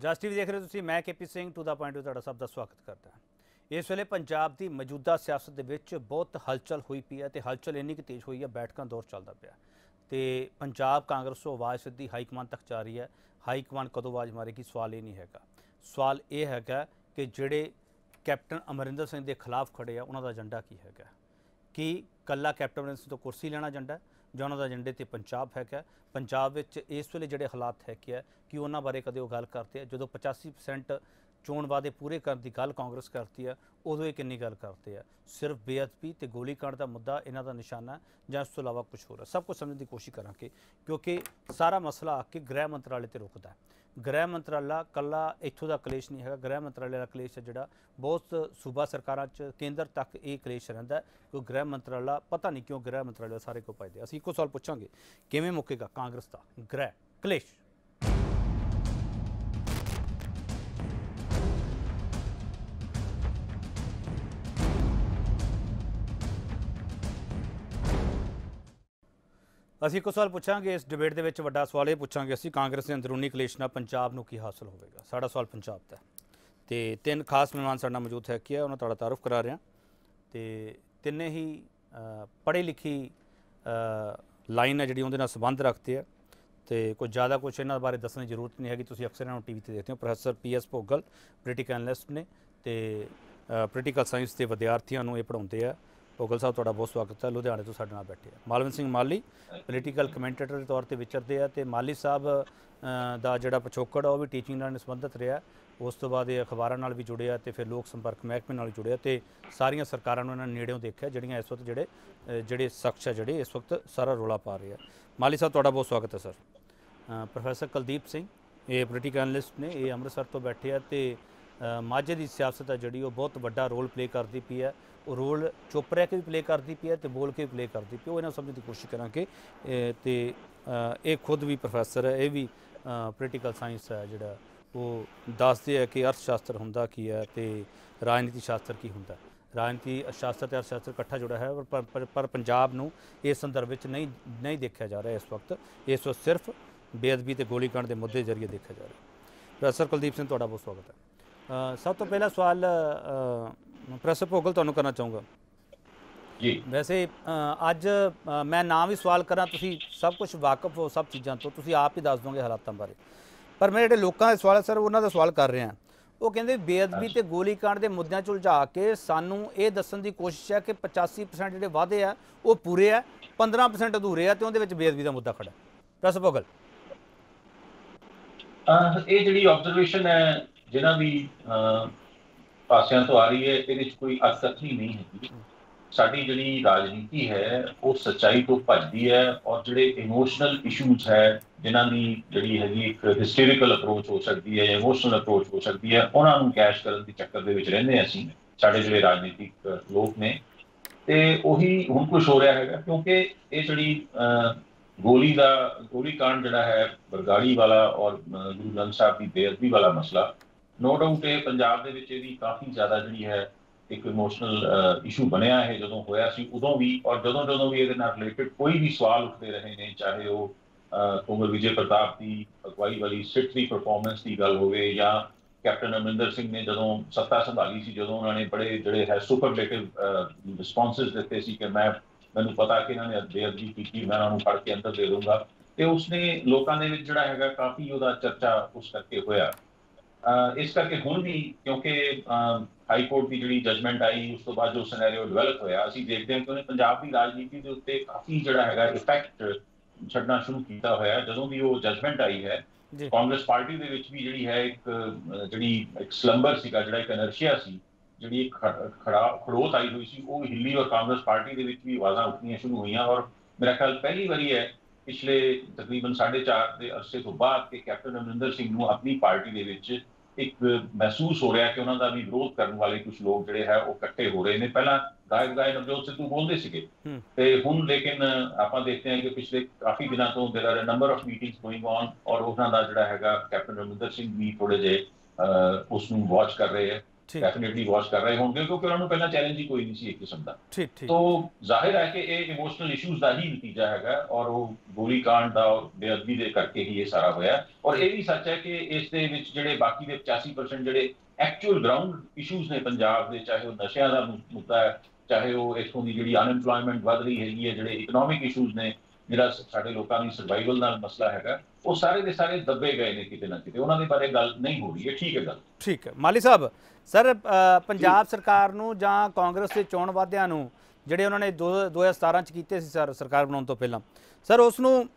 ਜਸ TV ਦੇਖ ਰਹੇ ਹੋ ਤੁਸੀਂ, ਮੈਂ KP Singh, to the point ਵਿੱਚ ਤੁਹਾਡਾ ਸਭ ਦਾ ਸਵਾਗਤ ਕਰਦਾ ਇਸ ਵੇਲੇ ਪੰਜਾਬ ਦੀ ਮੌਜੂਦਾ ਸਿਆਸਤ ਦੇ ਵਿੱਚ ਬਹੁਤ ਹਲਚਲ ਹੋਈ ਪਈ ਹੈ ਤੇ ਹਲਚਲ ਇੰਨੀ ਕਿ ਤੇਜ਼ ਹੋਈ ਹੈ, ਬੈਠਕਾਂ ਦੌਰ ਚੱਲਦਾ ਪਿਆ। ਤੇ ਪੰਜਾਬ ਕਾਂਗਰਸ ਤੋਂ ਆਵਾਜ਼ ਸਿੱਧੀ ਹਾਈ ਕਮਾਂਡ ਤੱਕ ਜਾ ਰਹੀ ਹੈ। ਹਾਈ ਕਮਾਂਡ ਕਦੋਂ ਆਵਾਜ਼ ਮਾਰੇਗੀ, ਸਵਾਲ ਇਹ ਨਹੀਂ ਹੈਗਾ। ਸਵਾਲ ਇਹ ਹੈਗਾ ਕਿ ਜਿਹੜੇ ਕੈਪਟਨ ਅਮਰਿੰਦਰ ਸਿੰਘ ਦੇ ਖਿਲਾਫ ਖੜੇ ਆ, ਉਹਨਾਂ ਦਾ ਏਜੰਡਾ ਕੀ ਹੈਗਾ? ਕੀ ਕੱਲਾ ਕੈਪਟਨ ਅਮਰਿੰਦਰ ਸਿੰਘ ਤੋਂ ਕੁਰਸੀ ਲੈਣਾ ਏਜੰਡਾ ਜਾਂ ਉਹਨਾਂ ਦਾ ਏਜੰਡੇ ਤੇ ਪੰਜਾਬ ਹੈਗਾ ਪੰਜਾਬ ਵਿੱਚ ਇਸ ਵੇਲੇ ਜਿਹੜੇ ਹਾਲਾਤ ਹੈਗੇ ਹੈ, ਕਿ ਉਹਨਾਂ ਬਾਰੇ ਕਦੇ ਉਹ ਗੱਲ ਕਰਦੇ ਆ? ਜਦੋਂ 85% ਚੋਣ ਵਾਅਦੇ ਪੂਰੇ ਕਰਨ ਦੀ ਗੱਲ ਕਾਂਗਰਸ ਕਰਦੀ ਹੈ, ਉਦੋਂ ਇਹ ਕਿੰਨੀ ਗੱਲ ਕਰਦੇ ਆ? ਸਿਰਫ ਬੇਅਦਬੀ ਤੇ ਗੋਲੀकांड ਦਾ ਮੁੱਦਾ ਇਹਨਾਂ ਦਾ ਨਿਸ਼ਾਨਾ ਜਾਂ ਇਸ ਤੋਂ ਇਲਾਵਾ ਕੁਝ ਹੋਰ ਹੈ? ਸਭ ਕੁਝ ਸਮਝਣ ਦੀ ਕੋਸ਼ਿਸ਼ ਕਰਾਂਗੇ, ਕਿਉਂਕਿ ਸਾਰਾ ਮਸਲਾ ਆ ਕੇ ਗ੍ਰਹਿ ਮੰਤਰਾਲੇ ਤੇ ਰੁਕਦਾ ਹੈ। ਗ੍ਰਹਿ ਮੰਤਰਾਲਾ ਕੱਲਾ ਇੱਥੋਂ ਦਾ ਕਲੇਸ਼ ਨਹੀਂ ਹੈਗਾ। ਗ੍ਰਹਿ ਮੰਤਰਾਲੇ ਦਾ ਕਲੇਸ਼ ਹੈ ਜਿਹੜਾ ਬਹੁਤ ਸੂਬਾ ਸਰਕਾਰਾਂ 'ਚ ਕੇਂਦਰ ਤੱਕ ਇਹ ਕਲੇਸ਼ ਰਹਿੰਦਾ ਕਿ ਗ੍ਰਹਿ ਮੰਤਰਾਲਾ ਪਤਾ ਨਹੀਂ ਕਿਉਂ ਗ੍ਰਹਿ ਮੰਤਰਾਲੇ ਸਾਰੇ ਕੋ ਪਾਈਦੇ ਅਸੀਂ ਇੱਕੋ ਸਵਾਲ ਪੁੱਛਾਂਗੇ, ਕਿਵੇਂ ਮੁੱਕੇਗਾ ਕਾਂਗਰਸ ਦਾ ਗ੍ਰਹਿ ਕਲੇਸ਼? ਅਸੀਂ ਇੱਕ ਸਵਾਲ ਪੁੱਛਾਂਗੇ, ਇਸ ਡਿਬੇਟ ਦੇ ਵਿੱਚ ਵੱਡਾ ਸਵਾਲ ਇਹ ਪੁੱਛਾਂਗੇ, ਅਸੀਂ ਕਾਂਗਰਸ ਦੇ ਅੰਦਰੂਨੀ ਕਲੇਸ਼ ਨਾਲ ਪੰਜਾਬ ਨੂੰ ਕੀ ਹਾਸਲ ਹੋਵੇਗਾ? ਸਾਡਾ ਸਵਾਲ ਪੰਜਾਬ ਦਾ ਹੈ। ਤੇ ਤਿੰਨ ਖਾਸ ਮਹਿਮਾਨ ਸਾਡੇ ਨਾਲ ਮੌਜੂਦ ਹੈ ਕੀ ਹੈ ਉਹਨਾਂ ਤੁਹਾਡਾ ਤਾਰਫ ਕਰਾ ਰਿਹਾ। ਤੇ ਤਿੰਨੇ ਹੀ ਪੜ੍ਹੇ ਲਿਖੀ ਲਾਈਨ ਹੈ ਜਿਹੜੀ ਉਹਦੇ ਨਾਲ ਸੰਬੰਧ ਰੱਖਦੇ ਆ। ਤੇ ਕੋਈ ਜ਼ਿਆਦਾ ਕੁਝ ਇਹਨਾਂ ਬਾਰੇ ਦੱਸਣ ਦੀ ਜ਼ਰੂਰਤ ਨਹੀਂ ਹੈਗੀ, ਤੁਸੀਂ ਅਕਸਰ ਇਹਨਾਂ ਨੂੰ ਟੀਵੀ ਤੇ ਦੇਖਦੇ ਹੋ। Professor P S Bhogal political analyst ਨੇ ਤੇ ਪੋਲੀਟੀਕਲ ਸਾਇੰਸ ਦੇ ਵਿਦਿਆਰਥੀਆਂ ਨੂੰ ਇਹ ਪੜ੍ਹਾਉਂਦੇ ਆ। ਭੋਗਲ ਸਾਹਿਬ, ਤੁਹਾਡਾ ਬਹੁਤ ਸਵਾਗਤ ਹੈ। ਲੁਧਿਆਣੇ ਤੋਂ ਸਾਡੇ ਨਾਲ ਬੈਠੇ ਆ। ਮਾਲਵਨ ਸਿੰਘ ਮਾਲੀ ਪੋਲੀਟੀਕਲ ਕਮੈਂਟੇਟਰ ਦੇ ਤੌਰ ਤੇ ਵਿਚਰਦੇ ਆ ਤੇ ਮਾਲੀ ਸਾਹਿਬ ਦਾ ਜਿਹੜਾ ਪਿਛੋਕੜ ਆ, ਉਹ ਵੀ ਟੀਚਿੰਗ ਨਾਲ ਸੰਬੰਧਿਤ ਰਿਹਾ। ਉਸ ਤੋਂ ਬਾਅਦ ਇਹ ਅਖਬਾਰਾਂ ਨਾਲ ਵੀ ਜੁੜਿਆ ਤੇ ਫਿਰ ਲੋਕ ਸੰਪਰਕ ਮਹਿਕਮੇ ਨਾਲ ਜੁੜਿਆ ਤੇ ਸਾਰੀਆਂ ਸਰਕਾਰਾਂ ਨੂੰ ਇਹਨਾਂ ਨੇੜਿਓਂ ਦੇਖਿਆ, ਜਿਹੜੀਆਂ ਇਸ ਵਕਤ ਜਿਹੜੇ ਜਿਹੜੇ ਸ਼ਖਸ ਆ, ਜਿਹੜੇ ਇਸ ਵਕਤ ਸਾਰਾ ਰੋਲਾ ਪਾ ਰਹੇ ਆ। ਮਾਲੀ ਸਾਹਿਬ, ਤੁਹਾਡਾ ਬਹੁਤ ਸਵਾਗਤ ਹੈ, ਸਰ। ਪ੍ਰੋਫੈਸਰ ਕੁਲਦੀਪ ਸਿੰਘ, ਇਹ ਪੋਲੀਟੀਕਲ ਐਨਲਿਸਟ ਨੇ, ਇਹ ਅੰਮ੍ਰਿਤਸਰ ਤੋਂ ਬੈਠੇ ਆ ਤੇ ਮਾਝੇ ਦੀ ਸਿਆਸਤ ਹੈ ਜਿਹੜੀ, ਉਹ ਬਹੁਤ ਵੱਡਾ ਰੋਲ ਪਲੇ ਕਰਦੀ ਪਈ ਹੈ। ਉਹ ਰੋਲ ਚੁੱਪ ਰਹਿ ਕੇ ਵੀ ਪਲੇ ਕਰਦੀ ਪਈ ਹੈ ਤੇ ਬੋਲ ਕੇ ਵੀ ਪਲੇ ਕਰਦੀ ਪਈ ਉਹ ਇਹਨਾਂ ਨੂੰ ਸਮਝਣ ਦੀ ਕੋਸ਼ਿਸ਼ ਕਰਾਂਗੇ। ਇਹ ਤੇ ਇਹ ਖੁਦ ਵੀ ਪ੍ਰੋਫੈਸਰ ਹੈ, ਇਹ ਵੀ ਪੋਲੀਟੀਕਲ ਸਾਇੰਸ ਹੈ ਜਿਹੜਾ, ਉਹ ਦੱਸਦੇ ਹੈ ਕਿ ਅਰਥ ਸ਼ਾਸਤਰ ਹੁੰਦਾ ਕੀ ਹੈ ਤੇ ਰਾਜਨੀਤੀ ਸ਼ਾਸਤਰ ਕੀ ਹੁੰਦਾ। ਰਾਜਨੀਤੀ ਸ਼ਾਸਤਰ ਤੇ ਅਰਥ ਸ਼ਾਸਤਰ ਇਕੱਠਾ ਜੁੜਾ ਹੈ, ਪਰ- ਪਰ ਪੰਜਾਬ ਨੂੰ ਇਸ ਸੰਦਰਭ ਵਿੱਚ ਨਹੀਂ ਨਹੀਂ ਦੇਖਿਆ ਜਾ ਰਿਹਾ ਇਸ ਵਕਤ। ਇਸ ਵਕਤ ਸਿਰਫ ਬੇਅਦਬੀ ਤੇ ਗੋਲੀकांड ਦੇ ਮੁੱਦੇ ਜ਼ਰੀਏ ਦੇਖਿਆ ਜਾ ਰਿਹਾ। ਪ੍ਰੋਫੈਸਰ ਕੁਲਦੀਪ ਸਿੰਘ, ਤੁਹਾਡਾ ਬਹੁਤ ਸਵਾਗਤ ਹੈ। ਸਭ ਤੋਂ ਪਹਿਲਾ ਸਵਾਲ ਪ੍ਰੋਫੈਸਰ ਭੋਗਲ ਤੁਹਾਨੂੰ ਕਰਨਾ ਚਾਹੂੰਗਾ। ਜੀ। ਵੈਸੇ ਅੱਜ ਮੈਂ ਨਾ ਵੀ ਸਵਾਲ ਕਰਾਂ ਤੁਸੀਂ ਸਭ ਕੁਝ ਵਾਕਿਫ ਹੋ ਸਭ ਚੀਜ਼ਾਂ ਤੋਂ ਤੁਸੀਂ ਆਪ ਹੀ ਦੱਸ ਦੋਗੇ ਹਾਲਾਤਾਂ ਬਾਰੇ। ਪਰ ਮੈਂ ਜਿਹੜੇ ਲੋਕਾਂ ਦੇ ਸਵਾਲ ਹੈ ਸਰ ਉਹਨਾਂ ਦਾ ਸਵਾਲ ਕਰ ਰਿਹਾ। ਉਹ ਕਹਿੰਦੇ ਬੇਅਦਬੀ ਤੇ ਗੋਲੀकांड ਦੇ ਮੁੱਦਿਆਂ 'ਚ ਉਲਝਾ ਕੇ ਸਾਨੂੰ ਇਹ ਦੱਸਣ ਦੀ ਕੋਸ਼ਿਸ਼ ਹੈ ਕਿ 85% ਜਿਹੜੇ ਵਾਅਦੇ ਆ ਉਹ ਪੂਰੇ ਆ 15% ਅਧੂਰੇ ਆ ਤੇ ਉਹਦੇ ਵਿੱਚ ਬੇਅਦਬੀ ਦਾ ਮੁੱਦਾ ਖੜਾ ਹੈ ਪ੍ਰੋਫੈਸਰ ਭੋਗਲ। ਇਹ ਜਿਹੜੀ ਆਬਜ਼ਰਵੇਸ਼ਨ ਹੈ ਜਿਹਨਾਂ ਵੀ ਅਹ, ਪਾਸਿਆਂ ਤੋਂ ਆ ਰਹੀ ਹੈ ਇਹਦੇ ਵਿੱਚ ਕੋਈ ਅਸਤਰੀ ਨਹੀਂ ਹੈਗੀ। ਸਾਡੀ ਜਿਹੜੀ ਰਾਜਨੀਤੀ ਹੈ ਉਹ ਸੱਚਾਈ ਤੋਂ ਭੱਜਦੀ ਹੈ ਔਰ ਜਿਹੜੇ ਇਮੋਸ਼ਨਲ ਇਸ਼ੂਜ਼ ਹੈ ਜਿਨ੍ਹਾਂ ਦੀ ਜਿਹੜੀ ਹੈਗੀ ਇੱਕ ਹਿਸਟਰੀਕਲ ਅਪਰੋਚ ਹੋ ਸਕਦੀ ਹੈ ਜਾਂ ਇਮੋਸ਼ਨਲ ਅਪਰੋਚ ਹੋ ਸਕਦੀ ਹੈ ਉਹਨਾਂ ਨੂੰ ਕੈਸ਼ ਕਰਨ ਦੀ ਚੱਕਰ ਦੇ ਵਿੱਚ ਰਹਿੰਦੇ ਹਾਂ ਅਸੀਂ ਸਾਡੇ ਜਿਹੜੇ ਰਾਜਨੀਤਿਕ ਲੋਕ ਨੇ। ਤੇ ਉਹੀ ਹੁਣ ਕੁਝ ਹੋ ਰਿਹਾ ਹੈਗਾ ਕਿਉਂਕਿ ਇਹ ਜਿਹੜੀ ਅਹ, ਗੋਲੀ ਦਾ ਗੋਲੀ ਕਾਂਡ ਜਿਹੜਾ ਹੈ ਬਰਗਾੜੀ ਵਾਲਾ ਔਰ ਗੁਰੂ ਗ੍ਰੰਥ ਸਾਹਿਬ ਦੀ ਬੇਅਦਬੀ ਵਾਲਾ ਮਸਲਾ ਨੋ ਡਾਊਟ ਇਹ ਪੰਜਾਬ ਦੇ ਵਿੱਚ ਇਹਦੀ ਕਾਫੀ ਜ਼ਿਆਦਾ ਜਿਹੜੀ ਹੈ ਇੱਕ ਇਮੋਸ਼ਨਲ ਇਸ਼ੂ ਬਣਿਆ ਹੈ ਜਦੋਂ ਹੋਇਆ ਸੀ ਉਦੋਂ ਵੀ ਔਰ ਜਦੋਂ ਜਦੋਂ ਵੀ ਇਹਦੇ ਨਾਲ ਰਿਲੇਟਡ ਕੋਈ ਵੀ ਸਵਾਲ ਉੱਠਦੇ ਰਹੇ ਨੇ ਚਾਹੇ ਉਹ ਅਹ, ਵਿਜੇ ਪ੍ਰਤਾਪ ਦੀ ਅਗਵਾਈ ਵਾਲੀ ਸਿੱਟ ਦੀ ਪਰਫਾਰਮੈਂਸ ਦੀ ਗੱਲ ਹੋਵੇ ਜਾਂ ਕੈਪਟਨ ਅਮਰਿੰਦਰ ਸਿੰਘ ਨੇ ਜਦੋਂ ਸੱਤਾ ਸੰਭਾਲੀ ਸੀ ਜਦੋਂ ਉਹਨਾਂ ਨੇ ਬੜੇ ਜਿਹੜੇ ਹੈ ਸੁਪਰਲੇਟਿਵ ਰਿਸਪੌਂਸਸ ਦਿੱਤੇ ਸੀ ਕਿ ਮੈਂ ਮੈਨੂੰ ਪਤਾ ਕਿ ਇਹਨਾਂ ਨੇ ਬੇਅਦਬੀ ਕੀਤੀ ਮੈਂ ਉਹਨਾਂ ਨੂੰ ਫੜ ਕੇ ਅੰਦਰ ਦੇ ਦੂੰਗਾ ਤੇ ਉਸਨੇ ਲੋਕਾਂ ਦੇ ਵਿੱਚ ਜਿਹੜਾ ਹੈਗਾ ਕਾਫੀ ਉਹਦਾ ਚਰਚਾ ਉਸ ਕਰਕੇ ਹੋਇਆ। ਇਸ ਕਰਕੇ ਹੁਣ ਵੀ ਕਿਉਂਕਿ ਹਾਈ ਕੋਰਟ ਦੀ ਜਿਹੜੀ ਜਜਮੈਂਟ ਆਈ ਉਸ ਤੋਂ ਬਾਅਦ ਜੋ ਸਿਨੈਰੀਓ ਡਿਵੈਲਪ ਹੋਇਆ ਅਸੀਂ ਦੇਖਦੇ ਹਾਂ ਕਿ ਉਹਨੇ ਪੰਜਾਬ ਦੀ ਰਾਜਨੀਤੀ ਦੇ ਉੱਤੇ ਕਾਫੀ ਜਿਹੜਾ ਹੈਗਾ ਇਫੈਕਟ ਛੱਡਣਾ ਸ਼ੁਰੂ ਕੀਤਾ ਹੋਇਆ। ਜਦੋਂ ਦੀ ਉਹ ਜਜਮੈਂਟ ਆਈ ਹੈ ਕਾਂਗਰਸ ਪਾਰਟੀ ਦੇ ਵਿੱਚ ਵੀ ਜਿਹੜੀ ਹੈ ਇੱਕ ਜਿਹੜੀ ਇੱਕ ਸਲੰਬਰ ਸੀਗਾ ਜਿਹੜਾ ਇੱਕ ਇਨਰਸ਼ੀਆ ਸੀ ਜਿਹੜੀ ਇੱਕ ਖੜਾ ਖੜੋਤ ਆਈ ਹੋਈ ਸੀ ਉਹ ਹਿੱਲੀ ਔਰ ਕਾਂਗਰਸ ਪਾਰਟੀ ਦੇ ਵਿੱਚ ਵੀ ਆਵਾਜ਼ਾਂ ਉੱਠਣੀਆਂ ਸ਼ੁਰੂ ਹੋਈਆਂ ਔਰ ਮੇਰਾ ਖਿਆਲ ਪਹਿਲੀ ਵਾਰੀ ਹੈ ਪਿਛਲੇ ਤਕਰੀਬਨ 4.5 ਦੇ ਅਰਸੇ ਤੋਂ ਬਾਅਦ ਕਿ ਕੈਪਟਨ ਅਮਰਿੰਦਰ ਸਿੰਘ ਨੂੰ ਆਪਣੀ ਪਾਰਟੀ ਦੇ ਵਿੱਚ ਇੱਕ ਮਹਿਸੂਸ ਹੋ ਰਿਹਾ ਕਿ ਉਹਨਾਂ ਦਾ ਵੀ ਵਿਰੋਧ ਕਰਨ ਵਾਲੇ ਕੁਝ ਲੋਕ ਜਿਹੜੇ ਹੈ ਉਹ ਇਕੱਠੇ ਹੋ ਰਹੇ ਨੇ। ਪਹਿਲਾਂ ਗਾਇਕ ਗਾਇਕ ਨਵਜੋਤ ਸਿੱਧੂ ਬੋਲਦੇ ਸੀਗੇ। ਤੇ ਹੁਣ ਲੇਕਿਨ ਆਪਾਂ ਦੇਖਦੇ ਹਾਂ ਕਿ ਪਿਛਲੇ ਕਾਫੀ ਦਿਨਾਂ ਤੋਂ there are number of meetings going on ਔਰ ਉਹਨਾਂ ਦਾ ਜਿਹੜਾ ਹੈਗਾ ਕੈਪਟਨ ਅਮਰਿੰਦਰ ਸਿੰਘ ਵੀ ਥੋੜੇ ਅਹ, ਉਸ ਨੂੰ ਵਾਚ ਕਰ ਰਹੇ ਹੈ। ਡੈਫੀਨਿਟਲੀ ਵਾਚ ਕਰ ਰਹੇ ਹੋਣਗੇ ਕਿਉਂਕਿ ਉਹਨਾਂ ਨੂੰ ਪਹਿਲਾਂ ਚੈਲੰਜ ਹੀ ਕੋਈ ਨਹੀਂ ਸੀ ਇੱਕ ਕਿਸਮ ਦਾ। ਠੀਕ ਠੀਕ। ਤੋ ਜ਼ਾਹਿਰ ਹੈ ਕਿ ਇਹ ਇਮੋਸ਼ਨਲ ਇਸ਼ੂਜ਼ ਦਾ ਹੀ ਨਤੀਜਾ ਹੈਗਾ ਔਰ ਉਹ ਗੋਲੀ ਕਾਂਡ ਦਾ ਬੇਅਦਬੀ ਦੇ ਕਰਕੇ ਹੀ ਇਹ ਸਾਰਾ ਹੋਇਆ। ਔਰ ਇਹ ਵੀ ਸੱਚ ਹੈ ਕਿ ਇਸ ਦੇ ਵਿੱਚ ਜਿਹੜੇ ਬਾਕੀ ਦੇ 85% ਜਿਹੜੇ ਐਕਚੁਅਲ ਗਰਾਊਂਡ ਇਸ਼ੂਜ਼ ਨੇ ਪੰਜਾਬ ਦੇ ਚਾਹੇ ਉਹ ਨਸ਼ਿਆਂ ਦਾ ਮੁੱਦਾ ਹੈ ਚਾਹੇ ਉਹ ਇੱਥੋਂ ਦੀ ਜਿਹੜੀ ਅਨਐਮਪਲੋਇਮੈਂਟ ਵੱਧ ਰਹੀ ਹੈਗੀ ਹੈ ਜਿਹੜੇ ਇਕਨੋਮਿਕ ਇਸ਼ੂਜ਼ ਨੇ ਜਿਹੜਾ ਸਾਡੇ ਲੋਕਾਂ ਦੀ ਸਰਵਾਈਵਲ ਨਾਲ ਮਸਲਾ ਹੈਗਾ ਉਹ ਸਾਰੇ ਦੇ ਸਾਰੇ ਦੱਬੇ ਗਏ ਨੇ ਕਿਤੇ ਨਾ ਕਿਤੇ ਉਹਨਾਂ ਦੇ ਬਾਰੇ ਗੱਲ ਨਹੀਂ ਹੋ ਰਹੀ ਹੈ ਠੀਕ ਹੈ ਗੱਲ। ਠੀਕ ਹੈ। ਮਾਲੀ ਸਾਹਿਬ ਸਰ ਪੰਜਾਬ ਸਰਕਾਰ ਨੂੰ ਜਾਂ ਕਾਂਗਰਸ ਦੇ ਚੋਣ ਵਾਅਦਿਆਂ ਨੂੰ ਜਿਹੜੇ ਉਹਨਾਂ ਨੇ ਦੋ- 2017 ਚ ਕੀਤੇ ਸੀ ਸਰ ਸਰਕਾਰ ਬਣਾਉਣ ਤੋਂ ਪਹਿਲਾਂ ਸਰ ਉਸ ਨੂੰ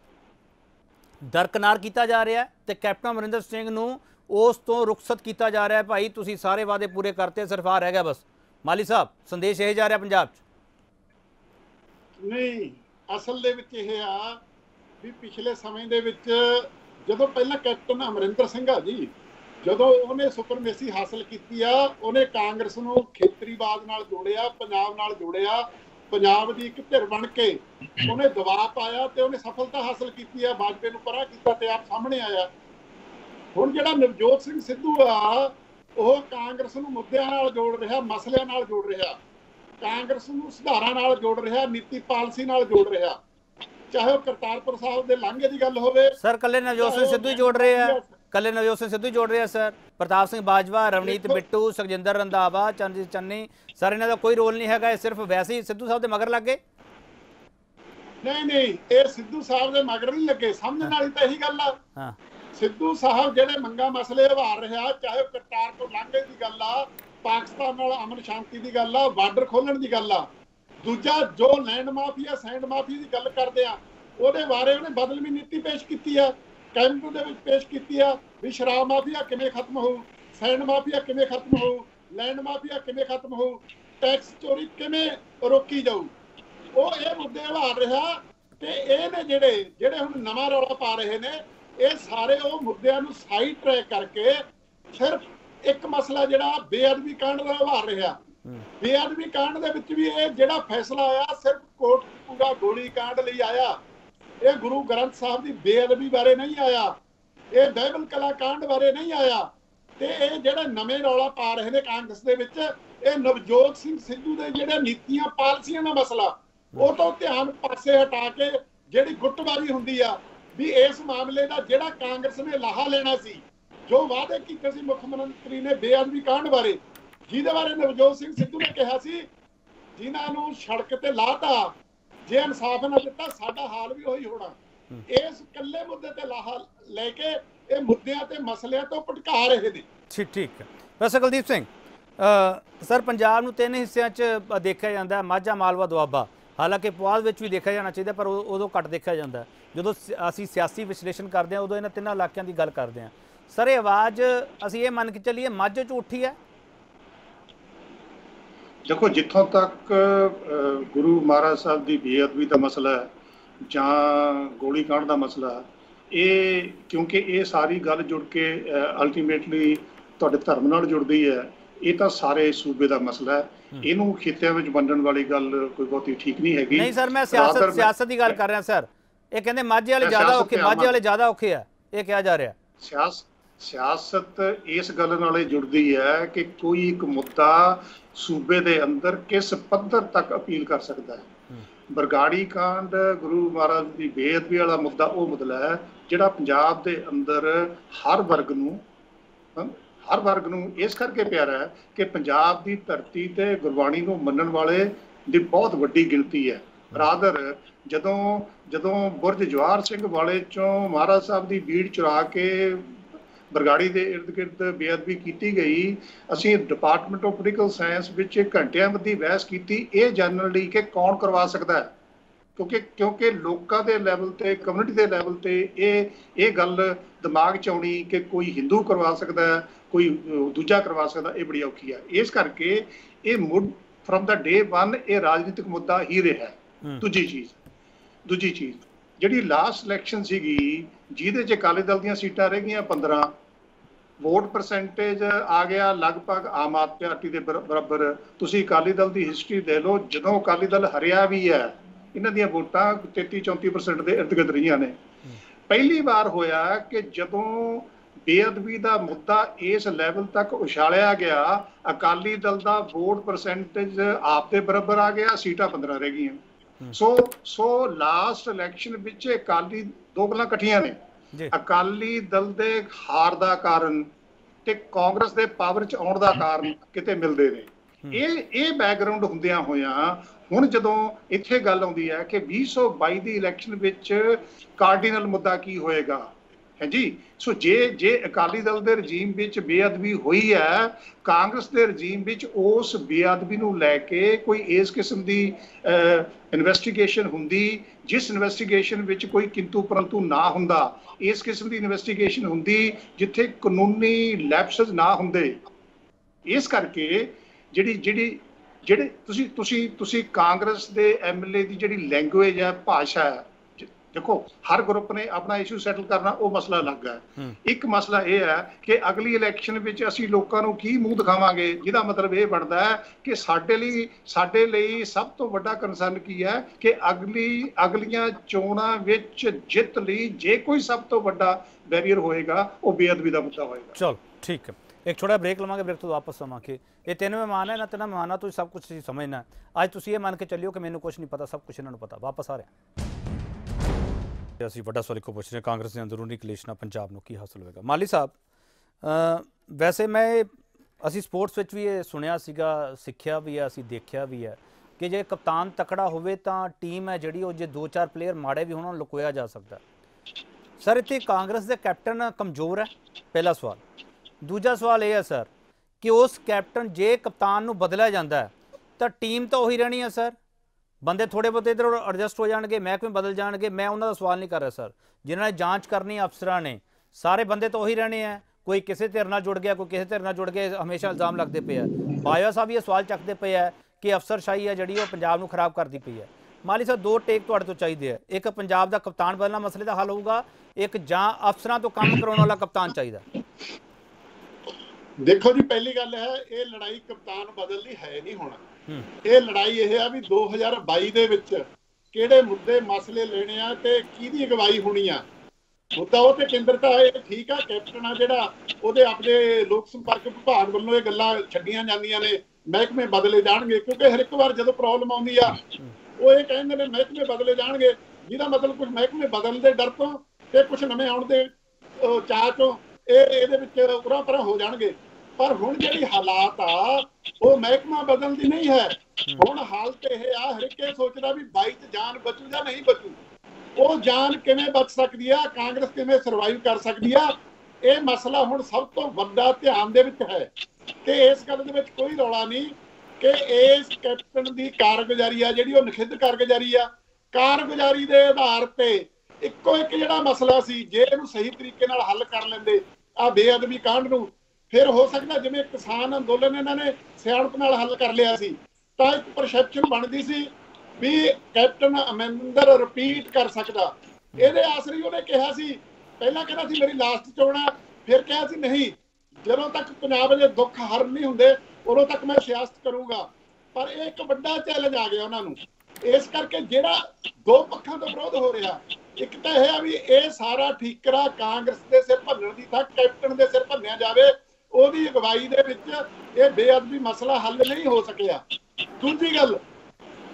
ਦਰਕਨਾਰ ਕੀਤਾ ਜਾ ਰਿਹਾ ਤੇ ਕੈਪਟਨ ਅਮਰਿੰਦਰ ਸਿੰਘ ਨੂੰ ਉਸ ਤੋਂ ਰੁਖਸਤ ਕੀਤਾ ਜਾ ਰਿਹਾ ਭਾਈ ਤੁਸੀਂ ਸਾਰੇ ਵਾਅਦੇ ਪੂਰੇ ਕਰਤੇ ਸਿਰਫ ਆ ਰਹਿ ਗਿਆ ਬਸ। ਮਾਲੀ ਸਾਹਿਬ ਸੰਦੇਸ਼ ਇਹ ਜਾ ਰਿਹਾ ਪੰਜਾਬ 'ਚ। ਨਹੀਂ ਅਸਲ ਦੇ ਵਿੱਚ ਇਹ ਆ ਵੀ ਪਿਛਲੇ ਸਮੇਂ ਦੇ ਵਿੱਚ ਜਦੋਂ ਪਹਿਲਾਂ ਕੈਪਟਨ ਅਮਰਿੰਦਰ ਸਿੰਘ ਆ ਜੀ, ਜਦੋਂ ਉਹਨੇ ਸੁਪਰਮੇਸੀ ਹਾਸਲ ਕੀਤੀ ਆ, ਉਹਨੇ ਕਾਂਗਰਸ ਨੂੰ ਖੇਤਰੀਵਾਦ ਨਾਲ ਜੋੜਿਆ, ਪੰਜਾਬ ਨਾਲ ਜੋੜਿਆ, ਪੰਜਾਬ ਦੀ ਇੱਕ ਧਿਰ ਬਣ ਕੇ ਉਹਨੇ ਦਬਾਅ ਪਾਇਆ ਤੇ ਉਹਨੇ ਸਫਲਤਾ ਹਾਸਲ ਕੀਤੀ ਆ ਬਾਜਪੇ ਨੂੰ ਪਰਾਂ ਕੀਤਾ ਤੇ ਆਪ ਸਾਹਮਣੇ ਆਇਆ। ਹੁਣ ਜਿਹੜਾ ਨਵਜੋਤ ਸਿੰਘ ਸਿੱਧੂ ਆ, ਉਹ ਕਾਂਗਰਸ ਨੂੰ ਮੁੱਦਿਆਂ ਨਾਲ ਜੋੜ ਰਿਹਾ, ਮਸਲਿਆਂ ਨਾਲ ਜੋੜ ਰਿਹਾ। ਕਾਂਗਰਸ ਨੂੰ ਸੁਧਾਰਾਂ ਨਾਲ ਜੋੜ ਰਿਹਾ ਨੀਤੀ ਪਾਲਿਸੀ ਨਾਲ ਜੋੜ ਰਿਹਾ। ਚਾਹੇ ਉਹ ਕਰਤਾਰਪੁਰ ਸਾਹਿਬ ਦੇ ਲਾਂਘੇ ਦੀ ਗੱਲ ਹੋਵੇ। ਸਰ ਕੱਲੇ ਨਵਜੋਤ ਸਿੰਘ ਸਿੱਧੂ ਹੀ ਜੋੜ ਰਹੇ ਆ। ਕੱਲੇ ਨਵਜੋਤ ਸਿੰਘ ਸਿੱਧੂ ਜੋੜ ਰਹੇ ਆ ਸਰ। ਪ੍ਰਤਾਪ ਸਿੰਘ ਬਾਜਵਾ ਰਵਨੀਤ ਬਿੱਟੂ ਸੁਖਜਿੰਦਰ ਰੰਧਾਵਾ ਚੰਦ ਚੰਨੀ ਸਰ ਇਹਨਾਂ ਦਾ ਕੋਈ ਰੋਲ ਨਹੀਂ ਹੈਗਾ। ਇਹ ਸਿਰਫ ਵੈਸੇ ਹੀ ਸਿੱਧੂ ਸਾਹਿਬ ਦੇ ਮਗਰ ਲੱਗ। ਗਏ ਨਹੀਂ ਨਹੀਂ ਇਹ ਸਿੱਧੂ ਸਾਹਿਬ ਦੇ ਮਗਰ ਨਹੀਂ ਲੱਗੇ। ਸਮਝਣ ਵਾਲੀ ਤਾਂ ਇਹੀ ਗੱਲ ਆ। ਹਾਂ। ਸਿੱਧੂ ਸਾਹਿਬ ਜਿਹੜੇ ਮੰਗਾ ਮਸਲੇ ਉਭਾਰ ਰਿਹਾ ਚਾਹੇ ਕਰਤਾਰਪੁਰ ਲਾਂਘੇ ਦੀ ਗੱਲ ਆ ਪਾਕਿਸਤਾਨ ਨਾਲ ਅਮਨ ਸ਼ਾਂਤੀ ਦੀ ਗੱਲ ਆ, ਬਾਰਡਰ ਖੋਲਣ ਦੀ ਗੱਲ ਆ। ਦੂਜਾ, ਜੋ ਲੈਂਡ ਮਾਫੀਆ, ਸੈਂਡ ਮਾਫੀ ਦੀ ਗੱਲ ਕਰਦੇ ਆ, ਉਹਦੇ ਬਾਰੇ ਉਹਨੇ ਬਦਲਵੀਂ ਨੀਤੀ ਪੇਸ਼ ਕੀਤੀ ਆ, ਕੈਂਪ ਦੇ ਵਿੱਚ ਪੇਸ਼ ਕੀਤੀ ਆ ਵੀ ਸ਼ਰਾਬ ਮਾਫੀਆ ਕਿਵੇਂ ਖਤਮ ਹੋਊ, ਸੈਂਡ ਮਾਫੀਆ ਕਿਵੇਂ ਖਤਮ ਹੋਊ, ਲੈਂਡ ਮਾਫੀਆ ਕਿਵੇਂ ਖਤਮ ਹੋਊ, ਟੈਕਸ ਚੋਰੀ ਕਿਵੇਂ ਰੋਕੀ ਜਾਊ। ਉਹ ਇਹ ਮੁੱਦੇ ਉਭਾਰ ਰਿਹਾ ਤੇ ਇਹ ਨੇ ਜਿਹੜੇ ਜਿਹੜੇ ਹੁਣ ਨਵਾਂ ਰੌਲਾ ਪਾ ਰਹੇ ਨੇ, ਇਹ ਸਾਰੇ ਉਹ ਮੁੱਦਿਆਂ ਨੂੰ ਸਾਈਡ ਟਰੈਕ ਕਰਕੇ ਸਿਰਫ ਇੱਕ ਮਸਲਾ ਜਿਹੜਾ ਬੇਅਦਬੀ ਕਾਂਡ ਦਾ ਉਭਾਰ ਰਿਹਾ। ਬੇਅਦਬੀ ਕਾਂਡ ਦੇ ਵਿੱਚ ਵੀ ਇਹ ਜਿਹੜਾ ਫੈਸਲਾ ਆਇਆ ਸਿਰਫ ਕੋਟ ਪੂਰਾ ਗੋਲੀ ਕਾਂਡ ਲਈ ਆਇਆ। ਇਹ ਗੁਰੂ ਗ੍ਰੰਥ ਸਾਹਿਬ ਦੀ ਬੇਅਦਬੀ ਬਾਰੇ ਨਹੀਂ ਆਇਆ। ਇਹ ਬਾਈਬਲ ਕਲਾ ਕਾਂਡ ਬਾਰੇ ਨਹੀਂ ਆਇਆ। ਤੇ ਇਹ ਜਿਹੜੇ ਨਵੇਂ ਰੌਲਾ ਪਾ ਰਹੇ ਨੇ ਕਾਂਗਰਸ ਦੇ ਵਿੱਚ ਇਹ ਨਵਜੋਤ ਸਿੰਘ ਸਿੱਧੂ ਦੇ ਜਿਹੜੇ ਨੀਤੀਆਂ ਪਾਲਿਸੀਆਂ ਦਾ ਮਸਲਾ ਉਹ ਤੋਂ ਧਿਆਨ ਪਾਸੇ ਹਟਾ ਕੇ ਜਿਹੜੀ ਗੁੱਟਬਾਜ਼ੀ ਹੁੰਦੀ ਆ ਵੀ ਇਸ ਮਾਮਲੇ ਦਾ ਜਿਹੜਾ ਕਾਂਗਰਸ ਨੇ ਲਾਹਾ ਲੈਣਾ ਸੀ ਜੋ ਵਾਅਦੇ ਕੀਤੇ ਸੀ ਮੁੱਖ ਮੰਤਰੀ ਨੇ ਬੇਅਦਬੀ ਕਾਂਡ ਬਾਰੇ ਜਿਹਦੇ ਬਾਰੇ ਨਵਜੋਤ ਸਿੰਘ ਸਿੱਧੂ ਨੇ ਕਿਹਾ ਸੀ ਜਿਨ੍ਹਾਂ ਨੂੰ ਸੜਕ ਤੇ ਲਾਤਾ ਜੇ ਇਨਸਾਫ ਨਾ ਦਿੱਤਾ ਸਾਡਾ ਹਾਲ ਵੀ ਉਹੀ ਹੋਣਾ। ਇਸ ਇਕੱਲੇ ਮੁੱਦੇ ਤੇ ਲਾਹਾ ਲੈ ਕੇ ਇਹ ਮੁੱਦਿਆਂ ਤੇ ਮਸਲਿਆਂ ਤੋਂ ਭਟਕਾ ਰਹੇ ਨੇ। ਠੀਕ ਠੀਕ ਵੈਸੇ ਕੁਲਦੀਪ ਸਿੰਘ ਸਰ ਪੰਜਾਬ ਨੂੰ ਤਿੰਨ ਹਿੱਸਿਆਂ 'ਚ ਦੇਖਿਆ ਜਾਂਦਾ ਹੈ ਮਾਝਾ ਮਾਲਵਾ ਦੁਆਬਾ। ਹਾਲਾਂਕਿ ਪੁਆਧ ਵਿੱਚ ਵੀ ਦੇਖਿਆ ਜਾਣਾ ਚਾਹੀਦਾ ਪਰ ਉਹ- ਉਦੋਂ ਘੱਟ ਦੇਖਿਆ ਜਾਂਦਾ। ਜਦੋਂ ਅਸੀਂ ਸਿਆਸੀ ਵਿਸ਼ਲੇਸ਼ਣ ਕਰਦੇ ਹਾਂ ਉਦੋਂ ਇਹਨਾਂ ਤਿੰਨਾਂ ਇਲਾਕਿਆਂ ਦੀ ਗੱਲ ਕਰਦੇ ਹਾਂ। ਸਰ ਇਹ ਆਵਾਜ਼ ਅਸੀਂ ਇਹ ਮੰਨ ਕੇ ਚੱਲੀਏ ਮਾਝੇ ਉੱਠੀ ਹੈ। ਦੇਖੋ ਜਿੱਥੋਂ ਤੱਕ ਗੁਰੂ ਮਹਾਰਾਜ ਸਾਹਿਬ ਦੀ ਬੇਅਦਬੀ ਦਾ ਮਸਲਾ ਹੈ ਜਾਂ ਗੋਲੀ ਕਾਂਡ ਦਾ ਮਸਲਾ ਇਹ ਕਿਉਂਕਿ ਇਹ ਸਾਰੀ ਗੱਲ ਜੁੜ ਕੇ ਅਲਟੀਮੇਟਲੀ ਤੁਹਾਡੇ ਧਰਮ ਨਾਲ ਜੁੜਦੀ ਹੈ ਇਹ ਤਾਂ ਸਾਰੇ ਸੂਬੇ ਦਾ ਮਸਲਾ ਹੈ। ਇਹਨੂੰ ਖੇਤਿਆਂ ਵਿੱਚ ਵੰਡਣ ਵਾਲੀ ਗੱਲ ਕੋਈ ਬਹੁਤੀ ਠੀਕ ਨਹੀਂ ਹੈਗੀ। ਨਹੀਂ ਸਰ ਮੈਂ ਸਿਆਸਤ ਸਿਆਸਤ ਦੀ ਗੱਲ ਕਰ ਰਿਹਾ ਸਰ। ਇਹ ਕਹਿੰਦੇ ਮਾਝੇ ਵਾਲੇ ਜ਼ਿਆਦਾ ਸਿਆਸਤ ਔਖੇ ਮਾਝੇ। ਵਾਲੇ ਜ਼ਿਆਦਾ ਔਖੇ ਆ। ਇਹ ਕਿਹਾ ਜਾ ਰਿਹਾ। ਸਿਆਸ ਸਿਆਸਤ ਇਸ ਗੱਲ ਨਾਲੇ ਜੁੜਦੀ ਹੈ ਕਿ ਕੋਈ ਇੱਕ ਮੁੱਦਾ ਸੂਬੇ ਦੇ ਅੰਦਰ ਕਿਸ ਪੱਧਰ ਤੱਕ ਅਪੀਲ ਕਰ ਸਕਦਾ ਹੈ। ਬਰਗਾੜੀ ਕਾਂਡ ਗੁਰੂ ਮਹਾਰਾਜ ਦੀ ਬੇਅਦਬੀ ਵਾਲਾ ਮੁੱਦਾ ਉਹ ਮੁੱਦਾ ਹੈ ਜਿਹੜਾ ਪੰਜਾਬ ਦੇ ਅੰਦਰ ਹਰ ਵਰਗ ਨੂੰ ਹਰ ਵਰਗ ਨੂੰ ਇਸ ਕਰਕੇ ਪਿਆਰਾ ਹੈ ਕਿ ਪੰਜਾਬ ਦੀ ਧਰਤੀ ਤੇ ਗੁਰਬਾਣੀ ਨੂੰ ਮੰਨਣ ਵਾਲੇ ਦੀ ਬਹੁਤ ਵੱਡੀ ਗਿਣਤੀ ਹੈ। ਰਾਦਰ ਜਦੋਂ ਜਦੋਂ ਬੁਰਜ ਜਵਾਹਰ ਸਿੰਘ ਵਾਲੇ ਚੋਂ ਮਹਾਰਾਜ ਸਾਹਿਬ ਦੀ ਬੀੜ ਚੁਰਾ ਕੇ ਬਰਗਾੜੀ ਦੇ ਗਿਰਦ ਬੇਅਦਬੀ ਕੀਤੀ ਗਈ। ਅਸੀਂ ਡਿਪਾਰਟਮੈਂਟ ਆਫ ਪੋਲੀਟੀਕਲ ਸਾਇੰਸ ਵਿੱਚ ਘੰਟਿਆਂ ਬੱਧੀ ਬਹਿਸ ਕੀਤੀ। ਇਹ ਜਾਣਨ ਲਈ ਕਿ ਕੌਣ ਕਰਵਾ ਸਕਦਾ ਹੈ। ਕਿਉਂਕਿ ਕਿਉਂਕਿ ਲੋਕਾਂ ਦੇ ਲੈਵਲ ਤੇ ਕਮਿਊਨਿਟੀ ਦੇ ਲੈਵਲ ਤੇ ਇਹ ਇਹ ਗੱਲ ਦਿਮਾਗ ਚ ਆਉਣੀ ਕਿ ਕੋਈ ਹਿੰਦੂ ਕਰਵਾ ਸਕਦਾ ਹੈ ਕੋਈ ਦੂਜਾ ਕਰਵਾ ਸਕਦਾ ਇਹ ਬੜੀ ਔਖੀ ਹੈ। ਇਸ ਕਰਕੇ ਇਹ ਮੁੱਢ ਫਰਮ ਦਾ ਡੇ 1 ਇਹ ਰਾਜਨੀਤਿਕ ਮੁੱਦਾ ਹੀ ਰਿਹਾ। ਦੂਜੀ ਚੀਜ਼ ਦੂਜੀ ਚੀਜ਼ ਜਿਹੜੀ ਲਾਸਟ ਇਲੈਕਸ਼ਨ ਸੀਗੀ ਜਿਹਦੇ 'ਚ ਅਕਾਲੀ ਦਲ ਦੀਆਂ ਸੀਟਾਂ ਰਹਿ ਗਈਆਂ 15 ਵੋਟ ਪਰਸੈਂਟੇਜ ਆ ਗਿਆ ਲਗਭਗ ਆਮ ਆਦਮੀ ਪਾਰਟੀ ਦੇ ਬਰ- ਬਰਾਬਰ। ਤੁਸੀਂ ਅਕਾਲੀ ਦਲ ਦੀ ਹਿਸਟਰੀ ਦੇ ਲਓ ਜਦੋਂ ਅਕਾਲੀ ਦਲ ਹਰਿਆ ਵੀ ਹੈ ਇਹਨਾਂ ਦੀਆਂ ਵੋਟਾਂ 33 34% ਦੇ ਇਰਦ ਗਿਰਦ ਰਹੀਆਂ ਨੇ। ਪਹਿਲੀ ਵਾਰ ਹੋਇਆ ਕਿ ਜਦੋਂ ਬੇਅਦਬੀ ਦਾ ਮੁੱਦਾ ਇਸ ਲੈਵਲ ਤੱਕ ਉਛਾਲਿਆ ਗਿਆ ਅਕਾਲੀ ਦਲ ਦਾ ਵੋਟ ਪਰਸੈਂਟੇਜ ਆਪ ਦੇ ਬਰਾਬਰ ਆ ਗਿਆ ਸੀਟਾਂ 15 ਰਹਿ ਗਈਆਂ। ਸੋ ਸੋ ਲਾਸਟ ਇਲੈਕਸ਼ਨ ਵਿੱਚ ਅਕਾਲੀ ਦੋ ਗੱਲਾਂ ਇਕੱਠੀਆਂ ਨੇ। ਅਕਾਲੀ ਦਲ ਦੇ ਹਾਰ ਦਾ ਕਾਰਨ ਤੇ ਕਾਂਗਰਸ ਦੇ ਪਾਵਰ ਚ ਆਉਣ ਦਾ ਕਾਰਨ ਕਿਤੇ ਮਿਲਦੇ ਨੇ। ਇਹ ਇਹ ਬੈਕਗ੍ਰਾਉਂਡ ਹੁੰਦਿਆਂ ਹੋਇਆਂ ਹੁਣ ਜਦੋਂ ਇੱਥੇ ਗੱਲ ਆਉਂਦੀ ਹੈ ਕਿ 2022 ਦੀ ਇਲੈਕਸ਼ਨ ਵਿੱਚ ਕਾਰਡੀਨਲ ਮੁੱਦਾ ਕੀ ਹੋਏਗਾ? ਹਾਂਜੀ ਸੋ ਜੇ ਜੇ ਅਕਾਲੀ ਦਲ ਦੇ ਰਜੀਮ ਵਿੱਚ ਬੇਅਦਬੀ ਹੋਈ ਹੈ, ਕਾਂਗਰਸ ਦੇ ਰਜੀਮ ਵਿੱਚ ਉਸ ਬੇਅਦਬੀ ਨੂੰ ਲੈ ਕੇ ਕੋਈ ਇਸ ਕਿਸਮ ਦੀ ਇਨਵੈਸਟੀਗੇਸ਼ਨ ਹੁੰਦੀ, ਜਿਸ ਇਨਵੈਸਟੀਗੇਸ਼ਨ ਵਿੱਚ ਕੋਈ ਕਿੰਤੂ ਪਰੰਤੂ ਨਾ ਹੁੰਦਾ, ਇਸ ਕਿਸਮ ਦੀ ਇਨਵੈਸਟੀਗੇਸ਼ਨ ਹੁੰਦੀ, ਜਿੱਥੇ ਕਾਨੂੰਨੀ ਲੈਪਸਸ ਨਾ ਹੁੰਦੇ। ਇਸ ਕਰਕੇ ਜਿਹੜੀ ਜਿਹੜੀ, ਜਿਹੜੇ ਤੁਸੀਂ ਤੁਸੀਂ ਤੁਸੀਂ ਕਾਂਗਰਸ ਦੇ ਐਮਐਲਏ ਦੀ ਜਿਹੜੀ ਲੈਂਗੁਏਜ ਹੈ, ਭਾਸ਼ਾ ਹੈ ਦੇਖੋ ਹਰ ਗਰੁੱਪ ਨੇ ਆਪਣਾ ਇਸ਼ੂ ਸੈਟਲ ਕਰਨਾ ਉਹ ਮਸਲਾ ਅਲੱਗ ਹੈ। ਇੱਕ ਮਸਲਾ ਇਹ ਹੈ ਕਿ ਅਗਲੀ ਇਲੈਕਸ਼ਨ ਵਿੱਚ ਅਸੀਂ ਲੋਕਾਂ ਨੂੰ ਕੀ ਮੂੰਹ ਦਿਖਾਵਾਂਗੇ ਜਿਹਦਾ ਮਤਲਬ ਇਹ ਬਣਦਾ ਹੈ ਕਿ ਸਾਡੇ ਲਈ ਸਾਡੇ ਲਈ ਸਭ ਤੋਂ ਵੱਡਾ ਕੰਸਰਨ ਕੀ ਹੈ ਕਿ ਅਗਲੀ ਅਗਲੀਆਂ ਚੋਣਾਂ ਵਿੱਚ ਜਿੱਤ ਲਈ ਜੇ ਕੋਈ ਸਭ ਤੋਂ ਵੱਡਾ ਬੈਰੀਅਰ ਹੋਏਗਾ ਉਹ ਬੇਅਦਬੀ ਦਾ ਮੁੱਦਾ ਹੋਏਗਾ। ਚਲ ਠੀਕ ਹੈ। ਇੱਕ ਛੋਟਾ ਬ੍ਰੇਕ ਲਵਾਂਗੇ ਬ੍ਰੇਕ ਤੋਂ ਵਾਪਸ ਆਵਾਂਗੇ। ਇਹ ਤਿੰਨ ਮਹਿਮਾਨ ਹੈ ਨਾ ਤਿੰਨ ਮਹਿਮਾਨਾਂ ਤੋਂ ਹੀ ਸਭ ਕੁਝ ਤੁਸੀਂ ਸਮਝਣਾ। ਅੱਜ ਤੁਸੀਂ ਇਹ ਮੰਨ ਕੇ ਚੱਲਿਓ ਕਿ ਮੈਨੂੰ ਕੁਝ ਨਹੀਂ ਪਤਾ ਸਭ ਕੁਝ ਇਹਨਾਂ ਨੂੰ ਪਤਾ। ਵਾਪਸ ਆ ਰਿਹਾ। ਤੇ ਅਸੀਂ ਵੱਡਾ ਸਵਾਲ ਇੱਕੋ ਪੁੱਛ ਰਹੇ ਹਾਂ, ਕਾਂਗਰਸ ਦੇ ਅੰਦਰੂਨੀ ਕਲੇਸ਼ ਨਾਲ ਪੰਜਾਬ ਨੂੰ ਕੀ ਹਾਸਲ ਹੋਵੇਗਾ? ਮਾਲੀ ਸਾਹਿਬ ਵੈਸੇ ਮੈਂ ਅਸੀਂ ਸਪੋਰਟਸ ਵਿੱਚ ਵੀ ਇਹ ਸੁਣਿਆ ਸੀਗਾ ਸਿੱਖਿਆ ਵੀ ਹੈ ਅਸੀਂ ਦੇਖਿਆ ਵੀ ਹੈ ਕਿ ਜੇ ਕਪਤਾਨ ਤਕੜਾ ਹੋਵੇ ਤਾਂ ਟੀਮ ਹੈ ਜਿਹੜੀ ਉਹ ਜੇ ਦੋ ਚਾਰ ਪਲੇਅਰ ਮਾੜੇ ਵੀ ਹੋਣ ਉਹਨੂੰ ਲੁਕੋਇਆ ਜਾ ਸਕਦਾ ਸਰ ਇੱਥੇ ਕਾਂਗਰਸ ਦੇ ਕੈਪਟਨ ਕਮਜ਼ੋਰ ਹੈ ਪਹਿਲਾ ਸਵਾਲ। ਦੂਜਾ ਸਵਾਲ ਇਹ ਹੈ ਸਰ ਕਿ ਉਸ ਕੈਪਟਨ ਜੇ ਕਪਤਾਨ ਨੂੰ ਬਦਲਿਆ ਜਾਂਦਾ ਤਾਂ ਟੀਮ ਤਾਂ ਉਹੀ ਰਹਿਣੀ ਹੈ ਸਰ। ਬੰਦੇ ਥੋੜੇ ਬਹੁਤੇ ਇਧਰ ਐਡਜਸਟ ਹੋ ਜਾਣਗੇ ਮਹਿਕਮੇ ਬਦਲ ਜਾਣਗੇ, ਮੈਂ ਉਹਨਾਂ ਦਾ ਸਵਾਲ ਨਹੀਂ ਕਰ ਰਿਹਾ ਸਰ ਜਿਨ੍ਹਾਂ ਨੇ ਜਾਂਚ ਕਰਨੀ ਅਫਸਰਾਂ ਨੇ, ਸਾਰੇ ਬੰਦੇ ਤਾਂ ਉਹੀ ਰਹਿਣੇ ਆ। ਕੋਈ ਕਿਸੇ ਧਿਰ ਨਾਲ ਜੁੜ ਗਿਆ, ਕੋਈ ਕਿਸੇ ਧਿਰ ਨਾਲ ਜੁੜ ਗਿਆ ਹਮੇਸ਼ਾ ਇਲਜ਼ਾਮ ਲੱਗਦੇ ਪਏ ਆ। ਬਾਜਵਾ ਸਾਹਿਬ ਇਹ ਸਵਾਲ ਚੱਕਦੇ ਪਏ ਆ ਕਿ ਅਫਸਰਸ਼ਾਹੀ ਹੈ ਜਿਹੜੀ ਉਹ ਪੰਜਾਬ ਨੂੰ ਖਰਾਬ ਕਰਦੀ ਪਈ ਹੈ ਮਾਲੀ ਸਾਹਿਬ, ਦੋ ਟੇਕ ਤੁਹਾਡੇ ਤੋਂ ਚਾਹੀਦੇ ਆ। ਇੱਕ ਪੰਜਾਬ ਦਾ ਕਪਤਾਨ ਬਦਲਣਾ ਮਸਲੇ ਦਾ ਹੱਲ ਹੋਊਗਾ, ਇੱਕ ਜਾਂ ਅਫਸਰਾਂ ਤੋਂ ਕੰਮ ਕਰਾਉਣ ਵਾਲਾ ਕਪਤਾਨ ਚਾਹੀਦਾ। ਦੇਖੋ ਜੀ ਪਹਿਲੀ ਗੱਲ ਹੈ ਇਹ ਲੜਾਈ ਕਪਤਾਨ ਬਦਲਦੀ ਹੈ ਨਹੀਂ ਹੁਣ। ਇਹ ਲੜਾਈ ਇਹ ਆ ਵੀ 2022 ਦੇ ਵਿੱਚ ਕਿਹੜੇ ਮੁੱਦੇ ਮਸਲੇ ਲੈਣੇ ਆ ਤੇ ਕਿਹਦੀ ਅਗਵਾਈ ਹੋਣੀ ਆ। ਮੁੱਦਾ ਉਹ ਤੇ ਕੇਂਦਰਤਾ ਇਹ ਠੀਕ ਆ ਕੈਪਟਨ ਆ ਜਿਹੜਾ ਉਹਦੇ ਆਪਣੇ ਲੋਕ ਸੰਪਰਕ ਵਿਭਾਗ ਵੱਲੋਂ ਇਹ ਗੱਲਾਂ ਛੱਡੀਆਂ ਜਾਂਦੀਆਂ ਨੇ ਮਹਿਕਮੇ ਬਦਲੇ ਜਾਣਗੇ ਕਿਉਂਕਿ ਹਰ ਇੱਕ ਵਾਰ ਜਦੋਂ ਪ੍ਰੋਬਲਮ ਆਉਂਦੀ ਆ ਉਹ ਇਹ ਕਹਿੰਦੇ ਨੇ ਮਹਿਕਮੇ ਬਦਲੇ ਜਾਣਗੇ ਜਿਹਦਾ ਮਤਲਬ ਕੁਝ ਮਹਿਕਮੇ ਬਦਲਣ ਦੇ ਡਰ ਤੋਂ ਤੇ ਕੁਝ ਨਵੇਂ ਆਉਣ ਦੇ ਚਾਅ ਤੋਂ ਇਹ ਇਹਦੇ ਵਿੱਚ ਉਰਾ ਪਰਾਂ ਹੋ ਜਾਣਗੇ। ਪਰ ਹੁਣ ਜਿਹੜੀ ਹਾਲਾਤ ਆ ਉਹ ਮਹਿਕਮਾ ਬਦਲਣ ਦੀ ਨਹੀਂ ਹੈ। ਹੁਣ ਹਾਲਤ ਇਹ ਆ ਹਰ ਇੱਕ ਸੋਚਦਾ ਵੀ ਬਾਈ ਚ ਜਾਨ ਬਚੂ ਜਾਂ ਨਹੀਂ ਬਚੂ। ਉਹ ਜਾਨ ਕਿਵੇਂ ਬਚ ਸਕਦੀ ਆ ਕਾਂਗਰਸ ਕਿਵੇਂ ਸਰਵਾਈਵ ਕਰ ਸਕਦੀ ਆ ਇਹ ਮਸਲਾ ਹੁਣ ਸਭ ਤੋਂ ਵੱਡਾ ਧਿਆਨ ਦੇ ਵਿੱਚ ਹੈ। ਕਿ ਇਸ ਗੱਲ ਦੇ ਵਿੱਚ ਕੋਈ ਰੌਲਾ ਨਹੀਂ ਕਿ ਇਸ ਕੈਪਟਨ ਦੀ ਕਾਰਗੁਜ਼ਾਰੀ ਆ ਜਿਹੜੀ ਉਹ ਨਖਿੱਧ ਕਾਰਗੁਜ਼ਾਰੀ ਆ। ਕਾਰਗੁਜ਼ਾਰੀ ਦੇ ਆਧਾਰ ਤੇ ਇੱਕੋ ਇੱਕ ਜਿਹੜਾ ਮਸਲਾ ਸੀ, ਜੇ ਇਹਨੂੰ ਸਹੀ ਤਰੀਕੇ ਨਾਲ ਹੱਲ ਕਰ ਲੈਂਦੇ ਆ ਬੇਅਦਬੀ ਕਾਂਡ ਨੂੰ, ਫਿਰ ਹੋ ਸਕਦਾ ਜਿਵੇਂ ਕਿਸਾਨ ਅੰਦੋਲਨ ਇਹਨਾਂ ਨੇ ਸਿਆਣਪ ਨਾਲ ਹੱਲ ਕਰ ਲਿਆ ਸੀ, ਤਾਂ ਇੱਕ ਪਰਸੈਪਸ਼ਨ ਬਣਦੀ ਸੀ ਵੀ ਕੈਪਟਨ ਅਮਰਿੰਦਰ ਰਿਪੀਟ ਕਰ ਸਕਦਾ। ਇਹਦੇ ਆਸਰੀ ਉਹਨੇ ਕਿਹਾ ਸੀ, ਪਹਿਲਾਂ ਕਹਿੰਦਾ ਸੀ ਮੇਰੀ ਲਾਸਟ ਚੋਣ ਆ ਫਿਰ ਕਿਹਾ ਸੀ ਨਹੀਂ, ਜਦੋਂ ਤੱਕ ਪੰਜਾਬ ਦੇ ਦੁੱਖ ਹਰ ਨਹੀਂ ਹੁੰਦੇ, ਉਦੋਂ ਤੱਕ ਮੈਂ ਸਿਆਸਤ ਕਰੂੰਗਾ। ਪਰ ਇਹ ਇੱਕ ਵੱਡਾ ਚੈਲੰਜ ਆ ਗਿਆ ਉਹਨਾਂ ਨੂੰ। ਇਸ ਕਰਕੇ ਜਿਹੜਾ ਦੋ ਪੱਖਾਂ ਤੋਂ ਵਿਰੋਧ ਹੋ ਰਿਹਾ ਇੱਕ ਤਾਂ ਇਹ ਆ ਵੀ ਇਹ ਸਾਰਾ ਠੀਕਰਾ ਕਾਂਗਰਸ ਦੇ ਸਿਰ ਭੰਨਣ ਦੀ ਥਾਂ, ਕੈਪਟਨ ਦੇ ਸਿਰ ਭੰਨਿਆ ਜਾਵੇ, ਉਹਦੀ ਅਗਵਾਈ ਦੇ ਵਿੱਚ ਇਹ ਬੇਅਦਬੀ ਮਸਲਾ ਹੱਲ ਨਹੀਂ ਹੋ ਸਕਿਆ। ਦੂਜੀ ਗੱਲ,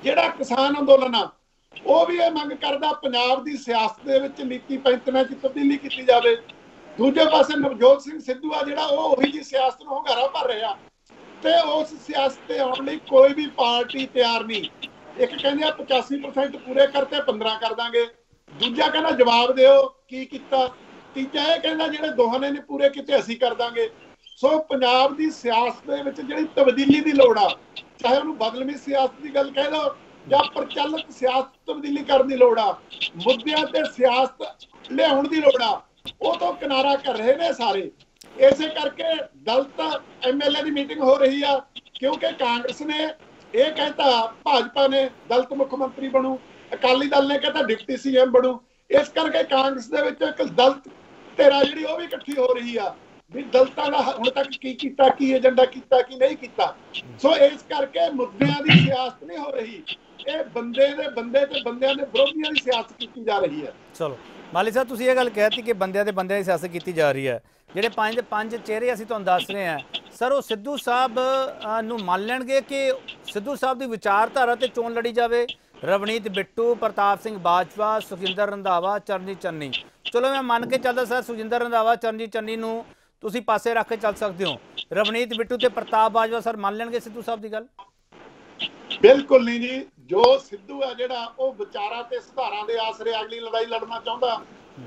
ਜਿਹੜਾ ਕਿਸਾਨ ਅੰਦੋਲਨ ਆ, ਉਹ ਵੀ ਇਹ ਮੰਗ ਕਰਦਾ ਪੰਜਾਬ ਦੀ ਸਿਆਸਤ ਦੇ ਵਿੱਚ ਨੀਤੀ ਪੈਂਤਨਾ 'ਚ ਤਬਦੀਲੀ ਕੀਤੀ ਜਾਵੇ। ਦੂਜੇ ਪਾਸੇ ਨਵਜੋਤ ਸਿੰਘ ਸਿੱਧੂ ਆ ਜਿਹੜਾ, ਉਹ ਉਹੀ ਜੀ ਸਿਆਸਤ ਨੂੰ ਹੰਗਾਰਾ ਭਰ ਰਿਹਾ। ਤੇ ਉਸ ਸਿਆਸਤ ਤੇ ਆਉਣ ਲਈ ਕੋਈ ਵੀ ਪਾਰਟੀ ਤਿਆਰ ਨਹੀਂ। ਇੱਕ ਕਹਿੰਦੇ ਆ 85% ਪੂਰੇ ਕਰਤੇ 15 ਕਰ ਦਾਂਗੇ। ਦੂਜਾ ਕਹਿੰਦਾ ਜਵਾਬ ਦਿਓ, ਕੀ ਕੀਤਾ? ਤੀਜਾ ਇਹ ਕਹਿੰਦਾ ਜਿਹੜੇ ਦੋਹਾਂ ਨੇ ਪੂਰੇ ਕੀਤੇ, ਅਸੀਂ ਕਰ ਦਾਂਗੇ। ਸੋ ਪੰਜਾਬ ਦੀ ਸਿਆਸਤ ਦੇ ਵਿੱਚ ਜਿਹੜੀ ਤਬਦੀਲੀ ਦੀ ਲੋੜ ਆ, ਚਾਹੇ ਉਹਨੂੰ ਬਦਲਵੀਂ ਸਿਆਸਤ ਦੀ ਗੱਲ ਕਹਿ ਲਓ, ਜਾਂ ਪ੍ਰਚਲਿਤ ਸਿਆਸਤ ਤਬਦੀਲੀ ਕਰਨ ਦੀ ਲੋੜ ਆ, ਮੁੱਦਿਆਂ ਤੇ ਸਿਆਸਤ ਲਿਆਉਣ ਦੀ ਲੋੜ ਆ, ਉਹ ਤੋਂ ਕਿਨਾਰਾ ਕਰ ਰਹੇ ਨੇ ਸਾਰੇ। ਇਸੇ ਕਰਕੇ ਦਲਤ ਐਮਐਲਏ ਦੀ ਮੀਟਿੰਗ ਹੋ ਰਹੀ ਆ, ਕਿਉਂਕਿ ਕਾਂਗਰਸ ਨੇ ਇਹ ਕਹਿੰਦਾ ਭਾਜਪਾ ਨੇ ਦਲਤ ਮੁੱਖ ਮੰਤਰੀ ਬਣੂ। ਅਕਾਲੀ ਦਲ ਨੇ ਕਹਿੰਦਾ ਡਿਪਟੀ ਸੀਐਮ ਬਣੂ। ਇਸ ਕਰਕੇ ਕਾਂਗਰਸ ਦੇ ਵਿੱਚ ਇੱਕ ਦਲਤ ਤੇਰਾ ਜਿਹੜੀ ਉਹ ਵੀ ਇਕੱਠੀ ਹੋ ਰਹੀ ਆ। ਵੀ ਦਲਤਾਂ ਦਾ ਹੁਣ ਤੱਕ ਕੀ ਕੀਤਾ, ਕੀ ਏਜੰਡਾ ਕੀਤਾ, ਕੀ ਨਹੀਂ ਕੀਤਾ। ਸੋ ਇਸ ਕਰਕੇ ਮੁੱਦਿਆਂ ਦੀ ਸਿਆਸਤ ਨਹੀਂ ਹੋ ਰਹੀ। ਇਹ ਬੰਦੇ ਦੇ ਬੰਦੇ ਤੇ ਬੰਦਿਆਂ ਦੇ ਵਿਰੋਧੀਆਂ ਦੀ ਸਿਆਸਤ ਕੀਤੀ ਜਾ ਰਹੀ ਹੈ। ਚਲੋ, ਮਾਲੀ ਸਾਹਿਬ, ਤੁਸੀਂ ਇਹ ਗੱਲ ਕਹਿਤੀ ਕਿ ਬੰਦਿਆਂ ਦੇ ਬੰਦਿਆਂ ਦੀ ਸਿਆਸਤ ਕੀਤੀ ਜਾ ਰਹੀ ਹੈ। ਜਿਹੜੇ ਪੰਜ ਦੇ ਪੰਜ ਚਿਹਰੇ ਅਸੀਂ ਤੁਹਾਨੂੰ ਦੱਸ ਰਹੇ ਹਾਂ, ਸਰ, ਉਹ ਸਿੱਧੂ ਸਾਹਿਬ ਨੂੰ ਮੰਨ ਲੈਣਗੇ ਕਿ ਸਿੱਧੂ ਸਾਹਿਬ ਦੀ ਵਿਚਾਰਧਾਰਾ ਤੇ ਚੋਣ ਲੜੀ ਜਾਵੇ? ਰਵਨੀਤ ਬਿੱਟੂ, ਪ੍ਰਤਾਪ ਸਿੰਘ ਬਾਜਵਾ, ਸੁਖਿੰਦਰ ਰੰਧਾਵਾ, ਚਰਨਜੀਤ ਚੰਨੀ। ਚਲੋ ਮੈਂ ਮੰਨ ਕੇ ਚੱਲਦਾ ਸਰ, ਸੁਖਿੰਦਰ ਰੰਧਾਵਾ, ਚਰਨਜੀਤ ਚੰਨੀ ਨੂੰ ਤੁਸੀਂ ਪਾਸੇ ਰੱਖ ਕੇ ਚੱਲ ਸਕਦੇ ਹੋ। ਰਵਨੀਤ ਬਿੱਟੂ ਤੇ ਪ੍ਰਤਾਪ ਬਾਜਵਾ ਸਰ ਮੰਨ ਲੈਣਗੇ ਸਿੱਧੂ ਸਾਹਿਬ ਦੀ ਗੱਲ? ਬਿਲਕੁਲ ਨਹੀਂ ਜੀ। ਜੋ ਸਿੱਧੂ ਆ ਜਿਹੜਾ, ਉਹ ਵਿਚਾਰਾਂ ਤੇ ਸੁਧਾਰਾਂ ਦੇ ਆਸਰੇ ਅਗਲੀ ਲੜਾਈ ਲੜਨਾ ਚਾਹੁੰਦਾ।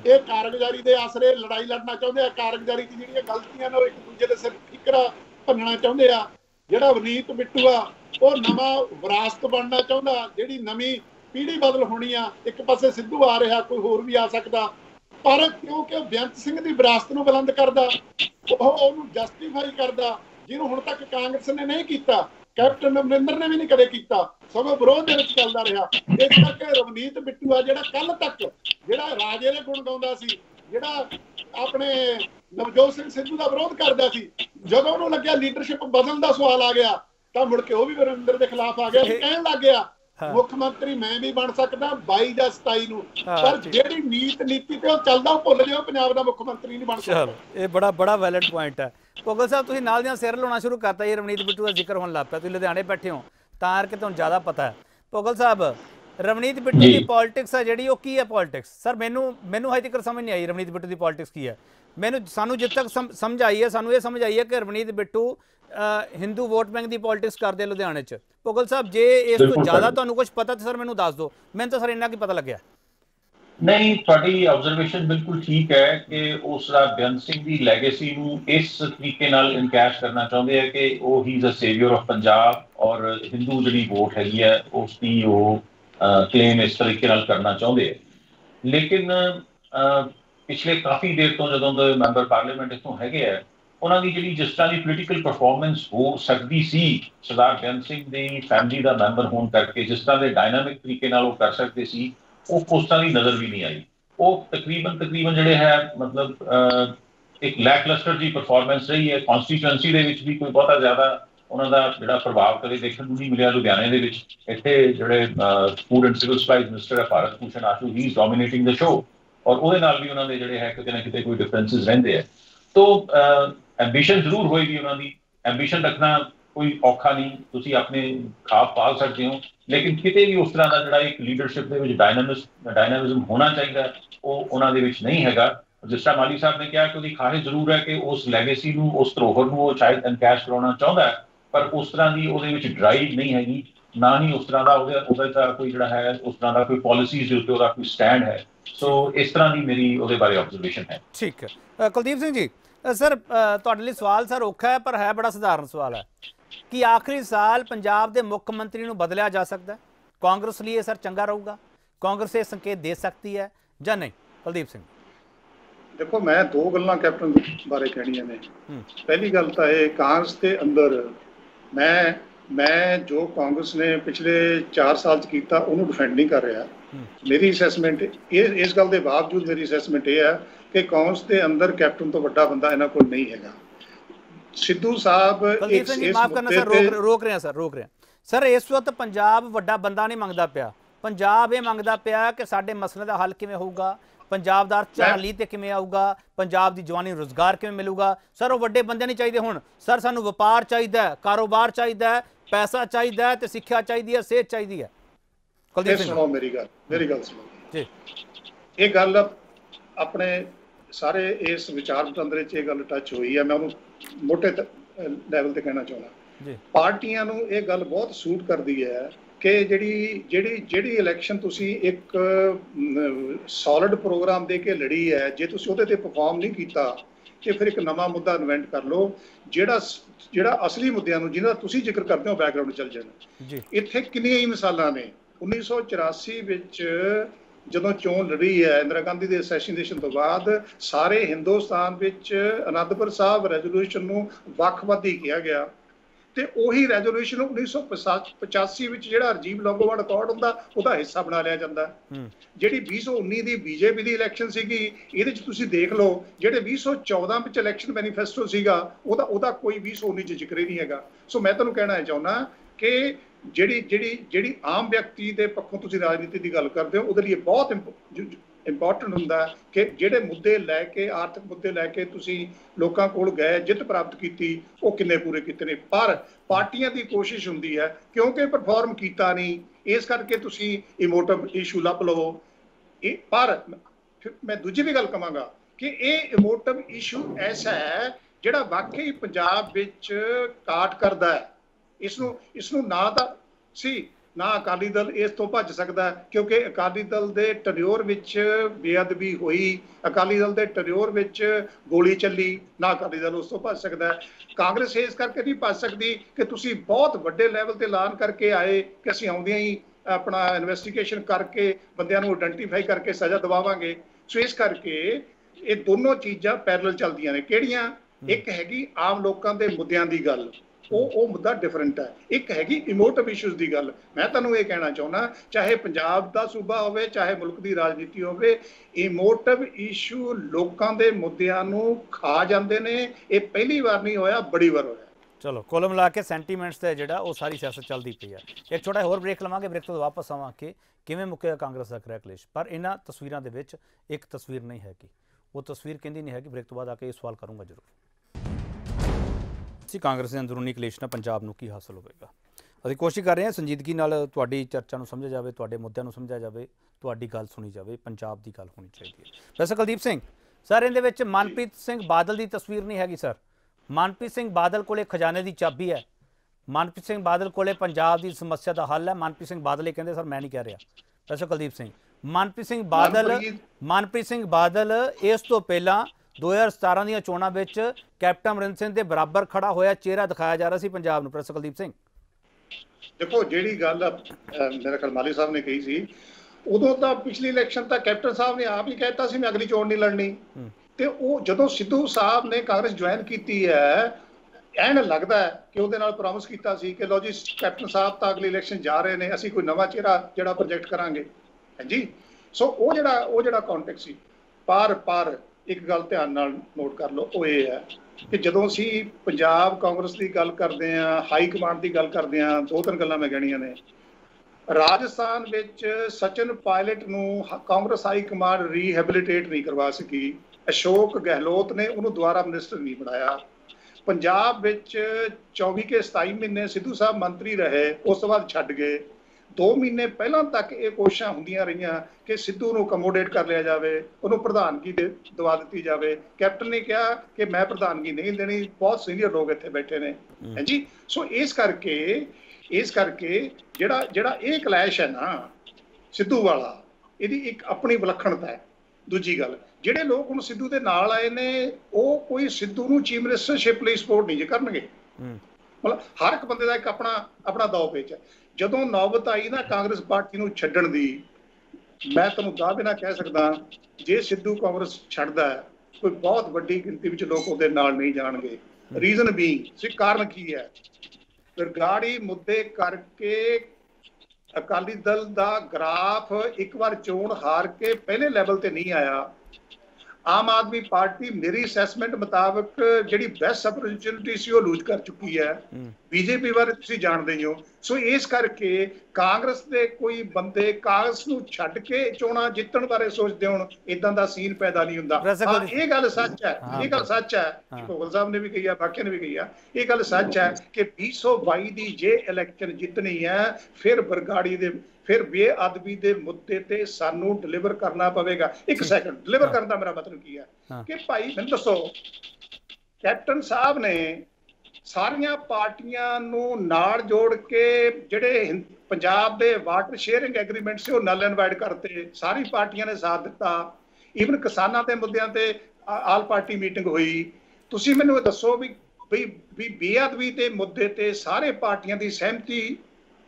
ਇਹ ਕਾਰਗੁਜ਼ਾਰੀ ਦੇ ਆਸਰੇ ਲੜਾਈ ਲੜਨਾ ਚਾਹੁੰਦੇ ਆ। ਕਾਰਗੁਜ਼ਾਰੀ ਦੀ ਜਿਹੜੀਆਂ ਗਲਤੀਆਂ ਨੇ, ਉਹ ਇੱਕ ਦੂਜੇ ਦੇ ਸਿਰ ਫਿਕਰਾ ਭੰਨਣਾ ਚਾਹੁੰਦੇ ਆ। ਜਿਹੜਾ ਵਨੀਤ ਬਿੱਟੂ ਆ ਉਹ ਨਵਾਂ ਵਿਰਾਸਤ ਬਣਨਾ ਚਾਹੁੰਦਾ, ਜਿਹੜੀ ਨਵੀਂ ਪੀੜ੍ਹੀ ਬਦਲ ਹੋਣੀ ਆ, ਇੱਕ ਪਾਸੇ ਸਿੱਧੂ ਆ ਰਿਹਾ, ਕੋਈ ਹੋਰ ਵੀ ਆ ਸਕਦਾ। ਪਰ ਕਿਉਂਕਿ ਉਹ ਬੇਅੰਤ ਸਿੰਘ ਦੀ ਵਿਰਾਸਤ ਨੂੰ ਬੁਲੰਦ ਕਰਦਾ, ਉਹ ਉਹਨੂੰ ਜਸਟੀਫਾਈ ਕਰਦਾ, ਜਿਹਨੂੰ ਹੁਣ ਤੱਕ ਕਾਂਗਰਸ ਨੇ ਨਹੀਂ ਕੀਤਾ, ਕੈਪਟਨ ਅਮਰਿੰਦਰ ਨੇ ਵੀ ਨਹੀਂ ਕਦੇ ਕੀਤਾ, ਸਗੋਂ ਵਿਰੋਧ ਦੇ ਵਿੱਚ ਚੱਲਦਾ ਰਿਹਾ। ਇਸ ਕਰਕੇ ਰਵਨੀਤ ਬਿੱਟੂ ਆ, ਜਿਹੜਾ ਕੱਲ ਤੱਕ ਜਿਹੜਾ ਰਾਜੇ ਦੇ ਗੁਣ ਗਾਉਂਦਾ ਸੀ, ਜਿਹੜਾ ਆਪਣੇ ਨਵਜੋਤ ਸਿੰਘ ਸਿੱਧੂ ਦਾ ਵਿਰੋਧ ਕਰਦਾ ਸੀ, ਜਦੋਂ ਉਹਨੂੰ ਲੱਗਿਆ ਲੀਡਰਸ਼ਿਪ ਬਦਲਣ ਦਾ ਸਵਾਲ ਆ ਗਿਆ ਤਾਂ ਮੁੜ ਕੇ ਉਹ ਵੀ ਵਰਿੰਦਰ ਦੇ ਖਿਲਾਫ ਆ ਗਿਆ ਤੇ ਕਹਿਣ ਲੱਗ ਗਿਆ। ਮੁੱਖ ਮੰਤਰੀ ਮੈਂ ਵੀ ਬਣ ਸਕਦਾ 22 ਜਾਂ 27 ਨੂੰ। ਪਰ। ਜਿਹੜੀ ਨੀਤ ਨੀਤੀ ਤੇ ਉਹ ਚੱਲਦਾ ਉਹ ਭੁੱਲ ਜਾਓ ਪੰਜਾਬ ਦਾ ਮੁੱਖ ਮੰਤਰੀ ਨਹੀਂ ਬਣ ਸਕਦਾ। ਇਹ ਬੜਾ ਬੜਾ ਵੈਲਿਡ ਪੁਆਇੰਟ ਹੈ। ਭੋਗਲ ਸਾਹਿਬ ਤੁਸੀਂ ਨਾਲ ਦੀਆਂ ਸਿਰ ਲਾਉਣਾ ਸ਼ੁਰੂ ਕਰਤਾ ਜੀ ਰਵਨੀਤ ਬਿੱਟੂ ਦਾ ਜ਼ਿਕਰ ਹੋਣ ਲੱਗ ਪਿਆ। ਤੁਸੀਂ ਲੁਧਿਆਣੇ ਬੈਠੇ ਹੋ ਤਾਂ ਕਰਕੇ ਤੁਹਾਨੂੰ ਜ਼ਿਆਦਾ ਪਤਾ ਹੈ। ਭੋਗਲ ਸਾਹਿਬ ਰਵਨੀਤ ਬਿੱਟੂ। ਦੀ ਪੋਲਿਟਿਕਸ ਹੈ ਜਿਹੜੀ ਉਹ ਕੀ ਹੈ ਪੋਲਿਟਿਕਸ ਸਰ ਮੈਨੂੰ ਮੈਨੂੰ ਹਜੇ ਤੱਕ ਸਮਝ ਨਹੀਂ ਆਈ ਰਵਨੀਤ ਬਿੱਟੂ ਦੀ ਪੋਲਿਟਿਕਸ ਕੀ ਹੈ। ਮੈਨੂੰ ਸਾਨੂੰ ਜਿੱਦ ਤੱਕ ਸਮ- ਸਮਝ ਆਈ ਹੈ ਸਾਨੂੰ ਇਹ ਸਮਝ ਆਈ ਹੈ ਕਿ ਰਵਨੀਤ ਬਿੱਟੂ ਹਿੰਦੂ ਵੋਟ ਬੈਂਕ ਦੀ ਪੋਲਿਟਿਕਸ ਕਰਦੇ ਲੁਧਿਆਣੇ 'ਚ। ਭੋਗਲ ਸਾਹਿਬ ਜੇ ਇਸ ਤੋਂ ਜ਼ਿਆਦਾ। ਤੁਹਾਨੂੰ ਕੁਝ ਪਤਾ ਤਾਂ ਸਰ ਮੈਨੂੰ ਦੱਸ ਦਿਓ। ਮੈਨੂੰ ਤਾਂ ਸਰ ਇੰਨਾ ਕੀ ਪਤਾ ਲੱਗਿਆ। ਨਹੀਂ ਤੁਹਾਡੀ ਆਬਜ਼ਰਵੇਸ਼ਨ ਬਿਲਕੁਲ ਠੀਕ ਹੈ ਕਿ ਉਸ ਦਾ ਬੇਅੰਤ ਸਿੰਘ ਦੀ ਲੈਗੇਸੀ ਨੂੰ ਇਸ ਤਰੀਕੇ ਨਾਲ ਇਨਕੈਸ਼ ਕਰਨਾ ਚਾਹੁੰਦੇ ਆ ਕਿ ਉਹ he is a saviour of Punjab ਔਰ ਹਿੰਦੂ ਜਿਹੜੀ ਵੋਟ ਹੈਗੀ ਹੈ ਉਸ ਦੀ ਉਹ ਕਲੇਮ ਇਸ ਤਰੀਕੇ ਨਾਲ ਕਰਨਾ ਚਾਹੁੰਦੇ ਆ। ਲੇਕਿਨ ਪਿਛਲੇ ਕਾਫੀ ਦੇਰ ਤੋਂ ਜਦੋਂ ਦੇ ਮੈਂਬਰ ਪਾਰਲੀਮੈਂਟ ਇਥੋਂ ਹੈਗੇ ਆ ਉਹਨਾਂ ਦੀ ਜਿਹੜੀ ਜਿਸ ਤਰ੍ਹਾਂ ਦੀ ਪੋਲੀਟੀਕਲ ਪਰਫਾਰਮੈਂਸ ਹੋ ਸਕਦੀ ਸੀ, ਸਰਦਾਰ ਬੇਅੰਤ ਸਿੰਘ ਦੀ ਫੈਮਿਲੀ ਦਾ ਮੈਂਬਰ ਹੋਣ ਕਰਕੇ, ਜਿਸ ਤਰ੍ਹਾਂ ਦੇ ਡਾਇਨਾਮਿਕ ਤਰੀਕੇ ਨਾਲ ਉਹ ਕਰ ਸਕਦੇ ਸੀ, ਉਹ ਉਸ ਤਰ੍ਹਾਂ ਦੀ ਨਜ਼ਰ ਵੀ ਨਹੀਂ ਆਈ। ਉਹ ਤਕਰੀਬਨ ਤਕਰੀਬਨ ਜਿਹੜੇ ਹੈ, ਮਤਲਬ ਇੱਕ ਲੈਕਲਸਟਰ ਦੀ ਪਰਫਾਰਮੈਂਸ ਰਹੀ ਹੈ। ਕਨਸਟੀਟੂਐਂਸੀ ਦੇ ਵਿੱਚ ਵੀ ਕੋਈ ਬਹੁਤਾ ਜ਼ਿਆਦਾ ਉਹਨਾਂ ਦਾ ਜਿਹੜਾ ਪ੍ਰਭਾਵ ਕਦੇ ਦੇਖਣ ਨੂੰ ਨਹੀਂ ਮਿਲਿਆ ਲੁਧਿਆਣੇ ਦੇ ਵਿੱਚ। ਇੱਥੇ ਜਿਹੜੇ food and civil supplies minister ਹੈ Bharat Bhushan Ashu he is dominating the show ਔਰ ਉਹਦੇ ਨਾਲ ਵੀ ਉਹਨਾਂ ਦੇ ਜਿਹੜੇ ਹੈ, ਕਿਤੇ ਨਾ ਕਿਤੇ ਕੋਈ ਡਿਫਰੈਂਸਸ ਰਹਿੰਦੇ ਆ। ਤੋ ਐਂਬੀਸ਼ਨ ਜ਼ਰੂਰ ਹੋਏਗੀ ਉਹਨਾਂ ਦੀ। ਐਂਬੀਸ਼ਨ ਰੱਖਣਾ ਕੋਈ ਔਖਾ ਨਹੀਂ। ਤੁਸੀਂ ਆਪਣੇ ਖਾਬ ਪਾਲ ਸਕਦੇ ਹੋ। ਲੇਕਿਨ ਕਿਤੇ ਵੀ ਉਸ ਤਰ੍ਹਾਂ ਦਾ ਜਿਹੜਾ ਇੱਕ ਲੀਡਰਸ਼ਿਪ ਦੇ ਵਿੱਚ ਡਾਇਨਾਮਿਸ ਡਾਇਨਾਮਿਜ਼ਮ ਹੋਣਾ ਚਾਹੀਦਾ, ਉਹ ਉਹਨਾਂ ਦੇ ਵਿੱਚ ਨਹੀਂ ਹੈਗਾ। ਜਿਸ ਤਰ੍ਹਾਂ ਮਾਲੀ ਸਾਹਿਬ ਨੇ ਕਿਹਾ ਕਿ ਉਹਦੀ ਖਾਹਿਸ਼ ਜ਼ਰੂਰ ਹੈ ਕਿ ਉਸ ਲੈਗੇਸੀ ਨੂੰ, ਉਸ ਧਰੋਹਰ ਨੂੰ ਉਹ ਸ਼ਾਇਦ ਅਨਕੈਸ਼ ਕਰਾਉਣਾ ਚਾਹੁੰਦਾ ਹੈ, ਪਰ ਉਸ ਤਰ੍ਹਾਂ ਦੀ ਉਹਦੇ ਵਿੱਚ ਡਰਾਈਵ ਨਹੀਂ ਹੈਗੀ। ਨਾ ਹੀ ਉਸ ਤਰ੍ਹਾਂ ਦਾ ਉਹਦੇ ਉਹਦੇ ਦਾ ਕੋਈ ਜਿਹੜਾ ਹੈ, ਉਸ ਤਰ੍ਹਾਂ ਦਾ ਕੋਈ ਪਾਲਿਸੀਜ਼ ਦੇ ਉੱਤੇ ਉਹਦਾ ਕੋਈ ਸਟੈਂਡ ਹੈ। ਸੋ ਇਸ ਤਰ੍ਹਾਂ ਦੀ ਮੇਰੀ ਉਹਦੇ ਬਾਰੇ ਆਬਜ਼ਰਵੇਸ਼ਨ ਹੈ। ਠੀਕ ਹੈ। ਕੁਲਦੀਪ ਸਿੰਘ ਜੀ ਸਰ ਤੁਹਾਡੇ ਲਈ ਸਵਾਲ ਸਰ ਔਖਾ ਹੈ ਪਰ ਹੈ ਬੜਾ ਸਧਾਰਨ ਸਵਾਲ ਹੈ। ਕਿ ਆਖਰੀ ਸਾਲ ਪੰਜਾਬ ਦੇ ਮੁੱਖ ਮੰਤਰੀ ਨੂੰ ਬਦਲਿਆ ਜਾ ਸਕਦਾ ਹੈ? ਕਾਂਗਰਸ ਲਈ ਇਹ ਸਰ ਚੰਗਾ ਰਹੂਗਾ? ਕਾਂਗਰਸ ਇਹ ਸੰਕੇਤ ਦੇ ਸਕਦੀ ਹੈ ਜਾਂ ਨਹੀਂ? ਕੁਲਦੀਪ ਸਿੰਘ। ਦੇਖੋ ਮੈਂ ਦੋ ਗੱਲਾਂ ਕੈਪਟਨ ਬਾਰੇ ਕਹਿਣੀਆਂ ਨੇ। ਪਹਿਲੀ ਗੱਲ ਤਾਂ ਇਹ ਕਾਂਗਰਸ ਦੇ ਅੰਦਰ ਮੈਂ ਮੈਂ ਜੋ ਕਾਂਗਰਸ ਨੇ ਪਿਛਲੇ 4 ਸਾਲ ਚ ਕੀਤਾ ਉਹਨੂੰ ਡਿਫੈਂਡ ਨਹੀਂ ਕਰ ਰਿਹਾ। ਮੇਰੀ ਅਸੈਸਮੈਂਟ ਇਹ ਇਸ ਗੱਲ ਦੇ ਬਾਵਜੂਦ ਮੇਰੀ ਅਸੈਸਮੈਂਟ ਇਹ ਹੈ ਕਿ ਕਾਂਗਰਸ ਦੇ ਅੰਦਰ ਕੈਪਟਨ ਤੋਂ ਵੱਡਾ ਬੰਦਾ ਇਹਨਾਂ ਕੋਲ ਨਹੀਂ ਹੈਗਾ। ਸਿੱਧੂ ਸਾਹਿਬ ਜੀ ਇਸ ਮਾਫ ਕਰਨਾ ਸਰ ਰੋਕ ਰੋਕ ਰਿਹਾ ਸਰ ਰੋਕ ਰਿਹਾ। ਸਰ ਇਸ ਵਕਤ ਪੰਜਾਬ ਵੱਡਾ ਬੰਦਾ ਨਹੀਂ ਮੰਗਦਾ ਪਿਆ। ਪੰਜਾਬ ਇਹ ਮੰਗਦਾ ਪਿਆ ਕਿ ਸਾਡੇ ਮਸਲੇ ਦਾ ਹੱਲ ਕਿਵੇਂ ਹੋਊਗਾ ਪੰਜਾਬ ਦਾ ਚਾਲੀ ਤੇ ਕਿਵੇਂ ਆਊਗਾ ਪੰਜਾਬ ਦੀ ਜਵਾਨੀ ਨੂੰ ਰੋਜ਼ਗਾਰ ਕਿਵੇਂ ਮਿਲੂਗਾ। ਸਰ ਉਹ ਵੱਡੇ ਬੰਦੇ ਨਹੀਂ ਚਾਹੀਦੇ ਹੁਣ। ਸਰ ਸਾਨੂੰ ਵਪਾਰ ਚਾਹੀਦਾ ਹੈ ਕਾਰੋਬਾਰ ਚਾਹੀਦਾ ਹੈ ਪੈਸਾ ਚਾਹੀਦਾ ਹੈ ਤੇ ਸਿੱਖਿਆ ਚਾਹੀਦੀ ਹੈ ਸਿਹਤ ਚਾਹੀਦੀ ਹੈ। ਕੁਲਦੀਪ ਸਿੰਘ ਸੁਣੋ ਮੇਰੀ ਗੱਲ ਮੇਰੀ ਗੱਲ ਸੁਣੋ ਜੀ। ਇਹ ਗੱਲ ਆਪਣੇ ਸਾਰੇ ਇਸ ਵਿਚਾਰ ਵਟਾਂਦਰੇ 'ਚ ਇਹ ਗੱਲ ਟੱਚ ਹੋਈ ਹੈ ਮੈਂ ਉਹਨੂੰ ਮੋٹے ਲੈਵਲ ਤੇ ਕਹਿਣਾ ਚਾਹੁੰਦਾ। ਜੀ। ਪਾਰਟੀਆਂ ਨੂੰ ਇਹ ਗੱਲ ਬਹੁਤ ਸੂਟ ਕਰਦੀ ਹੈ ਕਿ ਜਿਹੜੀ ਜਿਹੜੀ ਜਿਹੜੀ ਇਲੈਕਸ਼ਨ ਤੁਸੀਂ ਇੱਕ ਸੋਲਿਡ ਪ੍ਰੋਗਰਾਮ ਦੇ ਕੇ ਲੜੀ ਹੈ ਜੇ ਤੁਸੀਂ ਉਹਦੇ ਤੇ ਪਰਫਾਰਮ ਨਹੀਂ ਕੀਤਾ ਤੇ ਫਿਰ ਇੱਕ ਨਵਾਂ ਮੁੱਦਾ ਇਨਵੈਂਟ ਕਰ ਲਓ ਜਿਹੜਾ ਜਿਹੜਾ ਅਸਲੀ ਮੁੱਦਿਆਂ ਨੂੰ ਜਿਹਦਾ ਤੁਸੀਂ ਜ਼ਿਕਰ ਕਰਦੇ ਹੋ ਬੈਕਗ੍ਰਾਉਂਡ ਚੱਲ ਜਾਣ। ਜੀ। ਇੱਥੇ ਕਿੰਨੀਆਂ ਹੀ ਮਿਸਾਲਾਂ ਨੇ। 1984 ਵਿੱਚ ਜਦੋਂ ਚੋਣ ਲੜੀ ਹੈ ਇੰਦਰਾ ਗਾਂਧੀ ਦੇ ਅਸੈਸੀਨੇਸ਼ਨ ਤੋਂ ਬਾਅਦ ਸਾਰੇ ਹਿੰਦੁਸਤਾਨ ਵਿੱਚ ਅਨੰਦਪੁਰ ਸਾਹਿਬ ਰੈਜ਼ੋਲੂਸ਼ਨ ਨੂੰ ਵੱਖਵਾਦੀ ਕਿਹਾ ਗਿਆ ਤੇ ਉਹੀ ਰੈਜ਼ੋਲੂਸ਼ਨ 1985 ਵਿੱਚ ਜਿਹੜਾ ਰਜੀਵ ਲੋਂਗੋਵਾਲ ਅਕੋਰਡ ਹੁੰਦਾ ਉਹਦਾ ਹਿੱਸਾ ਬਣਾ ਲਿਆ ਜਾਂਦਾ। ਜਿਹੜੀ 2019 ਦੀ ਬੀਜੇਪੀ ਦੀ ਇਲੈਕਸ਼ਨ ਸੀਗੀ ਇਹਦੇ ਚ ਤੁਸੀਂ ਦੇਖ ਲਓ ਜਿਹੜੇ 2014 ਵਿੱਚ ਇਲੈਕਸ਼ਨ ਮੈਨੀਫੈਸਟੋ ਸੀਗਾ ਉਹਦਾ ਉਹਦਾ ਕੋਈ 2019 ਚ ਜ਼ਿਕਰ ਹੀ ਨਹੀਂ ਹੈਗਾ। ਸੋ ਮੈਂ ਤੁਹਾਨੂੰ ਕਹਿਣਾ ਚਾਹੁੰਦਾ ਕਿ ਜਿਹੜੀ ਜਿਹੜੀ ਜਿਹੜੀ ਆਮ ਵਿਅਕਤੀ ਦੇ ਪੱਖੋਂ ਤੁਸੀਂ ਰਾਜਨੀਤੀ ਦੀ ਗੱਲ ਕਰਦੇ ਹੋ, ਉਹਦੇ ਲਈ ਬਹੁਤ ਇੰਪ- ਇੰਪੋਰਟੈਂਟ ਹੁੰਦਾ ਕਿ ਜਿਹੜੇ ਮੁੱਦੇ ਲੈ ਕੇ, ਆਰਥਿਕ ਮੁੱਦੇ ਲੈ ਕੇ ਤੁਸੀਂ ਲੋਕਾਂ ਕੋਲ ਗਏ, ਜਿੱਤ ਪ੍ਰਾਪਤ ਕੀਤੀ, ਉਹ ਕਿੰਨੇ ਪੂਰੇ ਕੀਤੇ ਨੇ? ਪਰ ਪਾਰਟੀਆਂ ਦੀ ਕੋਸ਼ਿਸ਼ ਹੁੰਦੀ ਹੈ, ਕਿਉਂਕਿ ਪਰਫਾਰਮ ਕੀਤਾ ਨਹੀਂ, ਇਸ ਕਰਕੇ ਤੁਸੀਂ ਇਮੋਟਿਵ ਇਸ਼ੂ ਲੱਭ ਲਵੋ। ਇਹ, ਪਰ ਫਿਰ ਮੈਂ ਦੂਜੀ ਵੀ ਗੱਲ ਕਵਾਂਗਾ ਕਿ ਇਹ ਇਮੋਟਿਵ ਇਸ਼ੂ ਐਸਾ ਹੈ, ਜਿਹੜਾ ਵਾਕਈ ਪੰਜਾਬ ਵਿੱਚ ਕਾਟ ਕਰਦਾ ਹੈ। ਇਸ ਨੂੰ ਇਸ ਨੂੰ ਨਾ ਤਾਂ ਸੀ ਨਾ ਅਕਾਲੀ ਦਲ ਇਸ ਤੋਂ ਭੱਜ ਸਕਦਾ ਕਿਉਂਕਿ ਅਕਾਲੀ ਦਲ ਦੇ ਟਰਿਓਰ ਵਿੱਚ ਬੇਅਦਬੀ ਹੋਈ ਅਕਾਲੀ ਦਲ ਦੇ ਟਰਿਓਰ ਵਿੱਚ ਗੋਲੀ ਚੱਲੀ ਨਾ ਅਕਾਲੀ ਦਲ ਉਸ ਤੋਂ ਭੱਜ ਸਕਦਾ। ਕਾਂਗਰਸ ਇਸ ਕਰਕੇ ਨਹੀਂ ਭੱਜ ਸਕਦੀ ਕਿ ਤੁਸੀਂ ਬਹੁਤ ਵੱਡੇ ਲੈਵਲ ਤੇ ਐਲਾਨ ਕਰਕੇ ਆਏ ਕਿ ਅਸੀਂ ਆਉਂਦਿਆਂ ਹੀ ਆਪਣਾ ਇਨਵੈਸਟੀਗੇਸ਼ਨ ਕਰਕੇ ਬੰਦਿਆਂ ਨੂੰ ਆਇਡੈਂਟੀਫਾਈ ਕਰਕੇ ਸਜ਼ਾ ਦਿਵਾਵਾਂਗੇ। ਸੋ ਇਸ ਕਰਕੇ ਇਹ ਦੋਨੋਂ ਚੀਜ਼ਾਂ ਪੈਰਲਲ ਚੱਲਦੀਆਂ ਨੇ। ਕਿਹੜੀਆਂ? ਇੱਕ ਹੈਗੀ ਆਮ ਲੋਕਾਂ ਦੇ ਮੁੱਦਿਆਂ ਦੀ ਗੱਲ। ਉਹ ਉਹ ਮੁੱਦਾ ਡਿਫਰੈਂਟ ਹੈ। ਇੱਕ ਹੈਗੀ ਇਮੋਟਿਵ ਇਸ਼ੂਜ਼ ਦੀ ਗੱਲ। ਮੈਂ ਤੁਹਾਨੂੰ ਇਹ ਕਹਿਣਾ ਚਾਹੁੰਦਾ, ਚਾਹੇ ਪੰਜਾਬ ਦਾ ਸੂਬਾ ਹੋਵੇ, ਚਾਹੇ ਮੁਲਕ ਦੀ ਰਾਜਨੀਤੀ ਹੋਵੇ ਇਮੋਟਿਵ ਇਸ਼ੂ ਲੋਕਾਂ ਦੇ ਮੁੱਦਿਆਂ ਨੂੰ ਖਾ ਜਾਂਦੇ ਨੇ। ਇਹ ਪਹਿਲੀ ਵਾਰ ਨਹੀਂ ਹੋਇਆ, ਬੜੀ ਵਾਰ ਹੋਇਆ। ਚਲੋ ਕੋਲਮ ਲਾ ਕੇ ਸੈਂਟੀਮੈਂਟਸ ਤੇ ਜਿਹੜਾ ਉਹ ਸਾਰੀ ਸਿਆਸਤ ਚੱਲਦੀ ਪਈ ਹੈ ਇੱਕ ਛੋਟਾ ਹੋਰ ਬ੍ਰੇਕ ਲਵਾਂਗੇ ਬ੍ਰੇਕ ਤੋਂ ਵਾਪਸ ਆਵਾਂ ਕਿ ਕਿਵੇਂ ਮੁੱਕਿਆ ਕਾਂਗਰਸ ਦਾ ਕ੍ਰੈਕਲੇਸ਼ ਪਰ ਇਹਨਾਂ ਤਸਵੀਰਾਂ ਦੇ ਵਿੱਚ ਇੱਕ ਤਸਵੀਰ ਨਹੀਂ ਹੈਗੀ। ਉਹ ਤਸਵੀਰ ਕਹਿੰਦੀ ਨਹੀਂ ਹੈਗੀ ਬ੍ਰੇਕ ਤੋਂ ਬਾਅਦ ਆ ਕੇ ਇਹ ਸਵਾਲ ਕਰੂੰਗਾ ਜ਼ਰੂਰ। ਸੀ ਕਾਂਗਰਸ ਦੇ ਅੰਦਰੂਨੀ ਕਲੇਸ਼ ਨਾਲ ਪੰਜਾਬ ਨੂੰ ਕੀ ਹਾਸਲ ਹੋਵੇਗਾ? ਅਸੀਂ ਕੋਸ਼ਿਸ਼ ਕਰ ਰਹੇ ਹਾਂ ਸੰਜੀਦਗੀ ਨਾਲ ਤੁਹਾਡੀ ਚਰਚਾ ਨੂੰ ਸਮਝਿਆ ਜਾਵੇ ਤੁਹਾਡੇ ਮੁੱਦਿਆਂ ਨੂੰ ਸਮਝਿਆ ਜਾਵੇ ਤੁਹਾਡੀ ਗੱਲ ਸੁਣੀ ਜਾਵੇ ਪੰਜਾਬ ਦੀ ਗੱਲ ਹੋਣੀ ਚਾਹੀਦੀ ਹੈ। ਵੈਸੇ ਕੁਲਦੀਪ ਸਿੰਘ ਸਰ ਇਹਦੇ ਵਿੱਚ ਮਨਪ੍ਰੀਤ ਸਿੰਘ ਬਾਦਲ ਦੀ ਤਸਵੀਰ ਨਹੀਂ ਹੈਗੀ ਸਰ। ਮਨਪ੍ਰੀਤ ਸਿੰਘ ਬਾਦਲ ਕੋਲੇ ਖਜ਼ਾਨੇ ਦੀ ਚਾਬੀ ਹੈ। ਮਨਪ੍ਰੀਤ ਸਿੰਘ ਬਾਦਲ ਕੋਲੇ ਪੰਜਾਬ ਦੀ ਸਮੱਸਿਆ ਦਾ ਹੱਲ ਹੈ। ਮਨਪ੍ਰੀਤ ਸਿੰਘ ਬਾਦਲ ਇਹ ਕਹਿੰਦੇ ਸਰ ਮੈਂ ਨਹੀਂ ਕਹਿ ਰਿਹਾ। ਵੈਸੇ ਕੁਲਦੀਪ ਸਿੰਘ ਮਨਪ੍ਰੀਤ ਸਿੰਘ ਬਾਦਲ ਮਨਪ੍ਰੀਤ ਸਿੰਘ ਬਾਦਲ ਇਸ ਤੋਂ ਪਹਿਲਾਂ 2017 ਦੀਆਂ ਚੋਣਾਂ ਵਿੱਚ ਕੈਪਟਨ ਅਮਰਿੰਦਰ ਸਿੰਘ ਦੇ ਬਰਾਬਰ ਖੜਾ ਹੋਇਆ ਚਿਹਰਾ ਦਿਖਾਇਆ ਜਾ ਰਿਹਾ ਸੀ ਪੰਜਾਬ ਨੂੰ ਪ੍ਰੋਫੈਸਰ ਕੁਲਦੀਪ ਸਿੰਘ। ਦੇਖੋ ਜਿਹੜੀ ਗੱਲ ਮੇਰੇ ਖਿਆਲ ਮਾਲੀ ਸਾਹਿਬ ਨੇ ਕਹੀ ਸੀ ਉਦੋਂ ਤਾਂ ਪਿਛਲੀ ਇਲੈਕਸ਼ਨ ਤਾਂ ਕੈਪਟਨ ਸਾਹਿਬ ਨੇ ਆਪ ਹੀ ਕਹਿਤਾ ਸੀ ਮੈਂ ਅਗਲੀ ਚੋਣ ਨਹੀਂ ਲੜਨੀ। ਤੇ ਉਹ ਜਦੋਂ ਸਿੱਧੂ ਸਾਹਿਬ ਨੇ ਕਾਂਗਰਸ ਜੁਆਇਨ ਕੀਤੀ ਹੈ ਐਨ ਲੱਗਦਾ ਕਿ ਉਹਦੇ ਨਾਲ ਪ੍ਰੋਮਿਸ ਕੀਤਾ ਸੀ ਕਿ ਲੋ ਜੀ ਕੈਪਟਨ ਸਾਹਿਬ ਤਾਂ ਅਗਲੀ ਇਲੈਕਸ਼ਨ ਜਾ ਰਹੇ ਨੇ ਅਸੀਂ ਕੋਈ ਨਵਾਂ ਚਿਹਰਾ ਜਿਹੜਾ ਪ੍ਰੋਜੈਕਟ ਕਰਾਂਗੇ। ਹਾਂਜੀ ਸੋ ਉਹ ਜਿਹੜਾ ਉਹ ਜਿਹੜਾ ਕੰਟੈਕਟ ਸੀ ਪਰ ਪਰ ਇੱਕ ਗੱਲ ਧਿਆਨ ਨਾਲ ਨੋਟ ਕਰ ਲਓ, ਉਹ ਇਹ ਹੈ ਕਿ ਜਦੋਂ ਅਸੀਂ ਪੰਜਾਬ ਕਾਂਗਰਸ ਦੀ ਗੱਲ ਕਰਦੇ ਆਂ ਹਾਈ ਕਮਾਂਡ ਦੀ ਗੱਲ ਕਰਦੇ ਆਂ ਦੋ ਤਿੰਨ ਗੱਲਾਂ ਮੈਂ ਕਹਿਣੀਆਂ ਨੇ। ਰਾਜਸਥਾਨ ਵਿੱਚ ਸਚਿਨ ਪਾਇਲਟ ਨੂੰ ਕਾਂਗਰਸ ਹਾਈ ਕਮਾਂਡ ਰੀਹੈਬਿਲਿਟੇਟ ਨਹੀਂ ਕਰਵਾ ਸਕੀ। ਅਸ਼ੋਕ ਗਹਿਲੋਤ ਨੇ ਉਹਨੂੰ ਦੁਬਾਰਾ ਮਿਨਿਸਟਰ ਨਹੀਂ ਬਣਾਇਆ। ਪੰਜਾਬ ਵਿੱਚ 24 ਕੇ 27 ਮਹੀਨੇ ਸਿੱਧੂ ਸਾਹਿਬ ਮੰਤਰੀ ਰਹੇ, ਉਸ ਤੋਂ ਬਾਅਦ ਛੱਡ ਗਏ। 2 ਮਹੀਨੇ ਪਹਿਲਾਂ ਤੱਕ ਇਹ ਕੋਸ਼ਿਸ਼ਾਂ ਹੁੰਦੀਆਂ ਰਹੀਆਂ ਕਿ ਸਿੱਧੂ ਨੂੰ ਕਮੋਡੇਟ ਕਰ ਲਿਆ ਜਾਵੇ ਉਹਨੂੰ ਪ੍ਰਧਾਨਗੀ ਦੇ ਦਵਾ ਦਿੱਤੀ ਜਾਵੇ। ਕੈਪਟਨ ਨੇ ਕਿਹਾ ਕਿ ਮੈਂ ਪ੍ਰਧਾਨਗੀ ਨਹੀਂ ਦੇਣੀ ਬਹੁਤ ਸੀਨੀਅਰ ਲੋਕ ਇੱਥੇ ਬੈਠੇ ਨੇ। ਹਾਂਜੀ ਸੋ ਇਸ ਕਰਕੇ ਇਸ ਕਰਕੇ ਜਿਹੜਾ ਜਿਹੜਾ ਇਹ ਕਲੈਸ਼ ਹੈ ਨਾ ਸਿੱਧੂ ਵਾਲਾ ਇਹਦੀ ਇੱਕ ਆਪਣੀ ਵਿਲੱਖਣਤਾ ਹੈ। ਦੂਜੀ ਗੱਲ ਜਿਹੜੇ ਲੋਕ ਹੁਣ ਸਿੱਧੂ ਦੇ ਨਾਲ ਆਏ ਨੇ ਉਹ ਕੋਈ ਸਿੱਧੂ ਨੂੰ ਚੀਫ ਮਿਨਿਸਟਰਸ਼ਿਪ ਲਈ ਸਪੋਰਟ ਨਹੀਂ ਜੇ ਕਰਨਗੇ। ਮਤਲਬ ਹਰ ਇੱਕ ਬੰਦੇ ਦਾ ਇੱਕ ਆਪਣਾ ਆਪਣਾ ਦਾਅ ਪੇਚ ਹੈ। ਜਦੋਂ ਨੌਬਤ ਆਈ ਨਾ ਕਾਂਗਰਸ ਪਾਰਟੀ ਨੂੰ ਛੱਡਣ ਦੀ, ਮੈਂ ਤੁਹਾਨੂੰ ਦਾਅ ਨਾਲ ਕਹਿ ਸਕਦਾ, ਜੇ ਸਿੱਧੂ ਕਾਂਗਰਸ ਛੱਡਦਾ ਕੋਈ ਬਹੁਤ ਵੱਡੀ ਗਿਣਤੀ ਵਿੱਚ ਲੋਕ ਉਹਦੇ ਨਾਲ ਨਹੀਂ ਜਾਣਗੇ। ਰੀਜ਼ਨ ਵੀ ਸੀ ਕਾਰਨ ਕੀ ਹੈ? ਗਾੜੀ ਮੁੱਦੇ ਕਰਕੇ ਅਕਾਲੀ ਦਲ ਦਾ ਗ੍ਰਾਫ ਇੱਕ ਵਾਰ ਚੋਣ ਹਾਰ ਕੇ ਪਹਿਲੇ ਲੈਵਲ ਤੇ ਨਹੀਂ ਆਇਆ। ਆਮ ਆਦਮੀ ਪਾਰਟੀ ਮੇਰੀ ਅਸੈਸਮੈਂਟ ਮੁਤਾਬਕ ਜਿਹੜੀ ਬੈਸਟ ਅਪਰਚੂਨਿਟੀ ਸੀ ਉਹ ਲੂਜ਼ ਕਰ ਚੁੱਕੀ ਹੈ। ਬੀਜੇਪੀ ਬਾਰੇ ਤੁਸੀਂ ਜਾਣਦੇ ਹੀ ਹੋ। ਸੋ ਇਸ ਕਰਕੇ ਕਾਂਗਰਸ ਦੇ ਕੋਈ ਬੰਦੇ ਕਾਂਗਰਸ ਨੂੰ ਛੱਡ ਕੇ ਚੋਣਾਂ ਜਿੱਤਣ ਬਾਰੇ ਸੋਚਦੇ ਹੋਣ ਇਦਾਂ ਦਾ ਸੀਨ ਪੈਦਾ ਨਹੀਂ ਹੁੰਦਾ। ਹਾਂ, ਇਹ ਗੱਲ ਸੱਚ ਹੈ। ਇਹ ਗੱਲ ਸੱਚ ਹੈ। ਭੋਗਲ ਸਾਹਿਬ ਨੇ ਵੀ ਕਹੀ ਆ ਬਾਕੀਆਂ ਨੇ ਵੀ ਕਹੀ ਆ। ਇਹ ਗੱਲ ਸੱਚ ਹੈ ਕਿ 2022 ਦੀ ਜੇ ਇਲੈਕਸ਼ਨ ਜਿੱਤਣੀ ਹੈ ਫਿਰ ਬਰਗਾੜੀ ਦੇ ਫਿਰ ਬੇਅਦਬੀ ਦੇ ਮੁੱਦੇ ਤੇ ਸਾਨੂੰ ਡਿਲੀਵਰ ਕਰਨਾ ਪਵੇਗਾ। ਇੱਕ ਸੈਕਿੰਡ ਡਿਲੀਵਰ ਕਰਨ ਦਾ ਮੇਰਾ ਮਤਲਬ ਕੀ ਹੈ। ਕਿ ਭਾਈ ਮੈਨੂੰ ਦੱਸੋ ਕੈਪਟਨ ਸਾਹਿਬ ਨੇ ਸਾਰੀਆਂ ਪਾਰਟੀਆਂ ਨੂੰ ਨਾਲ ਜੋੜ ਕੇ ਜਿਹੜੇ ਪੰਜਾਬ ਦੇ ਵਾਟਰ ਸ਼ੇਅਰਿੰਗ ਐਗਰੀਮੈਂਟ ਸੀ ਉਹ ਨਲ ਇਨਵਾਈਟ ਕਰਤੇ। ਸਾਰੀ ਪਾਰਟੀਆਂ ਨੇ ਸਾਥ ਦਿੱਤਾ। ਈਵਨ ਕਿਸਾਨਾਂ ਦੇ ਮੁੱਦਿਆਂ ਤੇ ਆਲ ਪਾਰਟੀ ਮੀਟਿੰਗ ਹੋਈ। ਤੁਸੀਂ ਮੈਨੂੰ ਇਹ ਦੱਸੋ ਵੀ ਵੀ ਵੀ ਬੇਅਦਬੀ ਦੇ ਮੁੱਦੇ ਤੇ ਸਾਰੇ ਪਾਰਟੀਆਂ ਦੀ ਸਹਿਮਤੀ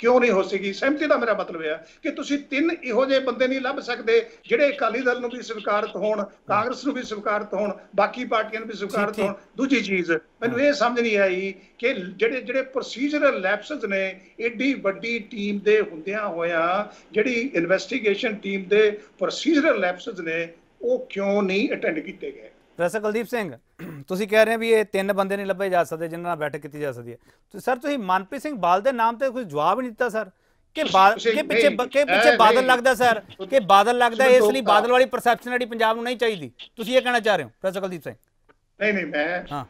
ਕਿਉਂ ਨਹੀਂ ਹੋ ਸਕੀ ਸਹਿਮਤੀ ਦਾ ਮੇਰਾ ਮਤਲਬ ਹੈ ਕਿ ਤੁਸੀਂ ਤਿੰਨ ਇਹੋ ਜਿਹੇ ਬੰਦੇ ਨਹੀਂ ਲੱਭ ਸਕਦੇ ਜਿਹੜੇ ਅਕਾਲੀ ਦਲ ਨੂੰ ਵੀ ਸਵੀਕਾਰਤ ਹੋਣ ਕਾਂਗਰਸ ਨੂੰ ਵੀ ਸਵੀਕਾਰਤ ਹੋਣ ਬਾਕੀ ਪਾਰਟੀਆਂ ਨੂੰ ਵੀ ਸਵੀਕਾਰਤ। ਹੋਣ। ਦੂਜੀ ਚੀਜ਼ ਮੈਨੂੰ ਇਹ ਸਮਝ ਨਹੀਂ ਆਈ ਕਿ ਜਿਹੜੇ ਜਿਹੜੇ ਪ੍ਰੋਸੀਜਰਲ ਲੈਪਸਸ ਨੇ ਏਡੀ ਵੱਡੀ ਟੀਮ ਦੇ ਹੁੰਦਿਆਂ ਹੋਇਆਂ ਜਿਹੜੀ ਇਨਵੈਸਟੀਗੇਸ਼ਨ ਟੀਮ ਦੇ ਪ੍ਰੋਸੀਜਰਲ ਲੈਪਸਸ ਨੇ ਉਹ ਕਿਉਂ ਨਹੀਂ ਅਟੈਂਡ ਕੀਤੇ ਗਏ? ਪ੍ਰੋਫੈਸਰ ਕੁਲਦੀਪ ਸਿੰਘ ਤੁਸੀਂ ਕਹਿ ਰਹੇ ਹੋ ਵੀ ਇਹ ਤਿੰਨ ਬੰਦੇ ਨਹੀਂ ਲੱਭੇ ਜਾ ਸਕਦੇ ਜਿਨ੍ਹਾਂ ਨਾਲ ਬੈਠਕ ਕੀਤੀ ਜਾ ਸਕਦੀ ਹੈ। ਤੇ ਸਰ ਤੁਸੀਂ ਮਨਪ੍ਰੀਤ ਸਿੰਘ ਬਾਲ ਦੇ ਨਾਮ ਤੇ ਕੋਈ ਜਵਾਬ ਨਹੀਂ ਦਿੱਤਾ ਸਰ। ਕਿ ਕਿ ਪਿੱਛੇ ਕਿ ਪਿੱਛੇ ਬਾਦਲ। ਲੱਗਦਾ ਸਰ? ਕਿ ਬਾਦਲ ਲੱਗਦਾ ਇਸ ਲਈ ਬਾਦਲ ਵਾਲੀ ਪਰਸੈਪਸ਼ਨਲਿਟੀ ਪੰਜਾਬ ਨੂੰ ਨਹੀਂ ਚਾਹੀਦੀ। ਤੁਸੀਂ ਇਹ ਕਹਿਣਾ ਚਾਹ ਰਹੇ ਹੋ ਪ੍ਰੋਫੈਸਰ ਕੁਲਦੀਪ ਸਿੰਘ। ਨਹੀਂ ਨਹੀਂ ਮੈਂ ਹਾਂ।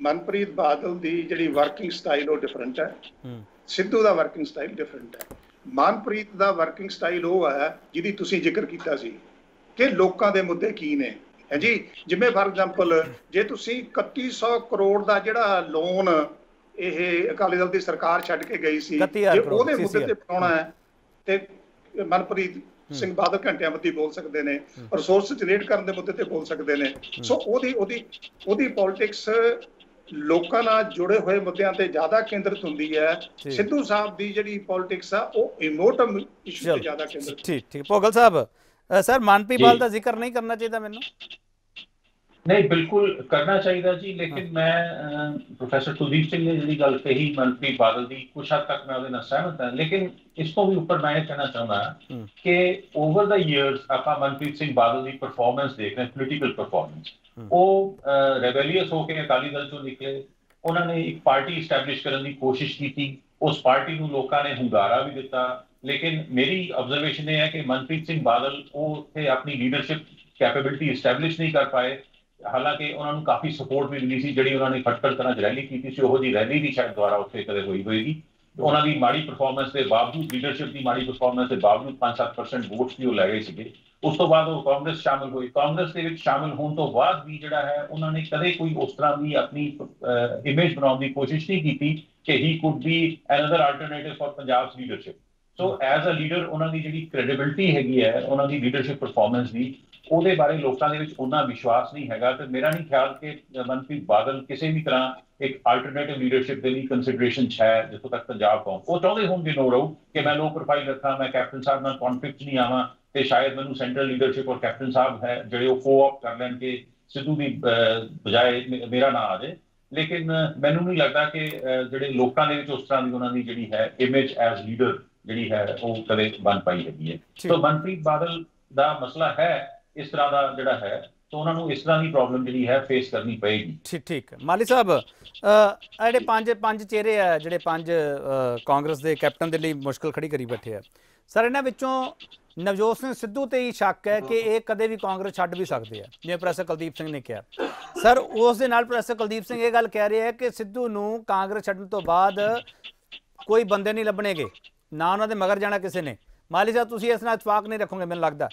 ਮਨਪ੍ਰੀਤ ਬਾਦਲ ਦੀ ਜਿਹੜੀ ਵਰਕਿੰਗ ਸਟਾਈਲ ਉਹ ਡਿਫਰੈਂਟ ਹੈ। ਹੂੰ। ਸਿੱਧੂ ਦਾ ਵਰਕਿੰਗ ਸਟਾਈਲ ਡਿਫਰੈਂਟ ਹੈ। ਮਨਪ੍ਰੀਤ ਦਾ ਵਰਕਿੰਗ ਸਟਾਈਲ ਉਹ ਹੈ ਜਿਹਦੀ ਤੁਸੀਂ ਜ਼ਿਕਰ ਕੀਤਾ ਸੀ ਕਿ ਲੋਕਾਂ ਦੇ ਮੁੱਦੇ ਕੀ ਨੇ? ਹੈ ਜੀ? ਜਿਵੇਂ ਫਾਰ ਐਗਜ਼ਾਮਪਲ ਜੇ ਤੁਸੀਂ 3100 ਕਰੋੜ ਦਾ ਜਿਹੜਾ ਲੋਨ ਇਹ ਅਕਾਲੀ ਦਲ ਦੀ ਸਰਕਾਰ ਛੱਡ ਕੇ ਗਈ ਸੀ 31,000 ਜੇ ਉਹਦੇ ਮੁੱਦੇ ਤੇ ਪਾਉਣਾ ਹੈ ਤੇ ਮਨਪ੍ਰੀਤ ਸਿੰਘ ਬਾਦਲ ਘੰਟਿਆਂ ਬੱਤੀ ਬੋਲ ਸਕਦੇ ਨੇ ਰਿਸੋਰਸ ਜਨਰੇਟ ਕਰਨ ਦੇ ਮੁੱਦੇ ਤੇ ਬੋਲ ਸਕਦੇ ਨੇ। ਸੋ ਉਹਦੀ ਉਹਦੀ ਉਹਦੀ ਪੋਲਿਟਿਕਸ ਲੋਕਾਂ ਨਾਲ ਜੁੜੇ ਹੋਏ ਮੁੱਦਿਆਂ ਤੇ ਜ਼ਿਆਦਾ ਕੇਂਦਰਿਤ ਹੁੰਦੀ ਹੈ। ਸਿੱਧੂ ਸਾਹਿਬ ਦੀ ਜਿਹੜੀ ਪੋਲਿਟਿਕਸ ਆ ਉਹ ਇਮੋਟਮ ਇਸ਼ੂ ਤੇ ਜ਼ਿਆਦਾ ਕੇਂਦਰਿਤ ਠੀਕ ਠੀਕ। ਭੋਗਲ ਸਾਹਿਬ ਸਰ ਮਨਪ੍ਰੀਤ। ਬਾਲ ਦਾ ਜ਼ਿਕਰ ਨਹੀਂ ਕਰਨਾ ਚਾਹੀਦਾ ਮੈਨੂੰ? ਨਹੀਂ ਬਿਲਕੁਲ ਕਰਨਾ ਚਾਹੀਦਾ ਜੀ ਲੇਕਿਨ ਮੈਂ ਪ੍ਰੋਫੈਸਰ ਕੁਲਦੀਪ ਸਿੰਘ ਨੇ ਜਿਹੜੀ ਗੱਲ ਕਹੀ ਮਨਪ੍ਰੀਤ ਬਾਦਲ ਦੀ ਕੁਛ ਹੱਦ ਤੱਕ ਮੈਂ ਉਹਦੇ ਨਾਲ ਸਹਿਮਤ ਹਾਂ ਲੇਕਿਨ ਇਸ ਤੋਂ ਵੀ ਉੱਪਰ ਮੈਂ ਇਹ ਕਹਿਣਾ ਚਾਹੁੰਦਾ। ਕਿ ਓਵਰ ਦਾ ਇਅਰਸ ਆਪਾਂ ਮਨਪ੍ਰੀਤ ਸਿੰਘ ਬਾਦਲ ਦੀ ਪਰਫਾਰਮੈਂਸ ਦੇਖ ਰਹੇ ਪੋਲੀਟੀਕਲ ਪਰਫਾਰਮੈਂਸ। ਉਹ ਰੈਬੈਲੀਅਸ ਹੋ ਕੇ ਅਕਾਲੀ ਦਲ ਚੋਂ ਨਿਕਲੇ। ਉਹਨਾਂ ਨੇ ਇੱਕ ਪਾਰਟੀ ਸਟੈਬਲਿਸ਼ ਕਰਨ ਦੀ ਕੋਸ਼ਿਸ਼ ਕੀਤੀ। ਉਸ ਪਾਰਟੀ ਨੂੰ ਲੋਕਾਂ ਨੇ ਹੁੰਗਾਰਾ ਵੀ ਦਿੱਤਾ। ਲੇਕਿਨ ਮੇਰੀ ਆਬਜ਼ਰਵੇਸ਼ਨ ਇਹ ਹੈ ਕਿ ਮਨਪ੍ਰੀਤ ਸਿੰਘ ਬਾਦਲ ਉਹ ਉੱਥੇ ਆਪਣੀ ਲੀਡਰਸ਼ਿਪ ਕੈਪੇਬਿਲਿਟੀ ਐਸਟੈਬਲਿਸ਼ ਨਹੀਂ ਕਰ ਪਾਏ। ਹਾਲਾਂਕਿ ਉਹਨਾਂ ਨੂੰ ਕਾਫੀ ਸਪੋਰਟ ਵੀ ਮਿਲੀ ਸੀ, ਜਿਹੜੀ ਉਹਨਾਂ ਨੇ ਖੱਟੜ ਤਰ੍ਹਾਂ ਰੈਲੀ ਕੀਤੀ ਸੀ, ਉਹੋ ਜੀ ਰੈਲੀ ਵੀ ਸ਼ਾਇਦ ਦੁਆਰਾ ਉੱਥੇ ਕਦੇ ਹੋਈ ਹੋਏਗੀ। ਉਹਨਾਂ ਦੀ ਮਾੜੀ ਪਰਫਾਰਮੈਂਸ ਦੇ ਬਾਵਜੂਦ ਲੀਡਰਸ਼ਿਪ ਦੀ ਮਾੜੀ ਪਰਫਾਰਮੈਂਸ ਦੇ ਬਾਵਜੂਦ 5-7% ਵੋਟਸ ਵੀ ਉਹ ਲੈ ਗਏ ਸੀਗੇ। ਉਸ ਤੋਂ ਬਾਅਦ ਉਹ ਕਾਂਗਰਸ ਸ਼ਾਮਲ ਹੋਈ। ਕਾਂਗਰਸ ਦੇ ਵਿੱਚ ਸ਼ਾਮਲ ਹੋਣ ਤੋਂ ਬਾਅਦ ਵੀ ਜਿਹੜਾ ਹੈ, ਉਹਨਾਂ ਨੇ ਕਦੇ ਕੋਈ ਉਸ ਤਰ੍ਹਾਂ ਦੀ ਆਪਣੀ ਇਮੇਜ ਬਣਾਉਣ ਦੀ ਕੋਸ਼ਿਸ਼ ਨਹੀਂ ਕੀਤੀ ਕਿ he could be another alternative for Punjab's leadership so as a leader ਉਹਨਾਂ ਦੀ ਜਿਹੜੀ ਕ੍ਰੈਡੀਬਿਲਟੀ ਹੈਗੀ ਹੈ, ਉਹਨਾਂ ਦੀ ਲੀਡਰਸ਼ਿਪ ਪਰਫਾਰਮੈਂਸ ਦੀ ਉਹਦੇ ਬਾਰੇ ਲੋਕਾਂ ਦੇ ਵਿੱਚ ਉਹਨਾਂ ਵਿਸ਼ਵਾਸ ਨਹੀਂ ਹੈਗਾ ਤੇ ਮੇਰਾ ਨਹੀਂ ਖਿਆਲ ਕਿ ਮਨਪ੍ਰੀਤ ਬਾਦਲ ਕਿਸੇ ਵੀ ਤਰ੍ਹਾਂ ਇੱਕ ਆਲਟਰਨੇਟਿਵ ਲੀਡਰਸ਼ਿਪ ਦੇ ਲਈ ਕੰਸੀਡਰੇਸ਼ਨ ਹੈ ਜਿੱਥੋਂ ਤੱਕ ਪੰਜਾਬ ਤੋਂ ਉਹ ਚਾਹੁੰਦੇ ਹੋਣਗੇ ਨੋ ਡਾਊਟ ਕਿ ਮੈਂ ਲੋ ਪ੍ਰੋਫਾਈਲ ਰੱਖਾਂ ਮੈਂ ਕੈਪਟਨ ਸਾਹਿਬ ਨਾਲ ਕਨਫਲਿਕਟ ਨਹੀਂ ਆਵਾਂ ਤੇ ਸ਼ਾਇਦ ਮੈਨੂੰ ਸੈਂਟਰਲ ਲੀਡਰਸ਼ਿਪ ਔਰ ਕੈਪਟਨ ਸਾਹਿਬ ਹੈ ਜਿਹੜੇ ਉਹ ਕੋਆਪ ਕਰ ਲੈਣ ਕਿ ਸਿੱਧੂ ਦੀ ਬਜਾਏ ਮੇਰਾ ਨਾਂ ਆ ਜਾਏ ਲੇਕਿਨ ਮੈਨੂੰ ਨਹੀਂ ਲੱਗਦਾ ਕਿ ਜਿਹੜੇ ਲੋਕਾਂ ਦੇ ਵਿੱਚ ਉਸ ਤਰ੍ਹਾਂ ਦੀ ਉਹਨਾਂ ਦੀ ਜਿਹੜੀ ਹੈ ਇਮੇਜ ਐਜ਼ ਲੀਡਰ ਜਿਹੜੀ ਹੈ ਉਹ ਕਦੇ ਬਣ ਪਾਈ ਹੈਗੀ ਹੈ। ਸੋ ਮਨਪ੍ਰੀਤ ਬਾਦਲ ਦਾ ਮਸਲਾ ਹੈ ਇਸ ਤਰ੍ਹਾਂ ਦਾ ਜਿਹੜਾ ਹੈ, ਤਾਂ ਉਹਨਾਂ ਨੂੰ ਇਸ ਤਰ੍ਹਾਂ ਦੀ ਪ੍ਰੋਬਲਮ ਜਿਹੜੀ ਹੈ ਫੇਸ ਕਰਨੀ ਪਏਗੀ। ਠੀਕ ਠੀਕ। ਮਾਲੀ ਸਾਹਿਬ ਜਿਹੜੇ ਪੰਜ ਪੰਜ ਚਿਹਰੇ ਆ, ਜਿਹੜੇ ਪੰਜ ਕਾਂਗਰਸ ਦੇ ਕੈਪਟਨ ਦੇ ਲਈ ਮੁਸ਼ਕਲ ਖੜੀ ਕਰੀ ਬੈਠੇ ਆ। ਸਰ, ਇਹਨਾਂ ਵਿੱਚੋਂ ਨਵਜੋਤ ਸਿੰਘ ਸਿੱਧੂ ਤੇ ਹੀ ਸ਼ੱਕ ਹੈ ਕਿ ਇਹ ਕਦੇ ਵੀ ਕਾਂਗਰਸ ਛੱਡ ਵੀ ਸਕਦੇ ਆ, ਜਿਵੇਂ ਪ੍ਰੋਫੈਸਰ ਕੁਲਦੀਪ ਸਿੰਘ ਨੇ ਕਿਹਾ। ਸਰ, ਉਸ ਦੇ ਨਾਲ ਪ੍ਰੋਫੈਸਰ ਕੁਲਦੀਪ ਸਿੰਘ ਇਹ ਗੱਲ ਕਹਿ ਰਿਹਾ ਹੈ ਕਿ ਸਿੱਧੂ ਨੂੰ ਕਾਂਗਰਸ ਛੱਡਣ ਤੋਂ ਬਾਅਦ ਕੋਈ ਬੰਦੇ ਨਹੀਂ ਲੱਭਣੇਗੇ, ਨਾ ਉਹਨਾਂ ਦੇ ਮਗਰ ਜਾਣਾ ਕਿਸੇ ਨੇ। ਮਾਲੀ ਸਾਹਿਬ, ਤੁਸੀਂ ਇਸ ਨਾਲ ਇਤਫਾਕ ਨਹੀਂ ਰੱਖੋਗੇ, ਮੈਨੂੰ ਲੱਗਦਾ।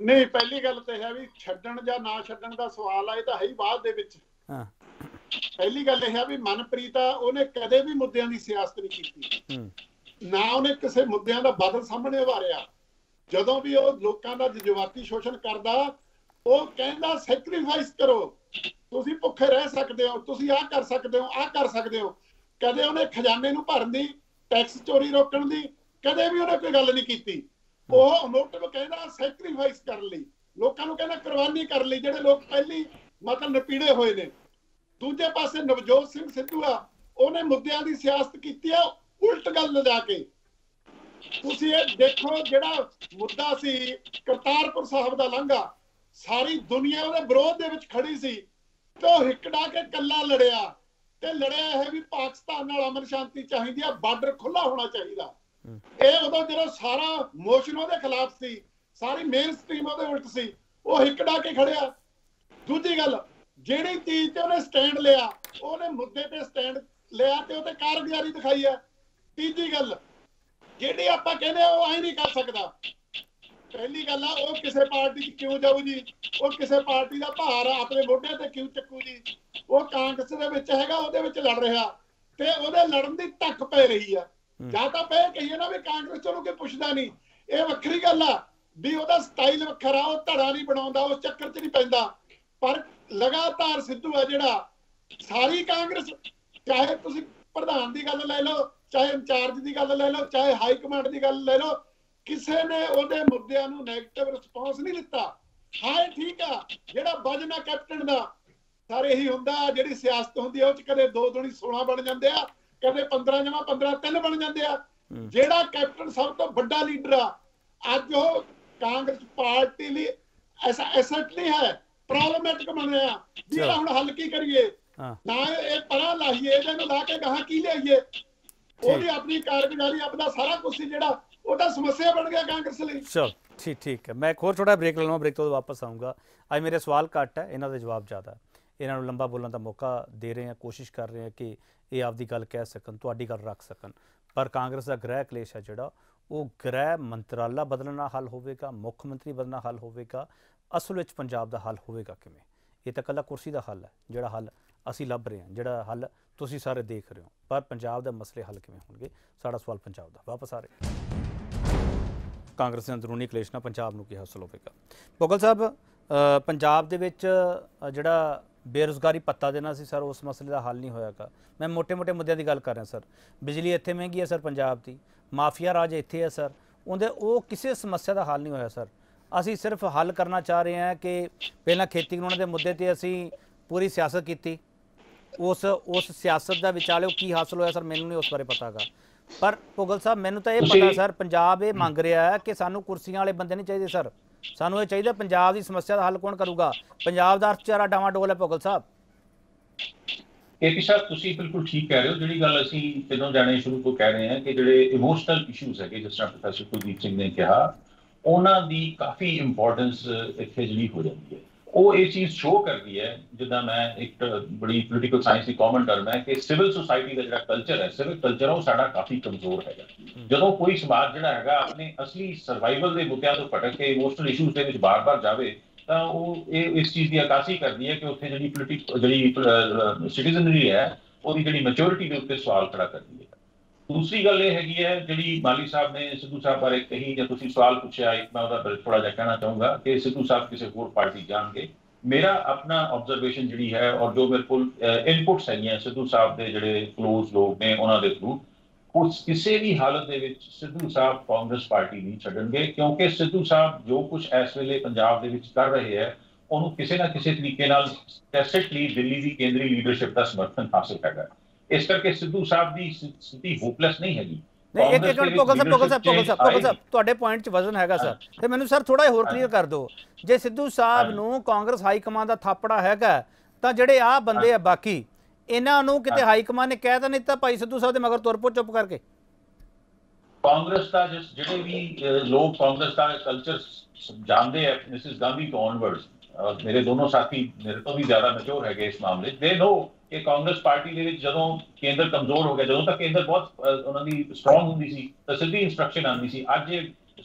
ਨਹੀਂ ਪਹਿਲੀ ਗੱਲ ਤੇ ਹੈ ਵੀ ਛੱਡਣ ਜਾਂ ਨਾ ਛੱਡਣ ਦਾ ਸਵਾਲ ਆ ਇਹ ਤਾਂ ਹੈ ਹੀ ਬਾਅਦ ਦੇ ਵਿੱਚ। ਹਾਂ। ਪਹਿਲੀ ਗੱਲ ਇਹ ਹੈ ਵੀ ਮਨਪ੍ਰੀਤ ਉਹਨੇ ਕਦੇ ਵੀ ਮੁੱਦਿਆਂ ਦੀ ਸਿਆਸਤ ਨਹੀਂ ਕੀਤੀ। ਹੂੰ। ਨਾ ਉਹਨੇ ਕਿਸੇ ਮੁੱਦਿਆਂ ਦਾ ਬਦਲ ਸਾਹਮਣੇ ਉਭਾਰਿਆ ਜਦੋਂ ਵੀ ਉਹ ਲੋਕਾਂ ਦਾ ਜਜ਼ਬਾਤੀ ਸ਼ੋਸ਼ਣ ਕਰਦਾ ਉਹ ਕਹਿੰਦਾ ਸੈਕਰੀਫਾਈਸ ਕਰੋ। ਤੁਸੀਂ ਭੁੱਖੇ ਰਹਿ ਸਕਦੇ ਹੋ ਤੁਸੀਂ ਆਹ ਕਰ ਸਕਦੇ ਹੋ ਆਹ ਕਰ ਸਕਦੇ ਹੋ। ਕਦੇ ਉਹਨੇ ਖਜ਼ਾਨੇ ਨੂੰ ਭਰਨ ਦੀ ਟੈਕਸ ਚੋਰੀ ਰੋਕਣ ਦੀ ਕਦੇ ਵੀ ਉਹਨੇ ਕੋਈ ਗੱਲ ਨਹੀਂ ਕੀਤੀ। ਉਹ ਮੋਟਿਵ ਕਹਿੰਦਾ ਸੈਕਰੀਫਾਈਸ ਕਰਨ ਲਈ। ਲੋਕਾਂ ਨੂੰ ਕਹਿੰਦਾ ਕੁਰਬਾਨੀ ਕਰਨ ਲਈ ਜਿਹੜੇ ਲੋਕ ਪਹਿਲੀ ਮਤਲਬ ਨਪੀੜੇ ਹੋਏ ਨੇ। ਦੂਜੇ ਪਾਸੇ ਨਵਜੋਤ ਸਿੰਘ ਸਿੱਧੂ ਆ ਉਹਨੇ ਮੁੱਦਿਆਂ ਦੀ ਸਿਆਸਤ ਕੀਤੀ ਆ ਉਲਟ ਗੱਲ ਲਿਜਾ ਕੇ। ਤੁਸੀਂ ਇਹ ਦੇਖੋ ਜਿਹੜਾ ਮੁੱਦਾ ਸੀ ਕਰਤਾਰਪੁਰ ਸਾਹਿਬ ਦਾ ਲੰਘਾ। ਸਾਰੀ ਦੁਨੀਆ ਉਹਦੇ ਵਿਰੋਧ ਦੇ ਵਿੱਚ ਖੜੀ ਸੀ। ਤੇ ਉਹ ਹਿੱਕੜਾ ਕੇ ਕੱਲਾ ਲੜਿਆ। ਤੇ ਲੜਿਆ ਇਹ ਵੀ ਪਾਕਿਸਤਾਨ ਨਾਲ ਅਮਨ ਸ਼ਾਂਤੀ ਚਾਹੀਦੀ ਆ ਬਾਰਡਰ ਖੁੱਲਾ ਹੋਣਾ ਚਾਹੀਦਾ। ਇਹ ਉਦੋਂ ਜਦੋਂ ਸਾਰਾ ਮੋਸ਼ਨ ਉਹਦੇ ਖਿਲਾਫ ਸੀ, ਸਾਰੀ ਮੇਨ ਸਟ੍ਰੀਮ ਉਹਦੇ ਉਲਟ ਸੀ, ਉਹ ਹਿੱਕੜਾ ਕੇ ਖੜਿਆ। ਦੂਜੀ ਗੱਲ, ਜਿਹੜੀ ਚੀਜ਼ ਤੇ ਉਹਨੇ ਸਟੈਂਡ ਲਿਆ, ਉਹਨੇ ਮੁੱਦੇ ਤੇ ਸਟੈਂਡ ਲਿਆ ਤੇ ਉਹਤੇ ਕਾਰਗੁਜ਼ਾਰੀ ਦਿਖਾਈ ਹੈ। ਤੀਜੀ ਗੱਲ, ਜਿਹੜੀ ਆਪਾਂ ਕਹਿੰਦੇ ਉਹ ਐ ਨਹੀਂ ਕਰ ਸਕਦਾ। ਪਹਿਲੀ ਗੱਲ ਆ, ਉਹ ਕਿਸੇ ਪਾਰਟੀ 'ਚ ਕਿਉਂ ਜਾਊ ਜੀ? ਉਹ ਕਿਸੇ ਪਾਰਟੀ ਦਾ ਭਾਰ ਆਪਣੇ ਮੋਢਿਆਂ ਤੇ ਕਿਉਂ ਚੱਕੂ ਜੀ? ਉਹ ਕਾਂਗਰਸ ਦੇ ਵਿੱਚ ਹੈਗਾ, ਉਹਦੇ ਵਿੱਚ ਲੜ ਰਿਹਾ। ਤੇ ਉਹਦੇ ਲੜਨ ਦੀ ਧੱਕ ਪੈ ਰਹੀ ਆ। ਜਾਂ ਤਾਂ ਪਏ ਕਹੀਏ ਨਾ ਵੀ ਕਾਂਗਰਸ ਚੋਂ ਕੋਈ ਪੁੱਛਦਾ ਨਹੀਂ। ਇਹ ਵੱਖਰੀ ਗੱਲ ਆ ਵੀ ਉਹਦਾ ਸਟਾਈਲ ਵੱਖਰਾ, ਉਹ ਧੜਾ ਨਹੀਂ ਬਣਾਉਂਦਾ ਉਸ ਚੱਕਰ 'ਚ ਨਹੀਂ ਪੈਂਦਾ। ਪਰ ਲਗਾਤਾਰ ਸਿੱਧੂ ਆ ਜਿਹੜਾ, ਸਾਰੀ ਕਾਂਗਰਸ, ਚਾਹੇ ਤੁਸੀਂ ਪ੍ਰਧਾਨ ਦੀ ਗੱਲ ਲੈ ਲਓ, ਚਾਹੇ ਇੰਚਾਰਜ ਦੀ ਗੱਲ ਲੈ ਲਓ, ਚਾਹੇ ਹਾਈ ਕਮਾਂਡ ਦੀ ਗੱਲ ਲੈ ਲਓ, ਕਿਸੇ ਨੇ ਉਹਦੇ ਮੁੱਦਿਆਂ ਨੂੰ ਨੈਗੇਟਿਵ ਰਿਸਪੌਂਸ ਨਹੀਂ ਦਿੱਤਾ ਹਾਂ ਠੀਕ ਆ, ਜਿਹੜਾ ਵਜਨਾ ਕੈਪਟਨ ਦਾ, ਸਾਰੇ ਇਹੀ ਹੁੰਦਾ, ਜਿਹੜੀ ਸਿਆਸਤ ਹੁੰਦੀ ਆ, ਉਹ ਚ ਕਦੇ ਦੋ ਦੁਣੀ 16 ਬਣ ਜਾਂਦੇ ਆ। ਕਦੇ 15 ਜਮਾ 15 ਤਿੰਨ ਬਣ ਜਾਂਦੇ ਆ। ਜਿਹੜਾ ਕੈਪਟਨ ਸਭ ਤੋਂ ਵੱਡਾ ਲੀਡਰ ਆ ਅੱਜ ਉਹ ਕਾਂਗਰਸ ਪਾਰਟੀ ਲਈ ਐਸਾ ਐਸੈਟ ਨਹੀਂ ਹੈ ਪ੍ਰੋਬਲਮੈਟਿਕ ਬਣਿਆ ਇਹਦਾ ਹੁਣ ਹੱਲ ਕੀ ਕਰੀਏ? ਨਾ ਇਹ ਪਰਾਂ ਲਾਈਏ ਇਹਦੇ ਨੂੰ ਲਾ ਕੇ ਗਾਹਾਂ ਕੀ ਲਿਆਈਏ? ਉਹਦੀ ਆਪਣੀ ਕਾਰਗੁਜ਼ਾਰੀ ਆਪਣਾ ਸਾਰਾ ਕੁਝ ਸੀ ਜਿਹੜਾ ਉਹਦਾ ਸਮੱਸਿਆ ਬਣ ਗਿਆ ਕਾਂਗਰਸ ਲਈ। ਚਲ ਠੀਕ ਠੀਕ ਹੈ। ਮੈਂ ਇੱਕ ਹੋਰ ਛੋਟਾ ਬ੍ਰੇਕ ਲੈ ਲਵਾਂ ਬ੍ਰੇਕ ਤੋਂ ਵਾਪਸ ਆਉਂਗਾ ਅੱਜ ਮੇਰੇ ਸਵਾਲ ਘੱਟ ਹੈ ਇਹਨਾਂ ਦੇ ਜਵਾਬ ਜ਼ਿਆਦਾ ਹੈ। ਇਹਨਾਂ ਨੂੰ ਲੰਬਾ ਬੋਲਣ ਦਾ ਮੌਕਾ ਦੇ ਰਹੇ ਹਾਂ ਕੋਸ਼ਿਸ਼ ਕਰ ਰਹੇ ਹਾਂ ਕਿ ਇਹ ਆਪਦੀ ਗੱਲ ਕਹਿ ਸਕਣ, ਤੁਹਾਡੀ ਗੱਲ ਰੱਖ ਸਕਣ। ਪਰ ਕਾਂਗਰਸ ਦਾ ਗ੍ਰਹਿ ਕਲੇਸ਼ ਹੈ ਜਿਹੜਾ, ਉਹ ਗ੍ਰਹਿ ਮੰਤਰਾਲਾ ਬਦਲਣ ਨਾਲ ਹੱਲ ਹੋਵੇਗਾ, ਮੁੱਖ ਮੰਤਰੀ ਬਦਲਣ ਨਾਲ ਹੱਲ ਹੋਵੇਗਾ, ਅਸਲ ਵਿੱਚ ਪੰਜਾਬ ਦਾ ਹੱਲ ਹੋਵੇਗਾ ਕਿਵੇਂ? ਇਹ ਤਾਂ ਕੱਲਾ ਕੁਰਸੀ ਦਾ ਹੱਲ ਹੈ, ਜਿਹੜਾ ਹੱਲ ਅਸੀਂ ਲੱਭ ਰਹੇ ਹਾਂ, ਜਿਹੜਾ ਹੱਲ ਤੁਸੀਂ ਸਾਰੇ ਦੇਖ ਰਹੇ ਹੋ। ਪਰ ਪੰਜਾਬ ਦੇ ਮਸਲੇ ਹੱਲ ਕਿਵੇਂ ਹੋਣਗੇ? ਸਾਡਾ ਸਵਾਲ ਪੰਜਾਬ ਦਾ। ਵਾਪਸ ਆ ਰਿਹਾ ਕਾਂਗਰਸ ਦੇ ਅੰਦਰੂਨੀ ਕਲੇਸ਼ ਨਾਲ ਪੰਜਾਬ ਨੂੰ ਕੀ ਹਾਸਲ ਹੋਵੇਗਾ? ਬੋਗਲ ਸਾਹਿਬ ਪੰਜਾਬ ਦੇ ਵਿੱਚ ਜਿਹੜਾ ਬੇਰੋਜ਼ਗਾਰੀ ਪੱਤਾ ਦੇਣਾ ਸੀ ਸਰ ਉਸ ਮਸਲੇ ਦਾ ਹੱਲ ਨਹੀਂ ਹੋਇਆ ਹੋਇਆਗਾ ਮੈਂ ਮੋٹے-ਮੋٹے ਮੁੱਦਿਆਂ ਦੀ ਗੱਲ ਕਰ ਰਿਹਾ ਸਰ। ਬਿਜਲੀ ਇੱਥੇ ਮਹਿੰਗੀ ਹੈ ਸਰ ਪੰਜਾਬ ਦੀ। ਮਾਫੀਆ ਰਾਜ ਇੱਥੇ ਹੈ ਸਰ। ਉਹਦੇ ਉਹ ਕਿਸੇ ਸਮੱਸਿਆ ਦਾ ਹੱਲ ਨਹੀਂ ਹੋਇਆ ਸਰ। ਅਸੀਂ ਸਿਰਫ ਹੱਲ ਕਰਨਾ ਚਾਹ ਰਹੇ ਹਾਂ ਕਿ ਪਹਿਲਾਂ ਖੇਤੀ ਕਾਨੂੰਨ ਦੇ ਮੁੱਦੇ ਤੇ ਅਸੀਂ ਪੂਰੀ ਸਿਆਸਤ ਕੀਤੀ। ਉਸ ਉਸ ਸਿਆਸਤ ਦਾ ਵਿਚਾਲੇ ਕੀ ਹਾਸਲ ਹੋਇਆ ਸਰ ਮੈਨੂੰ ਨਹੀਂ ਉਸ ਬਾਰੇ ਪਤਾ ਪਤਾਗਾ ਪਰ ਭੁਗਲ ਸਾਹਿਬ ਮੈਨੂੰ ਤਾਂ ਇਹ ਪਤਾ ਸਰ ਪੰਜਾਬ ਇਹ ਮੰਗ ਰਿਹਾ ਹੈ ਕਿ ਸਾਨੂੰ ਕੁਰਸੀਆਂ ਵਾਲੇ ਬੰਦੇ ਨਹੀਂ ਚਾਹੀਦੇ ਸਰ। ਸਾਨੂੰ ਇਹ ਚਾਹੀਦਾ ਪੰਜਾਬ ਦੀ ਸਮੱਸਿਆ ਦਾ ਹੱਲ ਕੌਣ ਕਰੂਗਾ? ਪੰਜਾਬ ਦਾ ਅਰਥਚਾਰਾ ਡਾਵਾਡੋਲ ਹੈ ਭੁਗਲ ਸਾਹਿਬ। ਕੇਪੀ ਸਾਹਿਬ, ਤੁਸੀਂ ਬਿਲਕੁਲ ਠੀਕ ਕਹਿ ਰਹੇ ਹੋ। ਜਿਹੜੀ ਗੱਲ ਅਸੀਂ ਤਿੰਨੋਂ ਜਾਣੇ ਸ਼ੁਰੂ ਤੋਂ ਕਹਿ ਰਹੇ ਹਾਂ ਕਿ ਜਿਹੜੇ ਇਮੋਸ਼ਨਲ ਇਸ਼ੂਜ਼ ਹੈਗੇ, ਜਿਸ ਤਰ੍ਹਾਂ ਪ੍ਰੋਫੈਸਰ ਕੁਲਦੀਪ ਸਿੰਘ ਨੇ ਕਿਹਾ, ਉਹਨਾਂ ਦੀ ਕਾਫੀ ਇੰਪੋਰਟੈਂਸ ਇੱਥੇ ਜਿਹੜੀ ਹੋ ਜਾਂਦੀ ਹੈ। ਉਹ ਇਹ ਚੀਜ਼ ਸ਼ੋਅ ਕਰਦੀ ਹੈ, ਜਿੱਦਾਂ ਮੈਂ ਇੱਕ ਬੜੀ ਪੋਲੀਟੀਕਲ ਸਾਇੰਸ ਦੀ ਕਾਮਨ ਟਰਮ ਹੈ ਕਿ ਸਿਵਲ ਸੁਸਾਇਟੀ ਦਾ ਜਿਹੜਾ ਕਲਚਰ ਹੈ ਸਿਵਲ ਕਲਚਰ ਉਹ ਸਾਡਾ ਕਾਫੀ ਕਮਜ਼ੋਰ ਹੈਗਾ। ਜਦੋਂ ਕੋਈ ਸਮਾਜ ਜਿਹੜਾ ਹੈਗਾ, ਆਪਣੇ ਅਸਲੀ ਸਰਵਾਈਵਲ ਦੇ ਮੁੱਦਿਆਂ ਤੋਂ ਭਟਕ ਕੇ ਇਮੋਸ਼ਨਲ ਇਸ਼ੂਜ਼ ਦੇ ਵਿੱਚ ਬਾਰ-ਬਾਰ ਜਾਵੇ, ਤਾਂ ਉਹ ਇਹ, ਇਸ ਚੀਜ਼ ਦੀ ਅਕਾਸੀ ਕਰਦੀ ਹੈ ਕਿ ਉੱਥੇ ਜਿਹੜੀ ਪੋਲੀਟਿਕ ਜਿਹੜੀ ਸਿਟੀਜ਼ਨਰੀ ਹੈ, ਉਹਦੀ ਜਿਹੜੀ ਮੈਚੁਰਿਟੀ ਦੇ ਉੱਤੇ ਸਵਾਲ ਖੜਾ ਕਰਦੀ ਹੈ। ਦੂਸਰੀ ਗੱਲ ਇਹ ਹੈਗੀ ਹੈ, ਜਿਹੜੀ ਮਾਲੀ ਸਾਹਿਬ ਨੇ ਸਿੱਧੂ ਸਾਹਿਬ ਬਾਰੇ ਕਹੀ ਜਾਂ ਤੁਸੀਂ ਸਵਾਲ ਪੁੱਛਿਆ, ਇੱਕ ਮੈਂ ਉਹਦਾ ਥੋੜਾ ਜਿਹਾ ਕਹਿਣਾ ਚਾਹੂੰਗਾ ਕਿ ਸਿੱਧੂ ਸਾਹਿਬ ਕਿਸੇ ਹੋਰ ਪਾਰਟੀ ਜਾਣਗੇ। ਮੇਰਾ ਆਪਣਾ ਆਬਜ਼ਰਵੇਸ਼ਨ ਜਿਹੜੀ ਹੈ ਔਰ ਜੋ ਮੇਰੇ ਕੋਲ ਇਨਪੁਟਸ ਹੈਗੀਆਂ ਸਿੱਧੂ ਸਾਹਿਬ ਦੇ ਜਿਹੜੇ ਕਲੋਜ਼ ਲੋਕ ਨੇ ਉਹਨਾਂ ਦੇ ਥਰੂ ਉਸ ਕਿਸੇ ਵੀ ਹਾਲਤ ਦੇ ਵਿੱਚ ਸਿੱਧੂ ਸਾਹਿਬ ਕਾਂਗਰਸ ਪਾਰਟੀ ਨਹੀਂ ਛੱਡਣਗੇ, ਕਿਉਂਕਿ ਸਿੱਧੂ ਸਾਹਿਬ ਜੋ ਕੁਝ ਇਸ ਵੇਲੇ ਪੰਜਾਬ ਦੇ ਵਿੱਚ ਕਰ ਰਹੇ ਹੈ, ਉਹਨੂੰ ਕਿਸੇ ਨਾ ਕਿਸੇ ਤਰੀਕੇ ਨਾਲ ਟੈਸਿਟਲੀ ਦਿੱਲੀ ਦੀ ਕੇਂਦਰੀ ਲੀਡਰਸ਼ਿਪ ਦਾ ਸਮਰਥਨ ਹਾਸਲ ਹੈਗਾ ਇਸ ਕਰਕੇ ਸਿੱਧੂ ਸਾਹਿਬ ਦੀ ਸਥਿ- ਸਥਿਤੀ ਹੋਪਲੈਸ ਨਹੀਂ ਹੈਗੀ। ਨਹੀਂ ਇੱਕ ਇੱਕ ਮਿੰਟ ਭੋਗਲ ਸਾਹਿਬ ਭੋਗਲ ਸਾਹਿਬ ਭੋਗਲ ਸਾਹਿਬ ਭੋਗਲ ਸਾਹਿਬ। ਤੁਹਾਡੇ ਪੁਆਇੰਟ 'ਚ ਵਜ਼ਨ ਹੈਗਾ ਸਰ। ਤੇ ਮੈਨੂੰ ਸਰ ਥੋੜਾ ਹੋਰ ਕਲੀਅਰ ਕਰ ਦਿਓ। ਜੇ ਸਿੱਧੂ ਸਾਹਿਬ। ਨੂੰ ਕਾਂਗਰਸ ਹਾਈ ਕਮਾਂਡ ਦਾ ਥਾਪੜਾ ਹੈਗਾ ਤਾਂ ਜਿਹੜੇ ਆ ਬੰਦੇ ਆ ਬਾਕੀ ਇਹਨਾਂ ਨੂੰ ਕਿਤੇ। ਹਾਈ ਕਮਾਂਡ ਨੇ ਕਹਿ ਤਾਂ ਨਹੀਂ ਦਿੱਤਾ ਭਾਈ ਸਿੱਧੂ ਸਾਹਿਬ ਦੇ ਮਗਰ ਤੁਰ ਪੋ ਚੁੱਪ ਕਰਕੇ। ਕਾਂਗਰਸ ਦਾ ਜਿਹੜੇ ਵੀ ਲੋਕ ਕਾਂਗਰਸ ਦਾ ਕਲਚਰ ਜਾਣਦੇ ਆ ਮਿਸਿਸ ਗਾਂਧੀ ਤੋਂ ਔਨਵਰਡਸ ਮੇਰੇ ਦੋਨੋਂ ਸਾਥੀ ਮੇਰੇ ਤੋਂ ਵੀ ਜ਼ਿਆਦਾ ਮੈਚੁਰ ਹੈਗੇ ਇਸ ਮਾਮਲੇ 'ਚ। ਦੇ ਨੋ ਕਿ ਕਾਂਗਰਸ ਪਾਰਟੀ ਦੇ ਵਿੱਚ ਜਦੋਂ ਕੇਂਦਰ ਕਮਜ਼ੋਰ ਹੋ ਗਿਆ, ਜਦੋਂ ਤੱਕ ਕੇਂਦਰ ਬਹੁਤ ਉਹਨਾਂ ਦੀ ਸਟਰੋਂਗ ਹੁੰਦੀ ਸੀ, ਤਾਂ ਸਿੱਧੀ ਇਨਸਟਰਕਸ਼ਨ ਆਉਂਦੀ ਸੀ। ਅੱਜ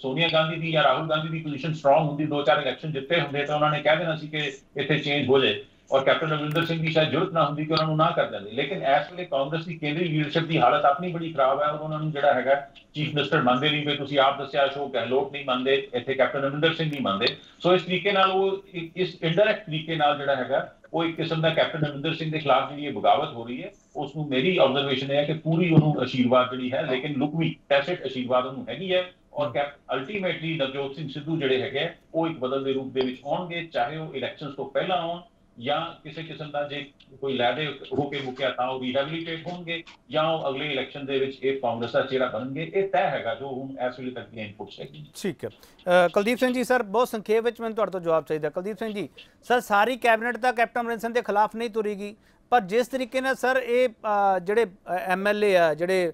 ਸੋਨੀਆ ਗਾਂਧੀ ਦੀ ਜਾਂ ਰਾਹੁਲ ਗਾਂਧੀ ਦੀ ਪੋਜੀਸ਼ਨ ਸਟਰੋਂਗ ਹੁੰਦੀ, ਦੋ ਚਾਰ ਇਲੈਕਸ਼ਨ ਜਿੱਤੇ ਹੁੰਦੇ, ਤਾਂ ਉਹਨਾਂ ਨੇ ਕਹਿ ਦੇਣਾ ਸੀ ਕਿ ਇੱਥੇ ਚੇਂਜ ਹੋ ਜਾਏ। ਔਰ ਕੈਪਟਨ ਅਮਰਿੰਦਰ ਸਿੰਘ ਦੀ ਸ਼ਾਇਦ ਜ਼ਰੂਰਤ ਨਾ ਹੁੰਦੀ ਕਿ ਉਹਨਾਂ ਨੂੰ ਨਾ ਕਰ ਦਿੰਦੇ ਲੇਕਿਨ ਇਸ ਵੇਲੇ ਕਾਂਗਰਸ ਦੀ ਕੇਂਦਰੀ ਲੀਡਰਸ਼ਿਪ ਦੀ ਹਾਲਤ ਆਪਣੀ ਬੜੀ ਖਰਾਬ ਹੈ ਔਰ ਉਹਨਾਂ ਨੂੰ ਜਿਹੜਾ ਹੈਗਾ ਚੀਫ ਮਿਨਿਸਟਰ ਮੰਨਦੇ ਨਹੀਂ ਵੀ ਤੁਸੀਂ ਆਪ ਦੱਸਿਆ ਅਸ਼ੋਕ ਗਹਿਲੋਤ ਨਹੀਂ ਮੰਨਦੇ ਇੱਥੇ ਕੈਪਟਨ ਅਮਰਿੰਦਰ ਸਿੰਘ ਨਹੀਂ ਮੰਨਦੇ। ਸੋ ਇਸ ਤਰੀਕੇ ਨਾਲ ਉਹ ਇਸ ਇਨਡਾਇਰੈਕਟ ਤਰੀਕੇ ਨਾਲ ਜਿਹੜਾ ਹੈਗਾ ਉਹ ਇੱਕ ਕਿਸਮ ਦਾ ਕੈਪਟਨ ਅਮਰਿੰਦਰ ਸਿੰਘ ਦੇ ਖਿਲਾਫ ਜਿਹੜੀ ਇਹ ਬਗਾਵਤ ਹੋ ਰਹੀ ਹੈ ਉਸ ਨੂੰ ਮੇਰੀ ਆਬਜ਼ਰਵੇਸ਼ਨ ਹੈ ਕਿ ਪੂਰੀ ਉਹਨੂੰ ਅਸ਼ੀਰਵਾਦ ਜਿਹੜੀ ਹੈ ਲੇਕਿਨ ਲੁਕਵੀ ਟੈਸਿਟ ਅਸ਼ੀਰਵਾਦ ਉਹਨੂੰ ਹੈਗੀ ਹੈ ਔਰ ਕੈਪ ਅਲਟੀਮੇਟਲੀ ਨਵਜੋਤ ਸਿੰਘ ਸਿੱਧੂ ਜਿਹੜੇ ਹੈਗੇ ਆ, ਉਹ ਇੱਕ ਬਦਲ ਦੇ ਰੂਪ ਦੇ ਵਿੱਚ ਆਉਣਗੇ ਚਾਹੇ ਉਹ ਇਲੈਕਸ਼ਨਸ ਤੋਂ ਪਹਿਲਾਂ ਆਉਣ ਜਾਂ ਕਿਸੇ ਕਿਸਮ ਦਾ ਜੇ ਕੋਈ ਲੈਦੇ ਹੋ ਕੇ ਮੁਕਿਆ ਤਾਂ ਉਹ ਰੀਹੈਬਿਲਿਟੇਟ ਹੋਣਗੇ ਜਾਂ ਉਹ ਅਗਲੇ ਇਲੈਕਸ਼ਨ ਦੇ ਵਿੱਚ ਇਹ ਕਾਂਗਰਸ ਦਾ ਚਿਹਰਾ ਬਣਨਗੇ ਇਹ ਤੈਅ ਹੈਗਾ ਜੋ ਹੁਣ ਇਸ ਵੇਲੇ ਤੱਕ ਦੀਆਂ ਇਨਪੁਟਸ ਹੈਗੀਆਂ ਠੀਕ ਹੈ। ਕੁਲਦੀਪ ਸਿੰਘ ਜੀ ਸਰ ਬਹੁਤ ਸੰਖੇਪ ਵਿੱਚ ਮੈਨੂੰ ਤੁਹਾਡੇ ਤੋਂ ਜਵਾਬ ਚਾਹੀਦਾ। ਕੁਲਦੀਪ ਸਿੰਘ ਜੀ ਸਰ ਸਾਰੀ ਕੈਬਨਿਟ ਤਾਂ ਕੈਪਟਨ ਅਮਰਿੰਦਰ ਸਿੰਘ ਦੇ ਖਿਲਾਫ ਨਹੀਂ ਤੁਰੀਗੀ ਪਰ ਜਿਸ ਤਰੀਕੇ ਨਾਲ ਸਰ ਇਹ ਅ, ਜਿਹੜੇ ਐਮਐਲਏ ਆ ਜਿਹੜੇ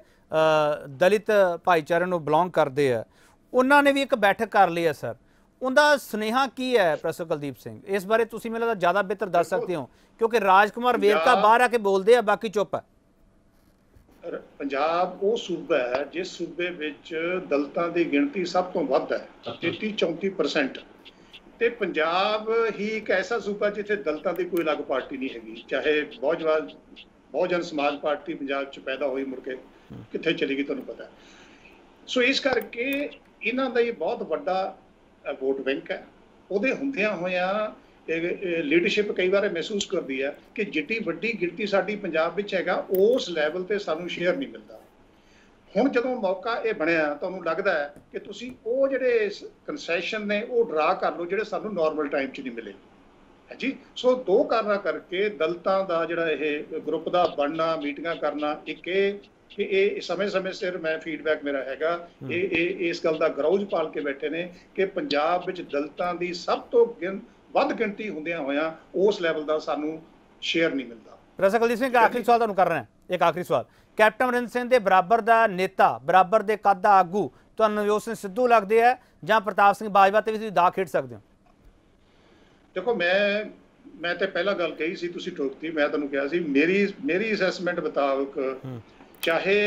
ਦਲਿਤ ਭਾਈਚਾਰੇ ਨੂੰ ਬਿਲੋਂਗ ਕਰਦੇ ਆ ਉਹਨਾਂ ਨੇ ਵੀ ਇੱਕ ਬੈਠਕ ਕਰ ਲਈ ਹੈ ਸਰ। ਉਹਦਾ ਸੁਨੇਹਾ ਕੀ ਹੈ ਪ੍ਰੋਫੈਸਰ ਕੁਲਦੀਪ ਸਿੰਘ? ਇਸ ਬਾਰੇ ਤੁਸੀਂ ਮੈਨੂੰ ਲੱਗਦਾ ਜ਼ਿਆਦਾ ਬਿਹਤਰ ਦੱਸ ਸਕਦੇ ਹੋ ਕਿਉਂਕਿ ਰਾਜਕੁਮਾਰ ਵੇਰਕਾ ਬਾਹਰ ਆ ਕੇ ਬੋਲਦੇ ਆ ਬਾਕੀ ਚੁੱਪ ਹੈ। ਪੰਜਾਬ ਉਹ ਸੂਬਾ ਹੈ ਜਿਸ ਸੂਬੇ ਵਿੱਚ ਦਲਤਾਂ ਦੀ ਗਿਣਤੀ ਸਭ ਤੋਂ ਵੱਧ ਹੈ 33 34% ਤੇ ਪੰਜਾਬ ਹੀ ਇੱਕ ਐਸਾ ਸੂਬਾ ਜਿੱਥੇ ਦਲਤਾਂ ਦੀ ਕੋਈ ਅਲੱਗ ਪਾਰਟੀ ਨਹੀਂ ਹੈਗੀ ਚਾਹੇ ਬਹੁਜਨ ਬਹੁਜਨ ਸਮਾਜ ਪਾਰਟੀ ਪੰਜਾਬ 'ਚ ਪੈਦਾ ਹੋਈ ਮੁੜ ਕੇ ਕਿੱਥੇ ਚਲੀ ਗਈ ਤੁਹਾਨੂੰ ਪਤਾ ਸੋ ਇਸ ਕਰਕੇ ਇਹਨਾਂ ਦਾ ਇਹ ਬਹੁਤ ਵੱਡਾ ਵੋਟ ਬੈਂਕ ਹੈ। ਉਹਦੇ ਹੁੰਦਿਆਂ ਹੋਇਆਂ ਲੀਡਰਸ਼ਿਪ ਕਈ ਵਾਰ ਮਹਿਸੂਸ ਕਰਦੀ ਹੈ ਕਿ ਜਿੱਡੀ ਵੱਡੀ ਗਿਣਤੀ ਸਾਡੀ ਪੰਜਾਬ ਵਿੱਚ ਹੈਗਾ, ਉਸ ਲੈਵਲ ਤੇ ਸਾਨੂੰ ਸ਼ੇਅਰ ਨਹੀਂ ਮਿਲਦਾ। ਹੁਣ ਜਦੋਂ ਮੌਕਾ ਇਹ ਬਣਿਆ, ਤੁਹਾਨੂੰ ਲੱਗਦਾ ਹੈ ਕਿ ਤੁਸੀਂ ਉਹ ਜਿਹੜੇ ਕਨਸੈਸ਼ਨ ਨੇ, ਉਹ ਡਰਾ ਕਰ ਲਓ ਜਿਹੜੇ ਸਾਨੂੰ ਨਾਰਮਲ ਟਾਈਮ 'ਚ ਨਹੀਂ ਮਿਲੇ। ਹੈ ਜੀ? ਸੋ ਦੋ ਕਾਰਨਾਂ ਕਰਕੇ ਦਲਤਾਂ ਦਾ ਜਿਹੜਾ ਇਹ ਗਰੁੱਪ ਦਾ ਬਣਨਾ, ਮੀਟਿੰਗਾਂ ਕਰਨਾ, ਇੱਕ ਇਹ ਕਿ ਇਹ ਸਮੇਂ-ਸਮੇਂ ਸਿਰ ਮੈਂ ਫੀਡਬੈਕ ਮੇਰਾ ਹੈਗਾ। ਇਹ ਇਹ ਇਸ ਗੱਲ ਦਾ ਗਰੌਜ ਪਾਲ ਕੇ ਬੈਠੇ ਨੇ ਕਿ ਪੰਜਾਬ ਵਿੱਚ ਦਲਤਾਂ ਦੀ ਸਭ ਤੋਂ ਗਿਣ- ਵੱਧ ਗਿਣਤੀ ਹੁੰਦਿਆਂ ਹੋਇਆਂ ਉਸ ਲੈਵਲ ਦਾ ਸਾਨੂੰ ਸ਼ੇਅਰ ਨਹੀਂ ਮਿਲਦਾ। ਕੁਲਦੀਪ ਸਿੰਘ ਆਖਰੀ ਸਵਾਲ ਤੁਹਾਨੂੰ ਕਰ ਰਿਹਾ ਇੱਕ ਆਖਰੀ ਸਵਾਲ। ਕੈਪਟਨ ਅਮਰਿੰਦਰ ਸਿੰਘ ਦੇ ਬਰਾਬਰ ਦਾ ਨੇਤਾ ਬਰਾਬਰ ਦੇ ਕੱਦ ਦਾ ਆਗੂ ਤੁਹਾਨੂੰ ਨਵਜੋਤ ਸਿੰਘ ਸਿੱਧੂ ਲੱਗਦੇ ਆ ਜਾਂ ਪ੍ਰਤਾਪ ਸਿੰਘ ਬਾਜਵਾ ਤੇ ਵੀ ਤੁਸੀਂ ਦਾ ਖੇਡ ਸਕਦੇ ਹੋ? ਦੇਖੋ ਮੈਂ ਮੈਂ ਤੇ ਪਹਿਲਾਂ ਗੱਲ ਕਹੀ ਸੀ ਤੁਸੀਂ ਠੋਕਤੀ ਮੈਂ ਤੁਹਾਨੂੰ ਕਿਹਾ ਸੀ ਮੇਰੀ ਮੇਰੀ ਅਸੈਸਮੈਂਟ ਮੁਤਾਬਕ ਚਾਹੇ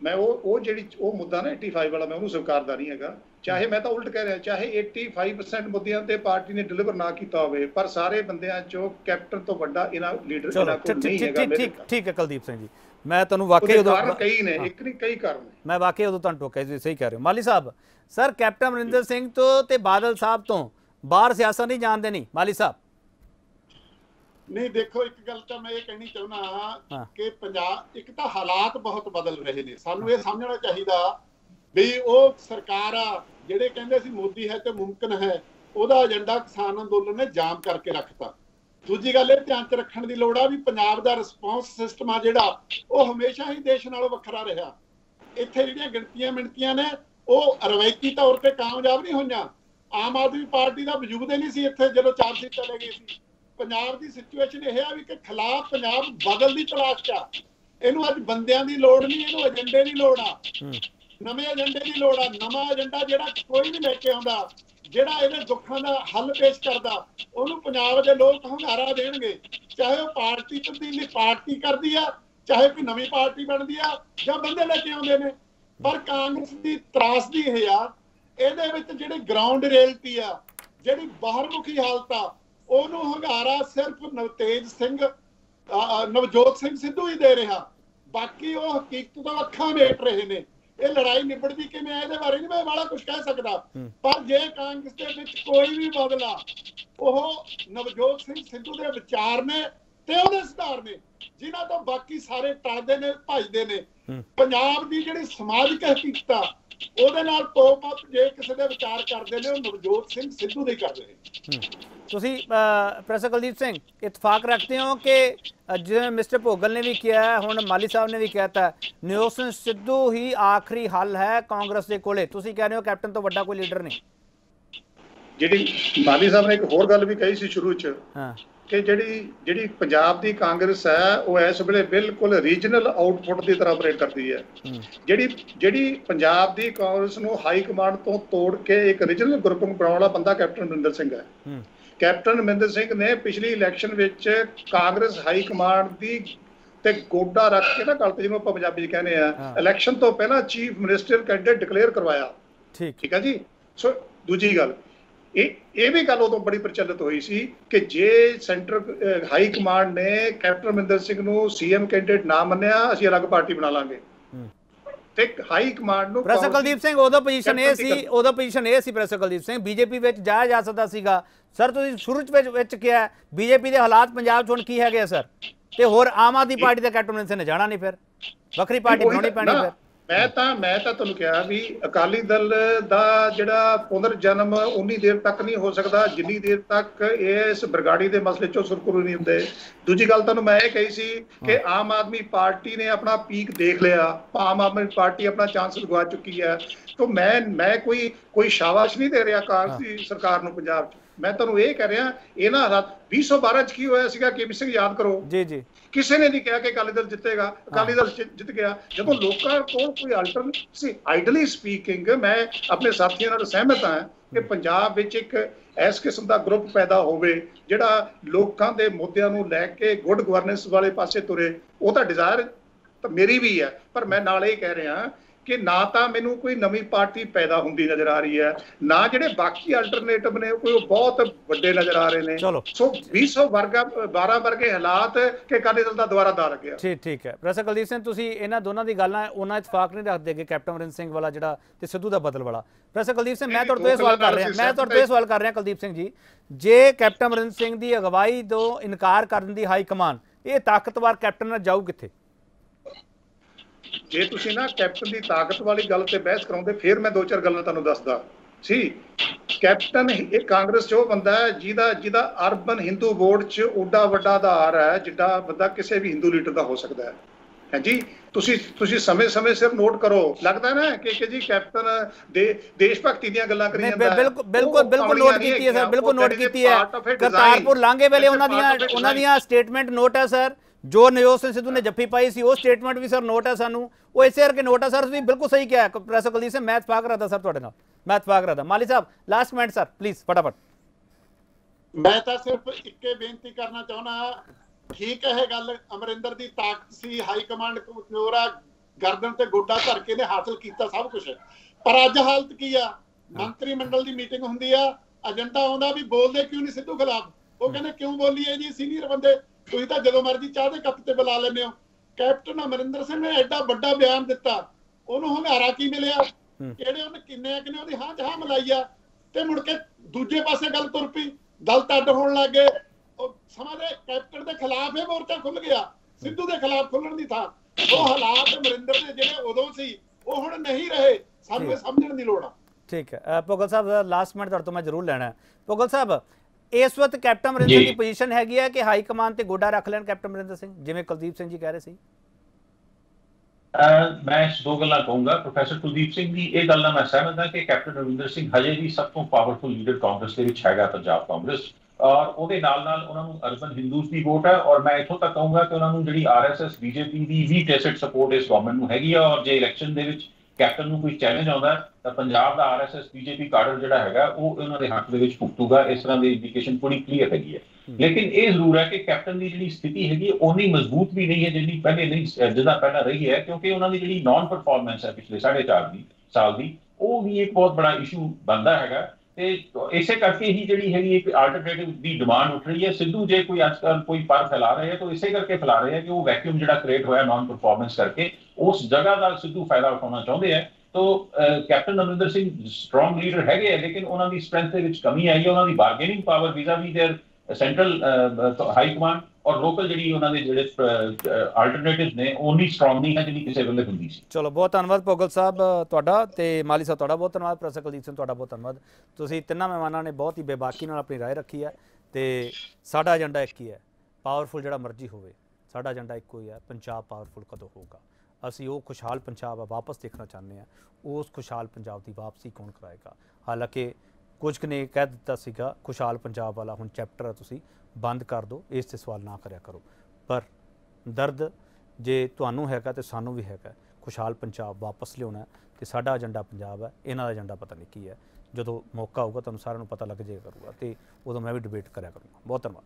ਮੈਂ ਉਹ ਉਹ ਜਿਹੜੀ ਉਹ ਮੁੱਦਾ ਨਾ 85 ਵਾਲਾ ਮੈਂ ਉਹਨੂੰ ਸਵੀਕਾਰਦਾ ਨਹੀਂ ਹੈਗਾ। ਚਾਹੇ ਮੈਂ ਤਾਂ ਉਲਟ ਕਹਿ ਰਿਹਾ ਚਾਹੇ 85% ਮੁੱਦਿਆਂ ਤੇ ਪਾਰਟੀ ਨੇ ਡਿਲੀਵਰ ਨਾ ਕੀਤਾ ਹੋਵੇ ਪਰ ਸਾਰੇ ਬੰਦਿਆਂ ਚੋਂ ਕੈਪਟਨ ਤੋਂ ਵੱਡਾ ਇਹਨਾਂ ਲੀਡਰ ਇਹਨਾਂ ਕੋਲ ਠੀਕ ਨਹੀਂ ਹੈਗਾ ਠੀਕ ਮੇਰੇ ਠੀਕ ਠੀਕ ਹੈ ਕੁਲਦੀਪ ਸਿੰਘ ਜੀ। ਮੈਂ ਤੁਹਾਨੂੰ ਵਾਕਈ ਉਦੋਂ ਕਾਰਨ ਕਈ ਨੇ ਇੱਕ ਨਹੀਂ ਕਈ ਕਾਰਨ ਮੈਂ ਵਾਕਈ ਉਦੋਂ ਤੁਹਾਨੂੰ ਟੋਕਿਆ ਸੀ ਸਹੀ ਕਹਿ ਰਹੇ ਹੋ। ਮਾਲੀ ਸਾਹਿਬ ਸਰ ਕੈਪਟਨ ਅਮਰਿੰਦਰ ਸਿੰਘ ਤੋਂ ਤੇ ਬਾਦਲ ਸਾਹਿਬ ਤੋਂ ਬਾਹਰ ਸਿਆਸਤ ਨਹੀਂ ਜਾਣਦੇ ਨਹੀਂ ਮਾਲੀ ਸਾਹਿਬ। ਨਹੀਂ ਦੇਖੋ ਇੱਕ ਗੱਲ ਤਾਂ ਮੈਂ ਇਹ ਕਹਿਣੀ ਹਾਂ। ਚਾਹੁੰਦਾ ਕਿ ਪੰਜਾਬ ਇੱਕ ਤਾਂ ਹਾਲਾਤ ਬਹੁਤ ਬਦਲ ਰਹੇ ਨੇ। ਸਾਨੂੰ ਇਹ ਸਮਝਣਾ ਚਾਹੀਦਾ ਵੀ ਉਹ ਸਰਕਾਰ ਆ ਜਿਹੜੇ ਕਹਿੰਦੇ ਸੀ ਮੋਦੀ ਹੈ ਤੇ ਮੁਮਕਿਨ ਹੈ ਉਹਦਾ ਏਜੰਡਾ ਕਿਸਾਨ ਅੰਦੋਲਨ ਨੇ ਜਾਮ ਕਰਕੇ ਰੱਖਤਾ। ਦੂਜੀ ਗੱਲ ਇਹ ਧਿਆਨ ਚ ਰੱਖਣ ਦੀ ਲੋੜ ਆ ਵੀ ਪੰਜਾਬ ਦਾ ਰਿਸਪੌਂਸ ਸਿਸਟਮ ਆ ਜਿਹੜਾ ਉਹ ਹਮੇਸ਼ਾ ਹੀ ਦੇਸ਼ ਨਾਲੋਂ ਵੱਖਰਾ ਰਿਹਾ। ਇੱਥੇ ਜਿਹੜੀਆਂ ਗਿਣਤੀਆਂ ਮਿਣਤੀਆਂ ਨੇ ਉਹ ਰਵਾਇਤੀ ਤੌਰ ਤੇ ਕਾਮਯਾਬ ਨਹੀਂ ਹੋਈਆਂ। ਆਮ ਆਦਮੀ ਪਾਰਟੀ ਦਾ ਵਜੂਦ ਹੀ ਨਹੀਂ ਸੀ ਇੱਥੇ ਜਦੋਂ ਚਾਰ ਸੀਟ ਚਲੇ ਗਈ ਸੀ। ਪੰਜਾਬ ਦੀ ਸਿਚੁਏਸ਼ਨ ਇਹ ਆ ਵੀ ਕਿ ਖਿਲਾਫ ਪੰਜਾਬ ਬਦਲ ਦੀ ਤਲਾਸ਼ 'ਚ ਆ। ਇਹਨੂੰ ਅੱਜ ਬੰਦਿਆਂ ਦੀ ਲੋੜ ਨਹੀਂ ਇਹਨੂੰ ਏਜੰਡੇ ਦੀ ਲੋੜ ਆ। ਨਵੇਂ ਏਜੰਡੇ ਦੀ ਲੋੜ ਆ। ਨਵਾਂ ਏਜੰਡਾ ਜਿਹੜਾ ਕੋਈ ਵੀ ਲੈ ਕੇ ਆਉਂਦਾ ਜਿਹੜਾ ਇਹਦੇ ਦੁੱਖਾਂ ਦਾ ਹੱਲ ਪੇਸ਼ ਕਰਦਾ ਉਹਨੂੰ ਪੰਜਾਬ ਦੇ ਲੋਕ ਹੁੰਗਾਰਾ ਦੇਣਗੇ। ਚਾਹੇ ਉਹ ਪਾਰਟੀ ਤਬਦੀਲੀ ਪਾਰਟੀ ਕਰਦੀ ਆ ਚਾਹੇ ਕੋਈ ਨਵੀਂ ਪਾਰਟੀ ਬਣਦੀ ਆ ਜਾਂ ਬੰਦੇ ਲੈ ਕੇ ਆਉਂਦੇ ਨੇ। ਪਰ ਕਾਂਗਰਸ ਦੀ ਤਰਾਸਦੀ ਇਹ ਆ ਇਹਦੇ ਵਿੱਚ ਜਿਹੜੀ ਗਰਾਊਂਡ ਰਿਐਲਿਟੀ ਆ ਜਿਹੜੀ ਬਾਹਰਮੁਖੀ ਹਾਲਤ ਆ ਉਹਨੂੰ ਹੰਗਾਰਾ ਸਿਰਫ ਨਵਤੇਜ ਸਿੰਘ ਨਵਜੋਤ ਸਿੰਘ ਸਿੱਧੂ ਹੀ ਦੇ ਰਿਹਾ। ਬਾਕੀ ਉਹ ਹਕੀਕਤ ਤੋਂ ਅੱਖਾਂ ਵੇਟ ਰਹੇ ਨੇ। ਇਹ ਲੜਾਈ ਨਿਬੜਦੀ ਕਿਵੇਂ ਆ ਇਹਦੇ ਬਾਰੇ ਨਹੀਂ ਮੈਂ ਵਾਲਾ ਕੁਝ ਕਹਿ ਸਕਦਾ। ਪਰ ਜੇ ਕਾਂਗਰਸ ਦੇ ਵਿੱਚ ਕੋਈ ਵੀ ਬਦਲਾ ਉਹ ਨਵਜੋਤ ਸਿੰਘ ਸਿੱਧੂ ਦੇ ਵਿਚਾਰ ਨੇ ਤੇ ਉਹਦੇ ਸੁਧਾਰ ਨੇ ਜਿਨ੍ਹਾਂ ਤੋਂ ਬਾਕੀ ਸਾਰੇ ਟਲਦੇ ਨੇ ਭਜਦੇ ਨੇ। ਪੰਜਾਬ ਦੀ ਜਿਹੜੀ ਸਮਾਜਿਕ ਹਕੀਕਤ ਆ ਉਹਦੇ ਨਾਲ ਤੋਪ ਅਪ ਜੇ ਕਿਸੇ ਦੇ ਵਿਚਾਰ ਕਰਦੇ ਨੇ ਉਹ ਨਵਜੋਤ ਸਿੰਘ ਸਿੱਧੂ ਦੇ ਕਰਦੇ ਨੇ। ਤੁਸੀਂ ਪ੍ਰੋਫੈਸਰ ਕੁਲਦੀਪ ਸਿੰਘ ਇਤਫਾਕ ਰੱਖਦੇ ਹੋ ਕਿ ਜਿਵੇਂ ਮਿਸਟਰ ਭੋਗਲ ਨੇ ਵੀ ਕਿਹਾ ਹੈ, ਹੁਣ ਮਾਲੀ ਸਾਹਿਬ ਨੇ ਵੀ ਕਹਿਤਾ ਸਿੰਘ ਸਿੱਧੂ ਹੀ ਆਖਰੀ ਹੱਲ ਹੈ ਕਾਂਗਰਸ ਦੇ ਕੋਲੇ। ਤੁਸੀਂ ਕਹਿ ਰਹੇ ਹੋ ਕੈਪਟਨ ਤੋਂ ਵੱਡਾ ਕੋਈ ਲੀਡਰ ਨਹੀਂ। ਜਿਹੜੀ ਮਾਲੀ ਸਾਹਿਬ ਨੇ ਇੱਕ ਹੋਰ ਗੱਲ ਵੀ ਕਹੀ ਸੀ ਸ਼ੁਰੂ 'ਚ ਹਾਂ। ਕਿ ਜਿਹੜੀ ਜਿਹੜੀ ਪੰਜਾਬ ਦੀ ਕਾਂਗਰਸ ਹੈ ਉਹ ਇਸ ਵੇਲੇ ਬਿਲਕੁਲ ਰੀਜਨਲ ਆਊਟਪੁੱਟ ਦੀ ਤਰ੍ਹਾਂ ਆਪਰੇਟ ਕਰਦੀ ਹੈ। ਜਿਹੜੀ ਜਿਹੜੀ ਪੰਜਾਬ ਦੀ ਕਾਂਗਰਸ ਨੂੰ ਹਾਈ ਕਮਾਂਡ ਤੋਂ ਤੋੜ ਕੇ ਇੱਕ ਰੀਜਨਲ ਗਰੁੱਪਿੰਗ ਬਣਾਉਣ ਵਾਲਾ ਬੰਦਾ ਕੈਪਟਨ ਅਮਰਿੰਦਰ ਸਿੰਘ ਹੈ। ਕੈਪਟਨ ਅਮਰਿੰਦਰ ਸਿੰਘ ਨੇ ਪਿਛਲੀ ਇਲੈਕਸ਼ਨ ਵਿੱਚ ਕਾਂਗਰਸ ਹਾਈ ਕਮਾਂਡ ਦੀ ਤੇ ਗੋਡਾ ਰੱਖ ਕੇ ਨਾ ਗੱਲ ਤੇ ਜਿਹਨੂੰ ਆਪਾਂ ਪੰਜਾਬੀ 'ਚ ਕਹਿੰਦੇ ਆ। ਇਲੈਕਸ਼ਨ ਤੋਂ ਪਹਿਲਾਂ ਚੀਫ ਮਿਨਿਸਟਰ ਕੈਂਡੀਡੇਟ ਡਿਕਲੇਅਰ ਕਰਵਾਇਆ। ਠੀਕ। ਠੀਕ ਹੈ ਜੀ? ਸੋ ਦੂਜੀ ਗੱਲ ਇਹ ਇਹ ਵੀ ਗੱਲ ਉਦੋਂ ਬੜੀ ਪ੍ਰਚਲਿਤ ਹੋਈ ਸੀ ਕਿ ਜੇ ਸੈਂਟਰ ਹਾਈ ਕਮਾਂਡ ਨੇ ਕੈਪਟਨ ਅਮਰਿੰਦਰ ਸਿੰਘ ਨੂੰ ਸੀਐਮ ਕੈਂਡੀਡੇਟ ਨਾ ਮੰਨਿਆ ਅਸੀਂ ਅਲੱਗ ਪਾਰਟੀ ਬਣਾ ਲਾਂਗੇ। ਤੇ ਹਾਈ ਕਮਾਂਡ ਨੂੰ ਪ੍ਰੋਫੈਸਰ ਕੁਲਦੀਪ ਸਿੰਘ ਉਦੋਂ ਪੋਜੀਸ਼ਨ ਇਹ ਸੀ ਉਦੋਂ ਪੋਜੀਸ਼ਨ ਇਹ ਸੀ ਪ੍ਰੋਫੈਸਰ ਕੁਲਦੀਪ ਸਿੰਘ ਬੀਜੇਪੀ ਵਿੱਚ ਜਾਇਆ ਜਾ ਸਕਦਾ ਸੀਗਾ। ਸਰ ਤੁਸੀਂ ਸ਼ੁਰੂ ਚ ਵਿੱਚ- ਵਿੱਚ ਕਿਹਾ ਬੀਜੇਪੀ ਦੇ ਹਾਲਾਤ ਪੰਜਾਬ 'ਚ ਹੁਣ ਕੀ ਹੈਗੇ ਸਰ? ਤੇ ਹੋਰ ਆਮ ਆਦਮੀ ਪਾਰਟੀ ਦਾ ਕੈਪਟਨ ਅਮਰਿੰਦਰ ਸਿੰਘ ਨੇ ਜਾਣਾ ਨਹੀਂ ਫਿਰ। ਵੱਖਰੀ ਪਾਰਟੀ ਬਣਾਉਣੀ ਪੈਣੀ ਫਿਰ। ਮੈਂ ਤਾਂ ਮੈਂ ਤਾਂ ਤੁਹਾਨੂੰ ਕਿਹਾ ਵੀ ਅਕਾਲੀ ਦਲ ਦਾ ਜਿਹੜਾ ਪੁਨਰ ਜਨਮ ਉਨੀ ਦੇਰ ਤੱਕ ਨਹੀਂ ਹੋ ਸਕਦਾ ਜਿੰਨੀ ਦੇਰ ਤੱਕ ਇਸ ਬਰਗਾੜੀ ਦੇ ਮਸਲੇ ਚੋਂ ਸੁਰਖਰੂ ਨਹੀਂ ਹੁੰਦੇ। ਦੂਜੀ ਗੱਲ ਤੁਹਾਨੂੰ ਮੈਂ ਇਹ ਕਹੀ ਸੀ ਕਿ ਆਮ ਆਦਮੀ ਪਾਰਟੀ ਨੇ ਆਪਣਾ ਪੀਕ ਦੇਖ ਲਿਆ। ਆਮ ਆਦਮੀ ਪਾਰਟੀ ਆਪਣਾ ਚਾਂਸ ਲਗਵਾ ਚੁੱਕੀ ਹੈ। ਤਾਂ ਮੈਂ ਮੈਂ ਕੋਈ ਕੋਈ ਸ਼ਾਬਾਸ਼ ਨਹੀਂ ਦੇ ਰਿਹਾ ਕਾਂਗਰਸ ਸਰਕਾਰ ਨੂੰ ਪੰਜਾਬ 'ਚ। ਮੈਂ ਤੁਹਾਨੂੰ ਇਹ ਕਹਿ ਰਿਹਾ ਇਹਨਾਂ ਹਾਲਾਤ 2012 'ਚ ਕੀ ਹੋਇਆ ਸੀਗਾ? ਕੇਪੀ ਸਿੰਘ ਯਾਦ ਕਰੋ। ਜੀ ਜੀ। ਕਿਸੇ ਨੇ ਨਹੀਂ ਕਿਹਾ ਕਿ ਅਕਾਲੀ ਦਲ ਜਿੱਤੇਗਾ। ਅਕਾਲੀ ਦਲ ਜਿੱਤ ਗਿਆ। ਜਦੋਂ ਲੋਕਾਂ ਕੋਲ ਕੋਈ ਆਲਟਰਨੇਟਿਵ ਸੀ ਆਈਡਲੀ ਸਪੀਕਿੰਗ ਮੈਂ ਆਪਣੇ ਸਾਥੀਆਂ ਨਾਲ ਸਹਿਮਤ ਹਾਂ ਕਿ ਪੰਜਾਬ ਵਿੱਚ ਇੱਕ ਇਸ ਕਿਸਮ ਦਾ ਗਰੁੱਪ ਪੈਦਾ ਹੋਵੇ ਜਿਹੜਾ ਲੋਕਾਂ ਦੇ ਮੁੱਦਿਆਂ ਨੂੰ ਲੈ ਕੇ ਗੁੱਡ ਗਵਰਨੈਂਸ ਵਾਲੇ ਪਾਸੇ ਤੁਰੇ। ਉਹ ਤਾਂ ਡਿਜ਼ਾਇਰ ਤਾਂ ਮੇਰੀ ਵੀ ਹੈ ਪਰ ਮੈਂ ਨਾਲ ਇਹ ਕਹਿ ਰਿਹਾ ਕਿ ਨਾ ਤਾਂ ਮੈਨੂੰ ਕੋਈ ਨਵੀਂ ਪਾਰਟੀ ਪੈਦਾ ਹੁੰਦੀ ਨਜ਼ਰ ਆ ਰਹੀ ਹੈ ਨਾ ਜਿਹੜੇ ਬਾਕੀ ਅਲਟਰਨੇਟਿਵ ਨੇ ਕੋਈ ਬਹੁਤ ਵੱਡੇ ਨਜ਼ਰ ਆ ਰਹੇ ਨੇ। ਚਲੋ। ਸੋ 200 ਵਰਗਾ 12 ਵਰਗੇ ਹਾਲਾਤ ਕਿ ਅਕਾਲੀ ਦਲ ਦਾ ਦੁਆਰਾ ਦਾ ਲੱਗਿਆ। ਠੀਕ ਠੀਕ ਹੈ। ਪ੍ਰੋਫੈਸਰ ਕੁਲਦੀਪ ਸਿੰਘ ਤੁਸੀਂ ਇਹਨਾਂ ਦੋਨਾਂ ਦੀ ਗੱਲ ਉਹਨਾਂ ਇਤਫਾਕ ਨਹੀਂ ਰੱਖਦੇ ਕਿ ਕੈਪਟਨ ਅਮਰਿੰਦਰ ਸਿੰਘ ਵਾਲਾ ਜਿਹੜਾ ਤੇ ਸਿੱਧੂ ਦਾ ਬਦਲ ਵਾਲਾ। ਪ੍ਰੋਫੈਸਰ ਕੁਲਦੀਪ ਸਿੰਘ ਮੈਂ ਤੁਹਾਡੇ ਤੋਂ ਇਹ ਸਵਾਲ ਕਰ ਰਿਹਾ ਮੈਂ ਤੁਹਾਡੇ ਤੋਂ ਇਹ ਸਵਾਲ ਕਰ ਰਿਹਾ ਕੁਲਦੀਪ ਸਿੰਘ ਜੀ ਜੇ ਕੈਪਟਨ ਅਮਰਿੰਦਰ ਸਿੰਘ ਦੀ ਅਗਵਾਈ ਤੋਂ ਇਨਕਾਰ ਕਰਨ ਦੀ ਹਾਈ ਕਮਾਨ ਇਹ ਤਾਕਤਵਰ ਕੈਪਟਨ ਨਾਲ ਜਾਊ ਕਿੱਥੇ? ਜੇ ਤੁਸੀਂ ਨਾ ਕੈਪਟਨ ਦੀ ਤਾਕਤ ਵਾਲੀ ਗੱਲ ਤੇ ਬਹਿਸ ਕਰਾਉਂਦੇ ਫਿਰ ਮੈਂ ਦੋ ਚਾਰ ਗੱਲਾਂ ਤੁਹਾਨੂੰ ਦੱਸਦਾ। ਸੀ ਕੈਪਟਨ ਇਹ ਕਾਂਗਰਸ 'ਚ ਬੰਦਾ ਹੈ ਜਿਹਦਾ ਜਿਹਦਾ ਅਰਬਨ ਹਿੰਦੂ ਵੋਟ 'ਚ ਓਡਾ ਵੱਡਾ ਆਧਾਰ ਹੈ ਜਿੱਡਾ ਬੰਦਾ ਕਿਸੇ ਵੀ ਹਿੰਦੂ ਲੀਡਰ ਦਾ ਹੋ ਸਕਦਾ ਹੈ। ਹਾਂਜੀ ਤੁਸੀਂ ਤੁਸੀਂ ਸਮੇਂ-ਸਮੇਂ ਸਿਰ ਨੋਟ ਕਰੋ। ਲੱਗਦਾ ਨਾ ਕਿ ਕਿ ਜੀ ਕੈਪਟਨ ਦੇ ਦੇਸ਼ ਭਗਤੀ ਦੀਆਂ ਗੱਲਾਂ ਕਰੀ ਜਾਂਦਾ। ਬਿਲਕੁਲ ਬਿਲਕੁਲ ਬਿਲਕੁਲ ਨੋਟ ਕੀਤੀ ਹੈ ਸਰ ਬਿਲਕੁਲ ਨੋਟ ਕੀਤੀ ਹੈ. ਕਰਤਾਰਪੁਰ ਲਾਂਘੇ ਵੇਲੇ ਉਹਨਾਂ ਦੀਆਂ ਉਹਨਾਂ. ਦੀਆਂ ਸਟੇਟਮੈਂਟ ਨੋਟ ਹੈ ਸਰ। ਜੋ ਨਵਜੋਤ ਸਿੰਘ ਸਿੱਧੂ ਨੇ ਜੱਫੀ ਪਾਈ ਸੀ, ਉਹ ਸਟੇਟਮੈਂਟ ਵੀ ਸਰ ਨੋਟ ਹੈ ਸਾਨੂੰ। ਉਹ ਇਸੇ ਕਰਕੇ ਨੋਟ ਹੈ ਸਰ ਤੁਸੀਂ ਬਿਲਕੁਲ ਸਹੀ ਕਿਹਾ ਪ੍ਰੋਫੈਸਰ ਕੁਲਦੀਪ ਸਿੰਘ, ਮੈਂ ਇਤਫਾਕ ਰੱਖਦਾ ਸਰ ਤੁਹਾਡੇ ਨਾਲ। ਮੈਂ ਇਤਫਾਕ ਰੱਖਦਾ। Mali Sahib last comment sir please ਫਟਾਫਟ। ਮੈਂ ਤਾਂ ਸਿਰਫ ਇੱਕੇ ਬੇਨਤੀ ਕਰਨਾ ਚਾਹੁੰਦਾ ਠੀਕ ਹੈ ਗੱਲ, ਅਮਰਿੰਦਰ ਦੀ ਤਾਕਤ ਸੀ ਹਾਈ ਕਮਾਂਡ ਕਮਜ਼ੋਰਾ ਗਰਦਨ ਤੇ ਗੋਡਾ ਧਰ ਕੇ ਨੇ ਹਾਸਲ ਕੀਤਾ ਸਭ ਕੁਝ ਪਰ ਅੱਜ ਹਾਲਤ ਕੀ ਆ? ਮੰਤਰੀ ਮੰਡਲ ਦੀ ਮੀਟਿੰਗ ਹੁੰਦੀ ਆ। ਏਜੰਡਾ ਆਉਂਦਾ ਵੀ ਬੋਲਦੇ ਕਿਉਂ ਨਹੀਂ ਸਿੱਧੂ ਖਿਲਾਫ? ਉਹ ਕਹਿੰਦੇ ਕਿਉਂ ਬੋਲੀਏ ਜੀ? ਸੀਨੀਅਰ ਬੰਦੇ ਤੁਸੀਂ ਤਾਂ ਜਦੋਂ ਮਰਜ਼ੀ ਚਾਹ ਦੇ ਕੱਪ ਤੇ ਬੁਲਾ ਲੈਂਦੇ ਹੋ। ਕੈਪਟਨ ਅਮਰਿੰਦਰ ਸਿੰਘ ਨੇ ਐਡਾ ਵੱਡਾ ਬਿਆਨ ਦਿੱਤਾ। ਉਹਨੂੰ ਹੰਗਾਰਾ ਕੀ ਮਿਲਿਆ? ਕਿਹੜੇ ਉਹਨੇ ਕਿੰਨੇ ਕਿੰਨੇ ਉਹਦੀ ਹਾਂ ਜਹਾਂ ਮਲਾਈ ਆ। ਤੇ ਮੁੜ ਕੇ ਦੂਜੇ ਪਾਸੇ ਗੱਲ ਤੁਰ ਪਈ। ਦਲ ਤੱਡ ਹੋਣ ਲੱਗੇ ਉਹ ਸਮਾਂ ਦੇ ਕੈਪਟਨ ਦੇ ਖਿਲਾਫ ਇਹ ਮੋਰਚਾ ਖੁੱਲ ਗਿਆ। ਸਿੱਧੂ ਦੇ ਖਿਲਾਫ ਖੁੱਲਣ ਦੀ ਥਾਂ। ਉਹ ਹਾਲਾਤ ਅਮਰਿੰਦਰ ਦੇ ਜਿਹੜੇ ਉਦੋਂ ਸੀ ਉਹ ਹੁਣ ਨਹੀਂ ਰਹੇ। ਸਾਨੂੰ ਸਮਝਣ ਦੀ ਲੋੜ ਆ। ਠੀਕ ਹੈ। ਭੁੱਗਲ ਸਾਹਿਬ ਲਾਸਟ ਮਿੰਟ ਤੁਹਾਡੇ ਤੋਂ ਮੈਂ ਜ਼ਰੂਰ ਲੈਣਾ ਹੈ। ਭੁੱਗਲ ਸਾਹਿਬ ਇਸ ਵਕਤ ਕੈਪਟਨ ਅਮਰਿੰਦਰ। ਦੀ ਪੋਜੀਸ਼ਨ ਹੈਗੀ ਹੈ ਕਿ ਹਾਈ ਕਮਾਂਡ ਤੇ ਗੋਡਾ ਰੱਖ ਲੈਣ ਕੈਪਟਨ ਅਮਰਿੰਦਰ ਸਿੰਘ ਜਿਵੇਂ ਕੁਲਦੀਪ ਸਿੰਘ ਜੀ ਕਹਿ ਰਹੇ ਸੀ। ਮੈਂ ਇਸ ਦੋ ਗੱਲਾਂ ਕਹੂੰਗਾ। ਪ੍ਰੋਫੈਸਰ ਕੁਲਦੀਪ ਸਿੰਘ ਦੀ ਇਹ ਗੱਲ ਨਾਲ ਮੈਂ ਸਹਿਮਤ ਹਾਂ ਕਿ ਕੈਪਟਨ ਰਵਿੰਦਰ ਸਿੰਘ ਹਜੇ ਵੀ ਸਭ ਤੋਂ ਪਾਵਰਫੁਲ ਲੀਡਰ ਕਾਂਗਰਸ ਦੇ ਵਿੱਚ ਹੈਗਾ ਪੰਜਾਬ ਕਾਂਗਰਸ। ਔਰ ਉਹਦੇ ਨਾਲ ਨਾਲ ਉਹਨਾਂ ਨੂੰ ਅਰਬਨ ਹਿੰਦੂਸ ਦੀ ਵੋਟ ਹੈ ਔਰ ਮੈਂ ਇੱਥੋਂ ਤੱਕ ਕਹੂੰਗਾ ਕਿ ਉਹਨਾਂ ਨੂੰ ਜਿਹੜੀ ਆਰਐਸਐਸ ਬੀਜੇਪੀ ਦੀ ਵੀ ਟੈਸਟ ਸਪੋਰਟ ਇਸ ਗਵਰਨਮੈਂਟ ਨੂੰ ਹੈਗੀ ਆ ਔਰ ਜੇ ਇਲੈਕਸ਼ਨ ਦੇ ਵਿੱਚ ਕੈਪਟਨ ਨੂੰ ਕੋਈ ਚੈਲੰਜ ਆਉਂਦਾ ਤਾਂ ਪੰਜਾਬ ਦਾ ਆਰਐਸਐਸ ਬੀਜੇਪੀ ਕਾਡਰ ਜਿਹੜਾ ਹੈਗਾ ਉਹ ਉਹਨਾਂ ਦੇ ਹੱਕ ਦੇ ਵਿੱਚ ਭੁਗਤੂਗਾ ਇਸ ਤਰ੍ਹਾਂ ਦੀ ਇੰਡੀਕੇਸ਼ਨ ਪੂਰੀ ਕਲੀਅਰ ਹੈਗੀ ਹੈ। ਲੇਕਿਨ ਇਹ ਜ਼ਰੂਰ ਹੈ ਕਿ ਕੈਪਟਨ ਦੀ ਜਿਹੜੀ ਸਥਿਤੀ ਹੈਗੀ ਉਨੀ ਮਜ਼ਬੂਤ ਵੀ ਨਹੀਂ ਹੈ ਜਿੰਨੀ ਪਹਿਲੇ ਨਹੀਂ ਜਿੱਦਾਂ ਪਹਿਲਾਂ ਰਹੀ ਹੈ ਕਿਉਂਕਿ ਉਹਨਾਂ ਦੀ ਜਿਹੜੀ ਨਾਨ ਪਰਫਾਰਮੈਂਸ ਹੈ ਪਿਛਲੇ 4.5 ਦੀ ਸਾਲ ਦੀ ਉਹ ਵੀ ਇੱਕ ਬਹੁਤ ਬੜਾ ਇਸ਼ੂ ਬਣਦਾ ਹੈਗਾ। ਤੇ ਇਸੇ ਕਰਕੇ ਹੀ ਜਿਹੜੀ ਹੈਗੀ ਇੱਕ ਆਲਟਰਨੇਟਿਵ ਦੀ ਡਿਮਾਂਡ ਉੱਠ ਰਹੀ ਹੈ ਸਿੱਧੂ ਜੇ ਕੋਈ ਅੱਜਕੱਲ ਕੋਈ ਪਰ ਫੈਲਾ ਰਹੇ ਹੈ ਤਾਂ ਇਸੇ ਕਰਕੇ ਫੈਲਾ ਰਹੇ ਹੈ ਕਿ ਉਹ ਵੈਕਿਊਮ ਜਿਹੜਾ ਕ੍ਰੀਏਟ ਹੋਇਆ ਨਾਨ ਪਰਫਾਰਮੈਂਸ ਕਰਕੇ ਉਸ ਜਗ੍ਹਾ ਦਾ ਸਿੱਧੂ ਫਾਇਦਾ ਉਠਾਉਣਾ ਚਾਹੁੰਦੇ ਹੈ ਤੋ captain Amarinder Singh strong leader ਹੈਗੇ ਆ ਲੇਕਿਨ ਉਹਨਾਂ ਦੀ ਸਟਰੈਂਥ ਦੇ ਵਿੱਚ ਕਮੀ ਆਈ ਹੈ ਉਹਨਾਂ ਦੀ bargaining power vis-a-vis there central high command ਔਰ ਲੋਕਲ ਜਿਹੜੀ ਉਹਨਾਂ ਦੇ ਜਿਹੜੇ ਆਲਟਰਨੇਟਿਵਸ ਨੇ ਓਨਲੀ ਸਟਰੋਂਗ ਨਹੀਂ ਹੈ ਜਿਹੜੀ ਕਿਸੇ ਵੇਲੇ ਹੁੰਦੀ ਸੀ ਚਲੋ ਬਹੁਤ ਧੰਨਵਾਦ ਭੋਗਲ ਸਾਹਿਬ ਅ, ਤੁਹਾਡਾ ਤੇ ਮਾਲੀ ਸਾਹਿਬ ਤੁਹਾਡਾ ਬਹੁਤ ਧੰਨਵਾਦ ਪ੍ਰੋਫੈਸਰ ਕੁਲਦੀਪ ਸਿੰਘ ਤੁਹਾਡਾ ਬਹੁਤ ਧੰਨਵਾਦ ਤੁਸੀਂ ਤਿੰਨਾਂ ਮਹਿਮਾਨਾਂ ਨੇ ਬਹੁਤ ਹੀ ਬੇਬਾਕੀ ਨਾਲ ਆਪਣੀ رائے ਰੱਖੀ ਹੈ ਤੇ ਸਾਡਾ ਏਜੰਡਾ ਇੱਕ ਹੀ ਹੈ ਪਾਵਰਫੁਲ ਜਿਹੜਾ ਮਰਜ਼ੀ ਹੋਵੇ ਸਾਡਾ ਏਜੰਡਾ ਇੱਕੋ ਹੀ ਹੈ ਪੰਜਾਬ ਪਾਵਰਫੁਲ ਕਦੋਂ ਹੋਊਗਾ ਅਸੀਂ ਉਹ ਖੁਸ਼ਹਾਲ ਪੰਜਾਬ ਆ ਵਾਪਸ ਦੇਖਣਾ ਚਾਹੁੰਦੇ ਹਾਂ ਉਸ ਖੁਸ਼ਹਾਲ ਪੰਜਾਬ ਦੀ ਵਾਪਸੀ ਕੌਣ ਕਰਾਏਗਾ ਹਾਲਾਂਕਿ ਕੁਝ ਕੁ ਨੇ ਕਹਿ ਦਿੱਤਾ ਸੀਗਾ ਖੁਸ਼ਹਾਲ ਪੰਜਾਬ ਵਾਲਾ ਹੁਣ ਚੈਪਟਰ ਆ ਤੁਸੀਂ ਬੰਦ ਕਰ ਦਿਓ, ਇਸ ਤੇ ਸਵਾਲ ਨਾ ਕਰਿਆ ਕਰੋ। ਪਰ ਦਰਦ ਜੇ ਤੁਹਾਨੂੰ ਹੈਗਾ ਤੇ ਸਾਨੂੰ ਵੀ ਹੈਗਾ, ਖੁਸ਼ਹਾਲ ਪੰਜਾਬ ਵਾਪਸ ਲਿਆਉਣਾ ਹੈ ਤੇ ਸਾਡਾ ਏਜੰਡਾ ਪੰਜਾਬ ਹੈ, ਇਹਨਾਂ ਦਾ ਏਜੰਡਾ ਪਤਾ ਨਹੀਂ ਕੀ ਹੈ। ਜਦੋਂ ਮੌਕਾ ਆਊਗਾ, ਤੁਹਾਨੂੰ ਸਾਰਿਆਂ ਨੂੰ ਪਤਾ ਲੱਗ ਜਾਏਗਾ ਕਰੂਗਾ ਤੇ ਉਦੋਂ ਮੈਂ ਵੀ ਡਿਬੇਟ ਕਰਿਆ ਕਰੂੰਗਾ। ਬਹੁਤ ਧੰਨਵਾਦ।